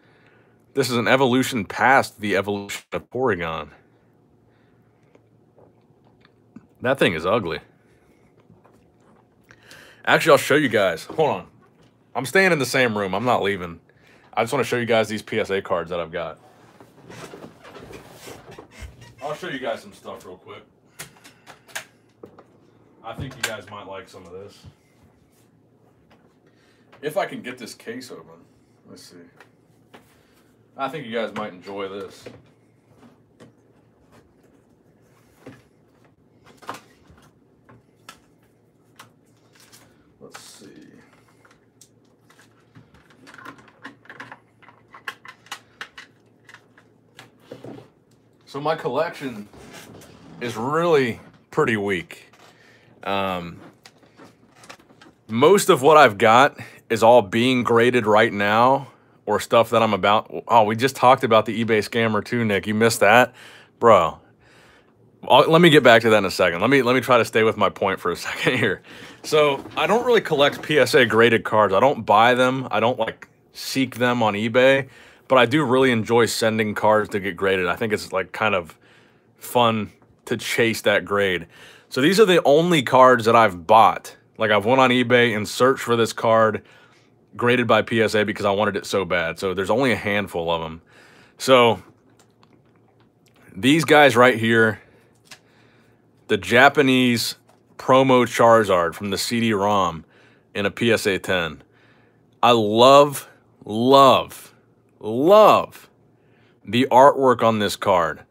This is an evolution past the evolution of Porygon. That thing is ugly. Actually, I'll show you guys. Hold on. I'm staying in the same room. I'm not leaving. I just want to show you guys these PSA cards that I've got. I'll show you guys some stuff real quick. I think you guys might like some of this. If I can get this case open. Let's see. I think you guys might enjoy this. Let's see. So my collection is really pretty weak. Um, most of what I've got is all being graded right now or stuff that I'm about. Oh, we just talked about the eBay scammer too, Nick. You missed that? Bro, I'll, let me get back to that in a second. Let me let me try to stay with my point for a <laughs> second here. So I don't really collect PSA graded cards. I don't buy them. I don't like seek them on eBay, but I do really enjoy sending cards to get graded. I think it's like kind of fun to chase that grade. So these are the only cards that I've bought. Like I've went on eBay and searched for this card graded by PSA because I wanted it so bad. So there's only a handful of them. So these guys right here, the Japanese promo Charizard from the CD-ROM in a PSA 10. I love, love, love the artwork on this card.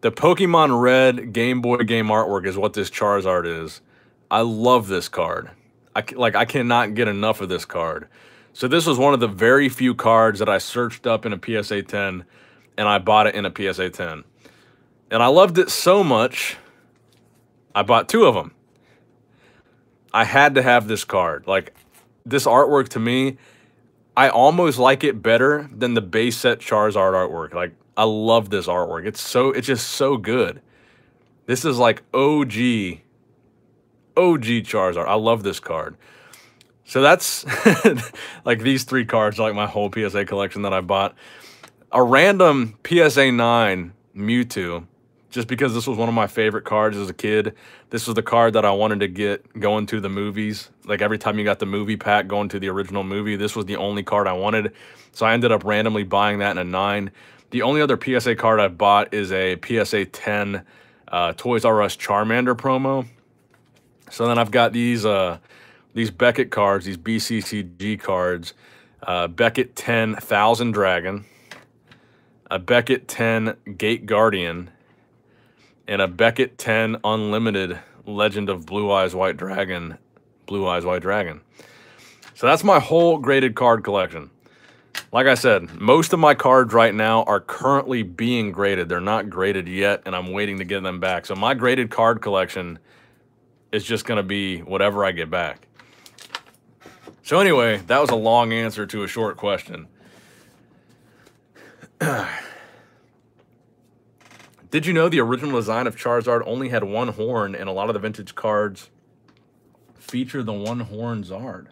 The Pokemon Red Game Boy game artwork is what this Charizard is. I love this card. I, like, I cannot get enough of this card. So this was one of the very few cards that I searched up in a PSA 10, and I bought it in a PSA 10. And I loved it so much, I bought two of them. I had to have this card. Like, this artwork to me, I almost like it better than the base set Charizard artwork. Like, I love this artwork. It's so, it's just so good. This is like OG OG Charizard. I love this card. So that's <laughs> like these three cards like my whole PSA collection that I bought. A random PSA 9 Mewtwo, just because this was one of my favorite cards as a kid. This was the card that I wanted to get going to the movies. Like every time you got the movie pack going to the original movie, this was the only card I wanted. So I ended up randomly buying that in a 9. The only other PSA card I bought is a PSA 10 uh, Toys R Us Charmander promo. So then I've got these uh, these Beckett cards, these BCCG cards. Uh, Beckett 10 Thousand Dragon, a Beckett 10 Gate Guardian, and a Beckett 10 Unlimited Legend of Blue Eyes White Dragon, Blue Eyes White Dragon. So that's my whole graded card collection. Like I said, most of my cards right now are currently being graded. They're not graded yet, and I'm waiting to get them back. So my graded card collection is just going to be whatever I get back. So anyway, that was a long answer to a short question. <clears throat> Did you know the original design of Charizard only had one horn and a lot of the vintage cards feature the one horn Zard?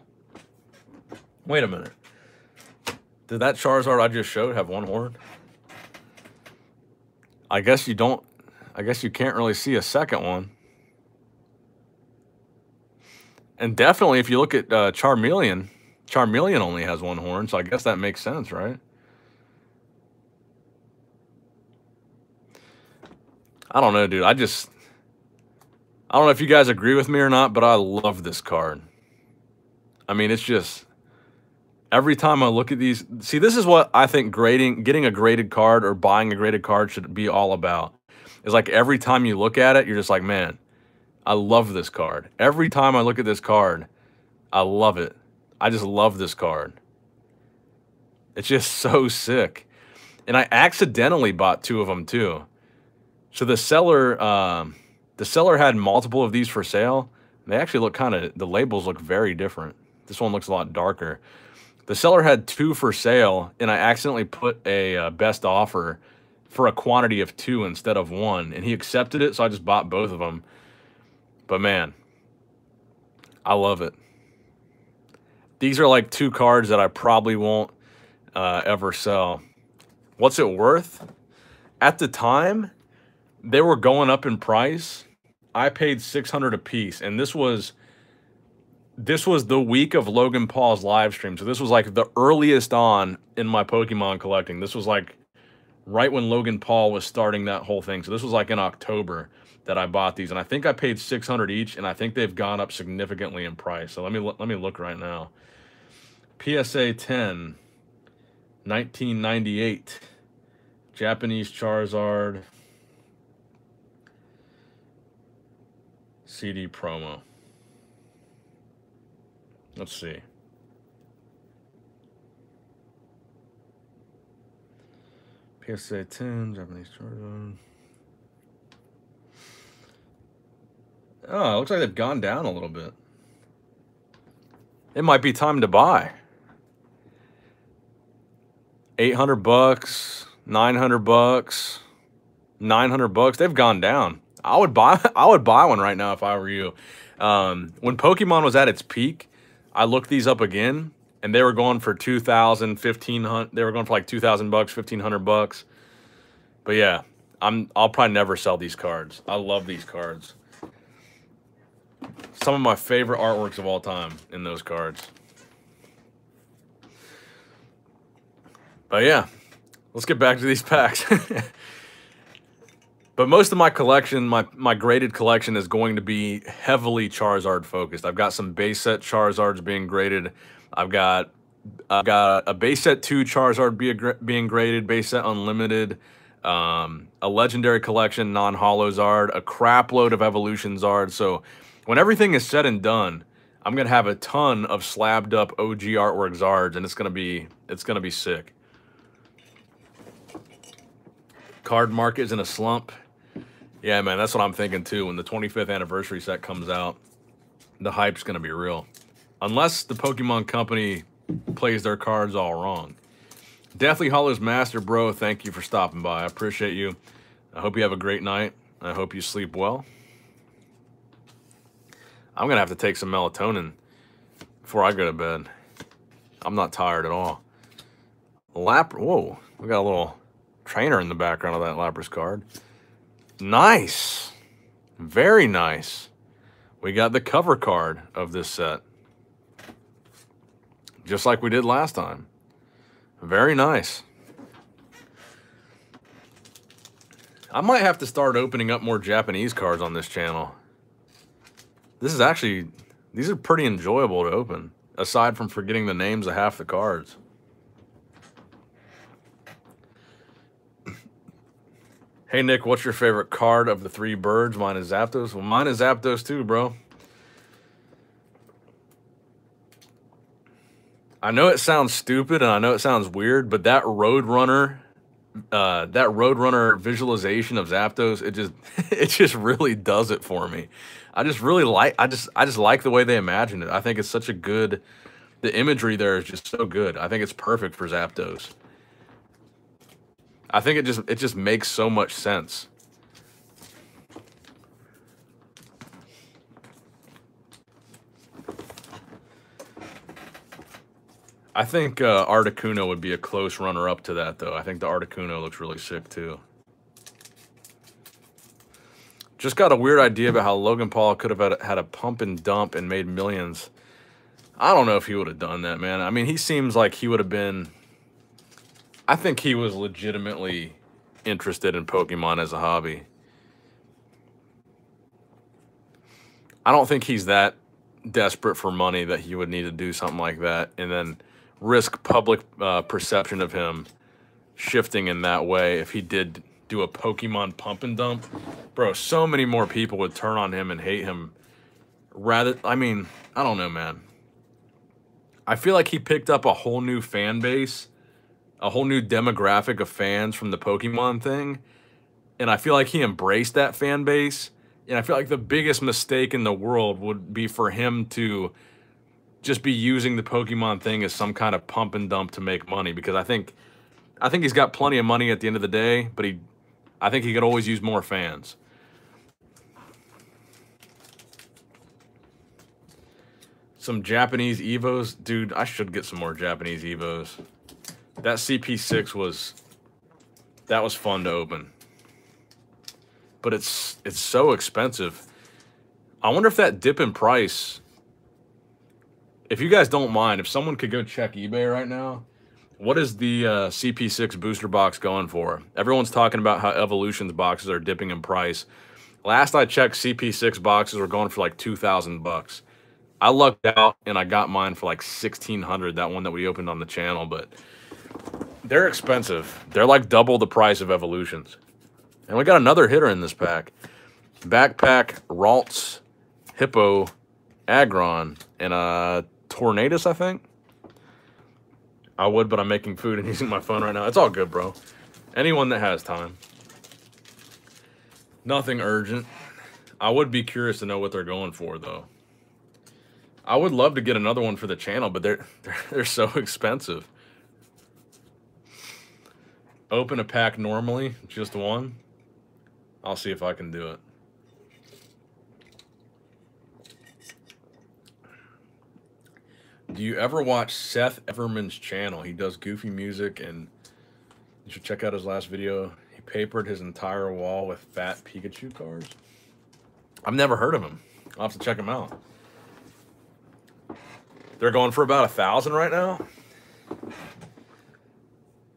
Wait a minute. Did that Charizard I just showed have one horn? I guess you don't, I guess you can't really see a second one. And definitely, if you look at uh, Charmeleon, Charmeleon only has one horn, so I guess that makes sense, right? I don't know, dude. I just, I don't know if you guys agree with me or not, but I love this card. I mean, it's just every time I look at these, see, this is what I think grading, getting a graded card or buying a graded card should be all about. Is like every time you look at it, you're just like, man, I love this card. Every time I look at this card, I love it. I just love this card. It's just <laughs> so sick. And I accidentally bought two of them too. So the seller, um, the seller had multiple of these for sale. They actually look kind of, the labels look very different. This one looks a lot darker. The seller had two for sale, and I accidentally put a uh, best offer for a quantity of two instead of one, and he accepted it, so I just bought both of them. But man, I love it. These are like two cards that I probably won't uh, ever sell. What's it worth? At the time, they were going up in price. I paid 600 a piece, and this was this was the week of Logan Paul's live stream. So this was like the earliest on in my Pokemon collecting. This was like right when Logan Paul was starting that whole thing. So this was like in October that I bought these, and I think I paid 600 each, and I think they've gone up significantly in price. So let me let me look right now. PSA 10, 1998, Japanese Charizard CD promo. Let's see. PSA 10, Japanese Charger. Oh, it looks like they've gone down a little bit. It might be time to buy. 800 bucks, 900 bucks, 900 bucks. They've gone down. I would buy <laughs> I would buy one right now if I were you. Um, when Pokemon was at its peak, I looked these up again, and they were going for 2,000, 1,500. They were going for like 2,000 bucks, 1,500 bucks. But yeah, I'm, I'll probably never sell these cards. I love these cards. Some of my favorite artworks of all time in those cards. But yeah, let's get back to these <laughs> packs. But most of my collection, my, my graded collection is going to be heavily Charizard focused. I've got some base set Charizards being graded. I've got I've got a base set 2 Charizard be being graded, base set unlimited, um, a legendary collection, non-holo Zard, a crap load of evolution Zard. So when everything is said and done, I'm gonna have a ton of slabbed up OG artwork Zards, and it's gonna be it's gonna be sick. Card market is in a slump. Yeah, man, that's what I'm thinking too. When the 25th anniversary set comes out, the hype's to be real. Unless the Pokemon Company plays their cards all wrong. Deathly Hollows Master, bro, thank you for stopping by. I appreciate you. I hope you have a great night. I hope you sleep well. I'm going to have to take some melatonin before I go to bed. I'm not tired at all. Lap, whoa, we got a little trainer in the background of that Lapras card. Nice. Very nice. We got the cover card of this set. Just like we did last time. Very nice. I might have to start opening up more Japanese cards on this channel. This is actually, these are pretty enjoyable to open, aside from forgetting the names of half the cards. <coughs> Hey, Nick, what's your favorite card of the three birds? Mine is Zapdos. Well, mine is Zapdos too, bro. I know it sounds stupid and I know it sounds weird, but that Roadrunner, uh, that Roadrunner visualization of Zapdos, it just, <laughs> it just really does it for me. I just really like, I just, I just like the way they imagine it. I think it's such a good, the imagery there is just so good. I think it's perfect for Zapdos. I think it just it just makes so much sense. I think uh, Articuno would be a close runner-up to that, though. I think the Articuno looks really sick, too. Just got a weird idea about how Logan Paul could have had, a pump and dump and made millions. I don't know if he would have done that, man. I mean, he seems like he would have been I think he was legitimately interested in Pokemon as a hobby. I don't think he's that desperate for money that he would need to do something like that and then risk public uh, perception of him shifting in that way if he did do a Pokemon pump and dump. Bro, so many more people would turn on him and hate him. Rather, I mean, I don't know, man. I feel like he picked up a whole new fan base, a whole new demographic of fans from the Pokemon thing. And I feel like he embraced that fan base. And I feel like the biggest mistake in the world would be for him to just be using the Pokemon thing as some kind of pump and dump to make money because I think I think he's got plenty of money at the end of the day, but he I think he could always use more fans. Some Japanese Evos. Dude, I should get some more Japanese Evos. That CP6 was... That was fun to open. But it's it's so expensive. I wonder if that dip in price... If you guys don't mind, if someone could go check eBay right now what is the uh, CP6 booster box going for? Everyone's talking about how Evolutions boxes are dipping in price. Last I checked, CP6 boxes were going for like 2000 bucks. I lucked out and I got mine for like 1600 that one that we opened on the channel, but they're expensive. They're like double the price of Evolutions. And we got another hitter in this pack. Backpack, Ralts, Hippo, Aggron, and a Tornadus, I think. I would, but I'm making food and <laughs> using my phone right now. It's all good, bro. Anyone that has time. Nothing urgent. I would be curious to know what they're going for, though. I would love to get another one for the channel, but they're, <laughs> they're, they're so expensive. Open a pack normally, just one. I'll see if I can do it. Do you ever watch Seth Everman's channel? He does goofy music, and you should check out his last video. He papered his entire wall with fat Pikachu cards. I've never heard of him. I'll have to check him out. They're going for about a thousand right now.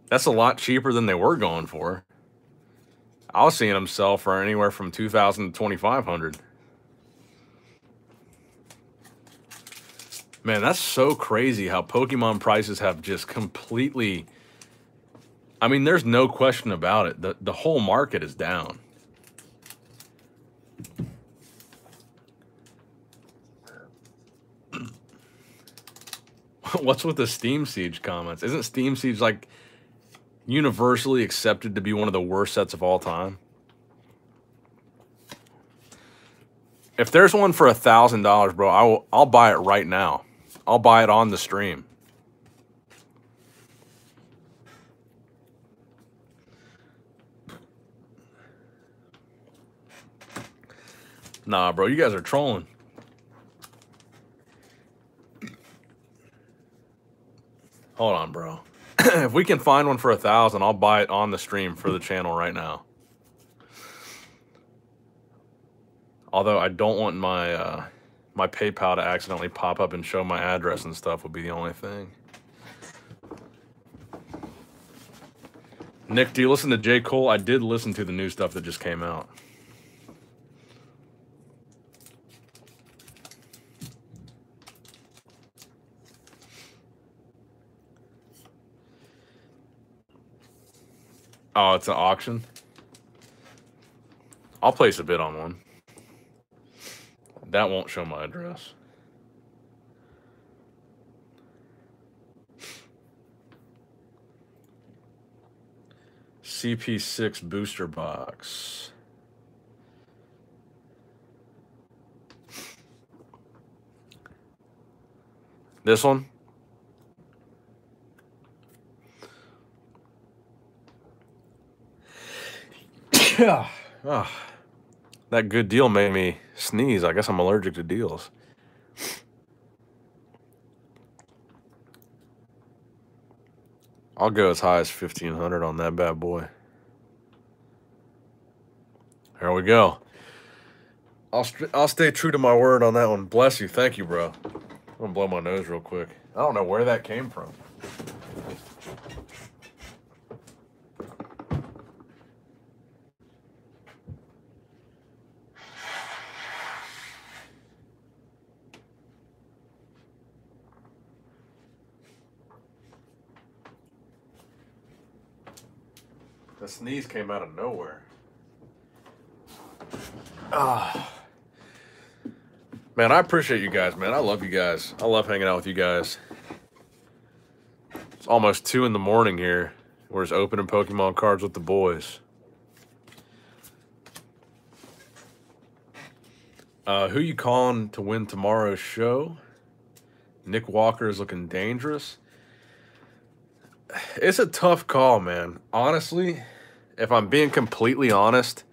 That's a lot cheaper than they were going for. I was seeing them sell for anywhere from 2000 to 2500 Man, that's so crazy how Pokemon prices have just completely. I mean, there's no question about it. The, the whole market is down. <clears throat> What's with the Steam Siege comments? Isn't Steam Siege like universally accepted to be one of the worst sets of all time? If there's one for a thousand dollars, bro, I will, I'll buy it right now. I'll buy it on the stream. Nah, bro, you guys are trolling. Hold on, bro. <clears throat> if we can find one for a thousand, I'll buy it on the stream for the channel right now. Although I don't want my uh, my PayPal to accidentally pop up and show my address and stuff would be the only thing. Nick, do you listen to J. Cole? I did listen to the new stuff that just came out. Oh, it's an auction? I'll place a bid on one. That won't show my address. CP6 booster box. This one? Yeah. <coughs> oh. That good deal made me sneeze. I guess I'm allergic to deals. I'll go as high as 1500 on that bad boy. There we go. I'll I'll stay true to my word on that one. Bless you. Thank you, bro. I'm going to blow my nose real quick. I don't know where that came from. Sneeze came out of nowhere. Ah. Man, I appreciate you guys, man. I love you guys. I love hanging out with you guys. It's almost 2 in the morning here. We're just opening Pokemon cards with the boys. Uh, who you calling to win tomorrow's show? Nick Walker is looking dangerous. It's a tough call, man. Honestly, if I'm being completely honest,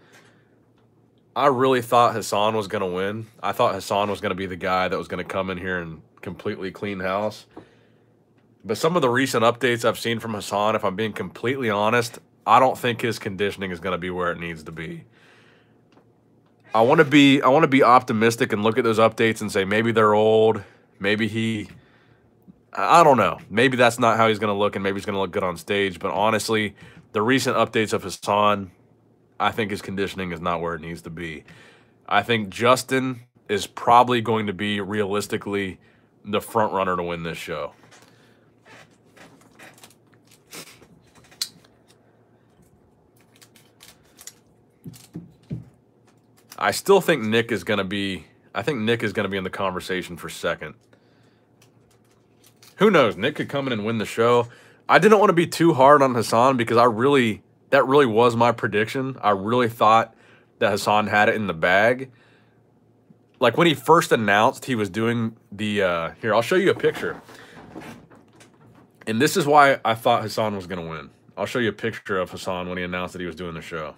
I really thought Hassan was going to win. I thought Hassan was going to be the guy that was going to come in here and completely clean house. But some of the recent updates I've seen from Hassan, if I'm being completely honest, I don't think his conditioning is going to be where it needs to be. I want to be I want to be optimistic and look at those updates and say maybe they're old, maybe he I don't know. Maybe that's not how he's going to look and maybe he's going to look good on stage, but honestly, the recent updates of Hassan, I think his conditioning is not where it needs to be. I think Justin is probably going to be realistically the front runner to win this show. I still think Nick is going to be I think Nick is going to be in the conversation for second. Who knows? Nick could come in and win the show. I didn't want to be too hard on Hassan because I really that really was my prediction. I really thought that Hassan had it in the bag. Like when he first announced he was doing the uh here, I'll show you a picture. And this is why I thought Hassan was going to win. I'll show you a picture of Hassan when he announced that he was doing the show.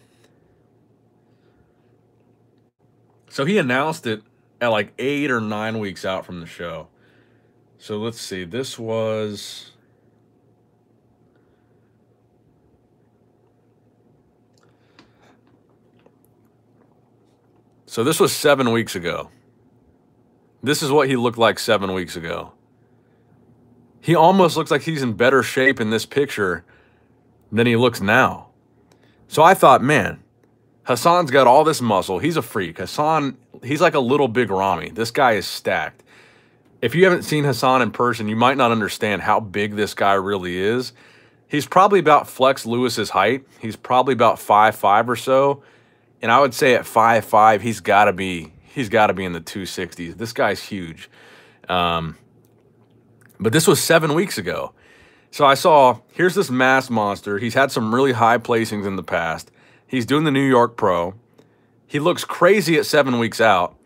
So he announced it at like eight or nine weeks out from the show. So let's see. This was. So this was seven weeks ago. This is what he looked like seven weeks ago. He almost looks like he's in better shape in this picture than he looks now. So I thought, man, Hassan's got all this muscle. He's a freak. Hassan, he's like a little big Ramy. This guy is stacked. If you haven't seen Hassan in person, you might not understand how big this guy really is. He's probably about Flex Lewis's height. He's probably about five five or so. And I would say at five five, he's got to be he's got to be in the 260s. This guy's huge. Um, but this was seven weeks ago. So I saw, here's this mass monster. He's had some really high placings in the past. He's doing the New York Pro. He looks crazy at seven weeks out.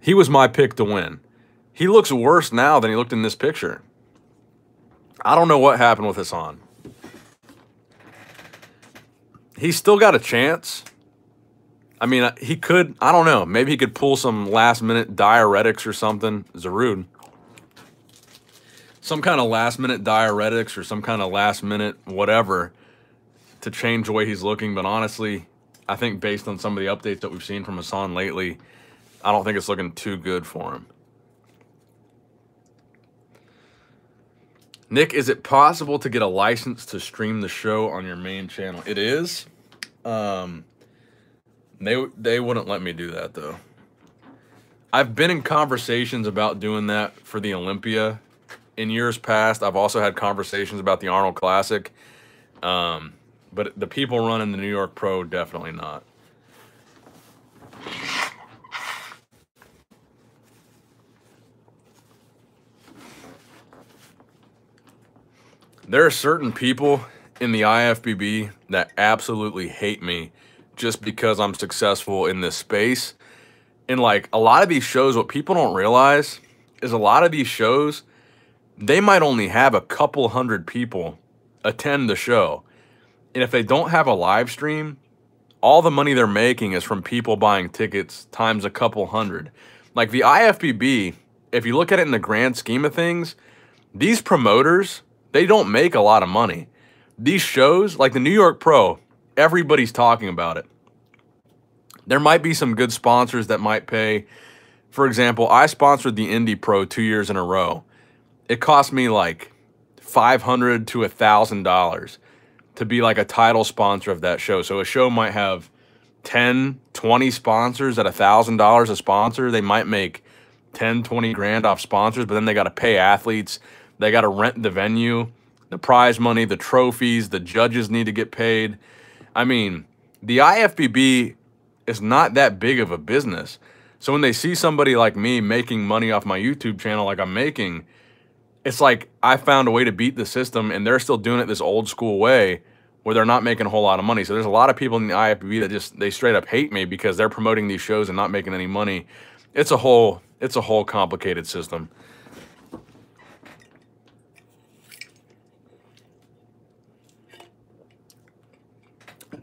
He was my pick to win. He looks worse now than he looked in this picture. I don't know what happened with Hassan. He's still got a chance. I mean, uh, he could, I don't know, maybe he could pull some last minute diuretics or something. Zarude. Some kind of last minute diuretics or some kind of last minute whatever to change the way he's looking. But honestly, I think based on some of the updates that we've seen from Hassan lately, I don't think it's looking too good for him. Nick, is it possible to get a license to stream the show on your main channel? It is. Um, they they wouldn't let me do that though. I've been in conversations about doing that for the Olympia in years past. I've also had conversations about the Arnold Classic. Um, but the people running the New York Pro, definitely not. There are certain people in the IFBB that absolutely hate me just because I'm successful in this space. And like a lot of these shows, what people don't realize is a lot of these shows, they might only have a couple hundred people attend the show. And if they don't have a live stream, all the money they're making is from people buying tickets times a couple hundred. Like the IFBB, if you look at it in the grand scheme of things, these promoters, they don't make a lot of money. These shows, like the New York Pro, everybody's talking about it. There might be some good sponsors that might pay. For example, I sponsored the Indy Pro two years in a row. It cost me like 500 to a $1,000 to be like a title sponsor of that show. So a show might have 10, 20 sponsors at a $1,000 a sponsor. They might make 10, 20 grand off sponsors, but then they got to pay athletes. They got to rent the venue, the prize money, the trophies, the judges need to get paid. I mean, the IFBB is not that big of a business. So when they see somebody like me making money off my YouTube channel like I'm making, it's like I found a way to beat the system and they're still doing it this old school way where they're not making a whole lot of money. So there's a lot of people in the IFBB that just they straight up hate me because they're promoting these shows and not making any money. It's a whole it's a whole complicated system.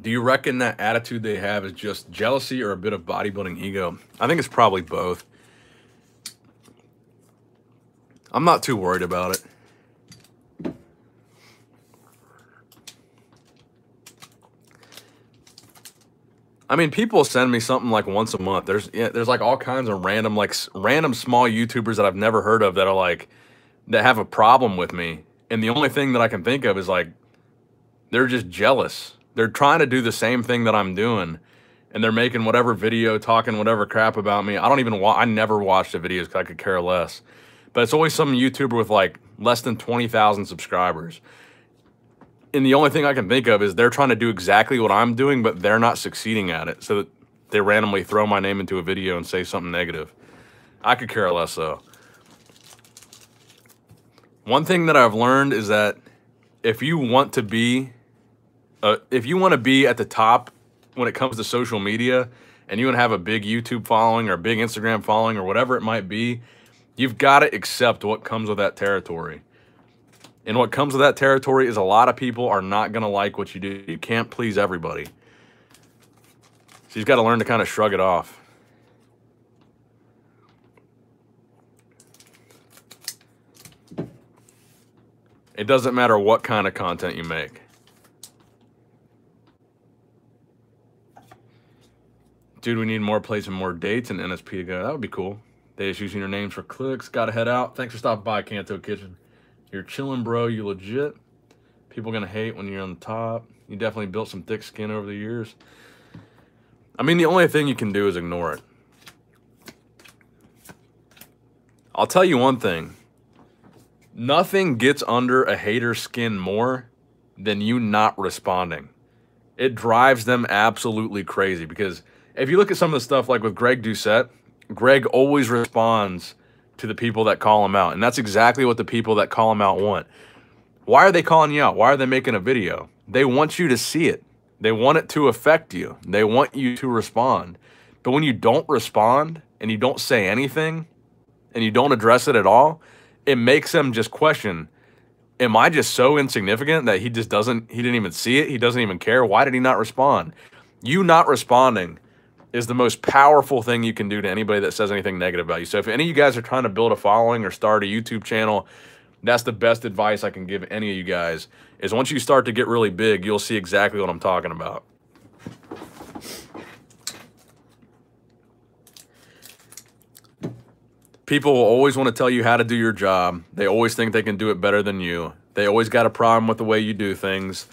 Do you reckon that attitude they have is just jealousy or a bit of bodybuilding ego? I think it's probably both. I'm not too worried about it. I mean, people send me something like once a month. There's yeah, there's like all kinds of random like random small YouTubers that I've never heard of that are like that have a problem with me. And the only thing that I can think of is like they're just jealous. They're trying to do the same thing that I'm doing. And they're making whatever video, talking whatever crap about me. I don't even watch, I never watch the videos because I could care less. But it's always some YouTuber with like less than 20,000 subscribers. And the only thing I can think of is they're trying to do exactly what I'm doing, but they're not succeeding at it. So that they randomly throw my name into a video and say something negative. I could care less though. One thing that I've learned is that if you want to be uh, if you want to be at the top when it comes to social media and you want to have a big YouTube following or a big Instagram following or whatever it might be, you've got to accept what comes with that territory. And what comes with that territory is a lot of people are not going to like what you do. You can't please everybody. So you've got to learn to kind of shrug it off. It doesn't matter what kind of content you make. Dude, we need more plays and more dates and NSP to go. That would be cool. They just using your names for clicks. Gotta head out. Thanks for stopping by, Canto Kitchen. You're chilling, bro. You legit. People gonna hate when you're on the top. You definitely built some thick skin over the years. I mean, the only thing you can do is ignore it. I'll tell you one thing. Nothing gets under a hater's skin more than you not responding. It drives them absolutely crazy because if you look at some of the stuff like with Greg Doucette, Greg always responds to the people that call him out. And that's exactly what the people that call him out want. Why are they calling you out? Why are they making a video? They want you to see it. They want it to affect you. They want you to respond. But when you don't respond and you don't say anything and you don't address it at all, it makes them just question am I just so insignificant that he just doesn't he didn't even see it? He doesn't even care. Why did he not respond? You not responding is the most powerful thing you can do to anybody that says anything negative about you. So if any of you guys are trying to build a following or start a YouTube channel, that's the best advice I can give any of you guys is once you start to get really big, you'll see exactly what I'm talking about. People will always want to tell you how to do your job. They always think they can do it better than you. They always got a problem with the way you do things.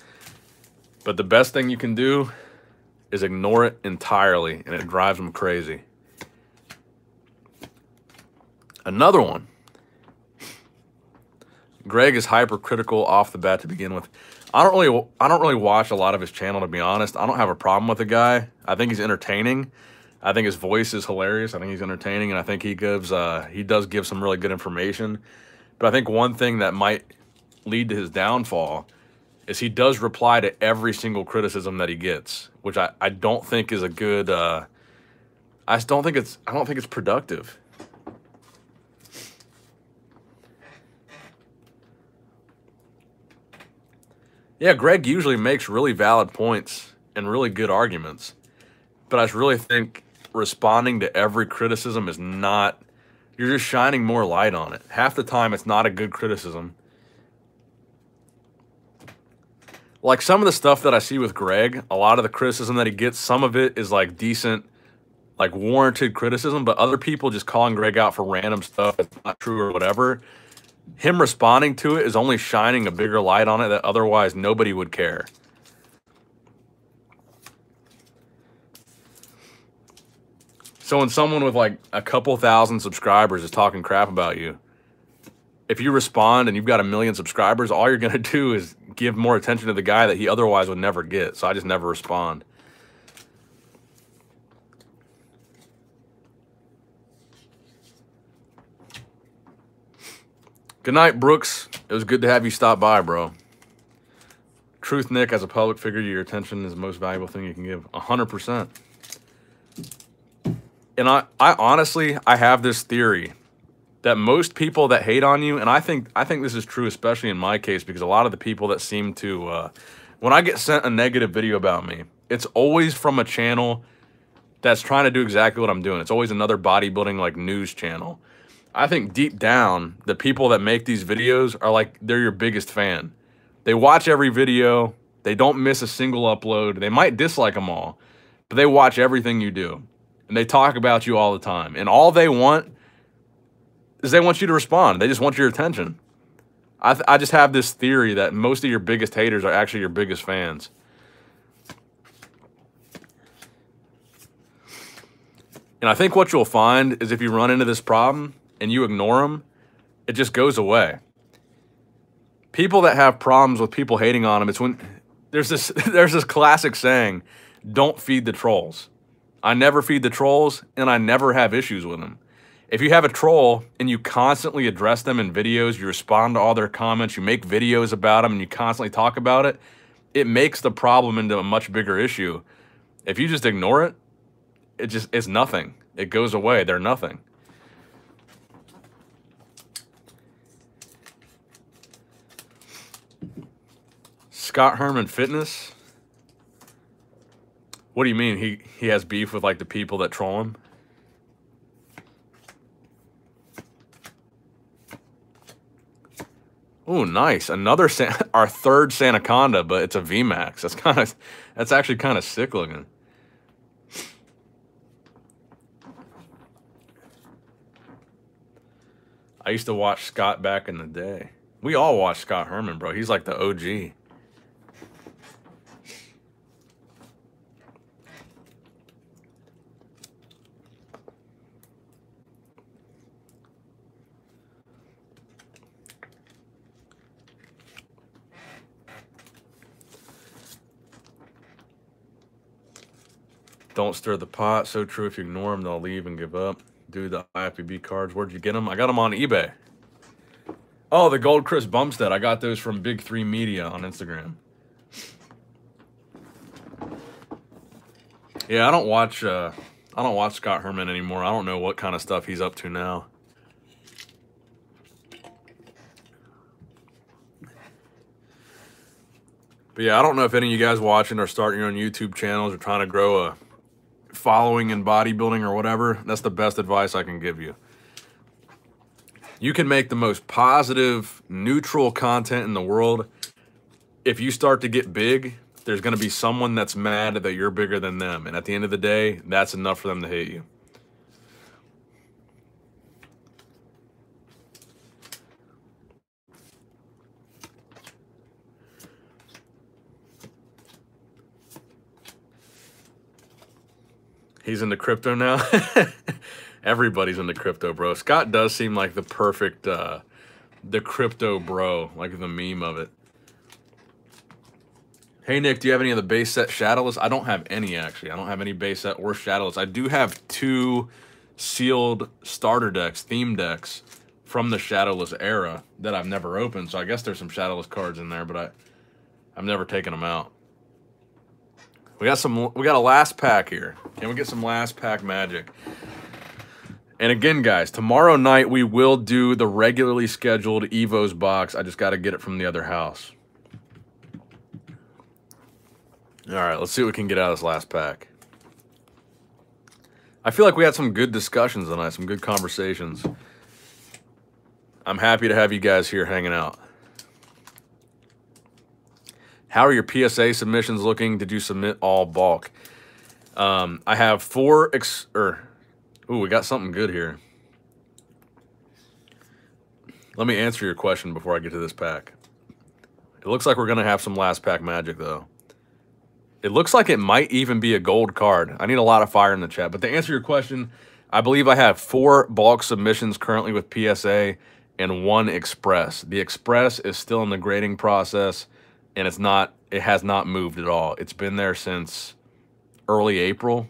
But the best thing you can do is ignore it entirely, and it drives them crazy. Another one. Greg is hypercritical off the bat to begin with. I don't really I don't really watch a lot of his channel to be honest. I don't have a problem with the guy. I think he's entertaining. I think his voice is hilarious. I think he's entertaining, and I think he gives uh, he does give some really good information. But I think one thing that might lead to his downfall is he does reply to every single criticism that he gets, which I, I don't think is a good. Uh, I just don't think it's I don't think it's productive. Yeah, Greg usually makes really valid points and really good arguments, but I just really think responding to every criticism is not, you're just shining more light on it. Half the time, it's not a good criticism. Like some of the stuff that I see with Greg, a lot of the criticism that he gets, some of it is like decent, like warranted criticism, but other people just calling Greg out for random stuff that's not true or whatever. Him responding to it is only shining a bigger light on it that otherwise nobody would care. So when someone with like a couple thousand subscribers is talking crap about you, if you respond and you've got a million subscribers, all you're going <laughs> to do is give more attention to the guy that he otherwise would never get. So I just never respond. Good night, Brooks. It was good to have you stop by, bro. Truth, Nick, as a public figure, your attention is the most valuable thing you can give. 100%. And I, I honestly, I have this theory that most people that hate on you, and I think I think this is true, especially in my case, because a lot of the people that seem to, uh, when I get sent a negative video about me, it's always from a channel that's trying to do exactly what I'm doing. It's always another bodybuilding like news channel. I think deep down, the people that make these videos are like, they're your biggest fan. They watch every video. They don't miss a single upload. They might dislike them all, but they watch everything you do. And they talk about you all the time. And all they want is they want you to respond. They just want your attention. I, I just have this theory that most of your biggest haters are actually your biggest fans. And I think what you'll find is if you run into this problem, and you ignore them, it just goes away. People that have problems with people hating on them, it's when there's this <laughs> there's this classic saying, "Don't feed the trolls." I never feed the trolls, and I never have issues with them. If you have a troll and you constantly address them in videos, you respond to all their comments, you make videos about them, and you constantly talk about it, it makes the problem into a much bigger issue. If you just ignore it, it just it's nothing. It goes away. They're nothing. Scott Herman Fitness? What do you mean? He he has beef with like the people that troll him? Oh, nice. Another San <laughs> our third Sandaconda, but it's a VMAX. That's kind of that's actually kind of sick looking. I used to watch Scott back in the day. We all watched Scott Herman, bro. He's like the OG. Don't stir the pot. So true. If you ignore them, they'll leave and give up. Do the IFBB cards. Where'd you get them? I got them on eBay. Oh, the Gold Chris Bumstead. I got those from Big Three Media on Instagram. Yeah, I don't watch. Uh, I don't watch Scott Herman anymore. I don't know what kind of stuff he's up to now. But yeah, I don't know if any of you guys watching are starting your own YouTube channels or trying to grow a following in bodybuilding or whatever, that's the best advice I can give you. You can make the most positive, neutral content in the world. If you start to get big, there's going to be someone that's mad that you're bigger than them. And at the end of the day, that's enough for them to hate you. He's into crypto now. <laughs> Everybody's into crypto, bro. Scott does seem like the perfect, uh, the crypto bro, like the meme of it. Hey, Nick, do you have any of the base set Shadowless? I don't have any, actually. I don't have any base set or Shadowless. I do have two sealed starter decks, theme decks, from the Shadowless era that I've never opened. So I guess there's some Shadowless cards in there, but I, I've never taken them out. We got some. We got a last pack here. Can we get some last pack magic? And again, guys, tomorrow night we will do the regularly scheduled Evo's box. I just got to get it from the other house. All right, let's see what we can get out of this last pack. I feel like we had some good discussions tonight, some good conversations. I'm happy to have you guys here hanging out. How are your PSA submissions looking? Did you submit all bulk? Um, I have four ex or ooh, we got something good here. Let me answer your question before I get to this pack. It looks like we're gonna have some last pack magic though. It looks like it might even be a gold card. I need a lot of fire in the chat. But to answer your question, I believe I have four bulk submissions currently with PSA and one express. The express is still in the grading process. And it's not it has not moved at all. It's been there since early April.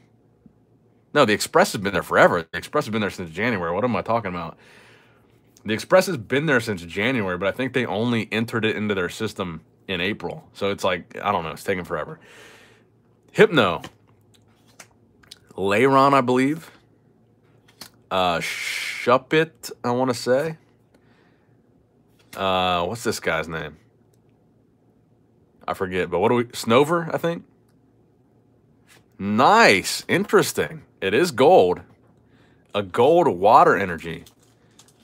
No, the Express has been there forever. The Express has been there since January. What am I talking about? The Express has been there since January, but I think they only entered it into their system in April. So it's like, I don't know, it's taking forever. Hypno. Lairon, I believe. Uh Shuppet, I want to say. Uh what's this guy's name? I forget, but what do we Snover, I think? Nice. Interesting. It is gold. A gold water energy.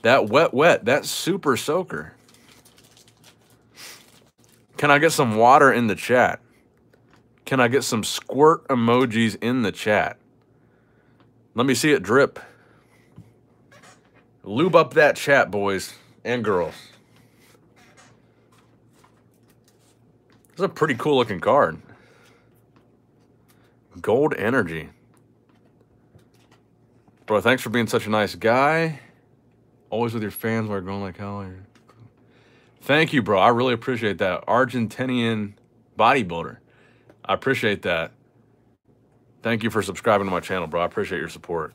That wet wet, that super soaker. Can I get some water in the chat? Can I get some squirt emojis in the chat? Let me see it drip. Lube up that chat, boys and girls. Is a pretty cool looking card. Gold Energy. Bro, thanks for being such a nice guy. Always with your fans while going like hell. Thank you, bro. I really appreciate that. Argentinian bodybuilder. I appreciate that. Thank you for subscribing to my channel, bro. I appreciate your support.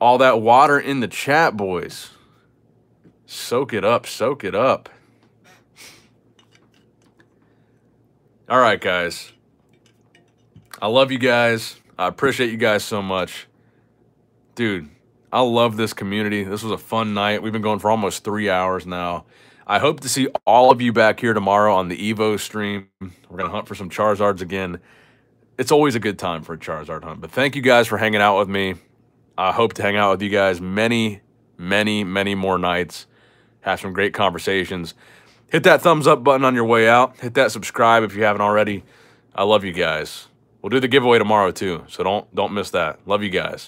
All that water in the chat, boys. Soak it up. Soak it up. All right, guys. I love you guys. I appreciate you guys so much. Dude, I love this community. This was a fun night. We've been going for almost three hours now. I hope to see all of you back here tomorrow on the Evo stream. We're going to hunt for some Charizards again. It's always a good time for a Charizard hunt. But thank you guys for hanging out with me. I hope to hang out with you guys many, many, many more nights. Have some great conversations. Hit that thumbs up button on your way out. Hit that subscribe if you haven't already. I love you guys. We'll do the giveaway tomorrow too, so don't don't miss that. Love you guys.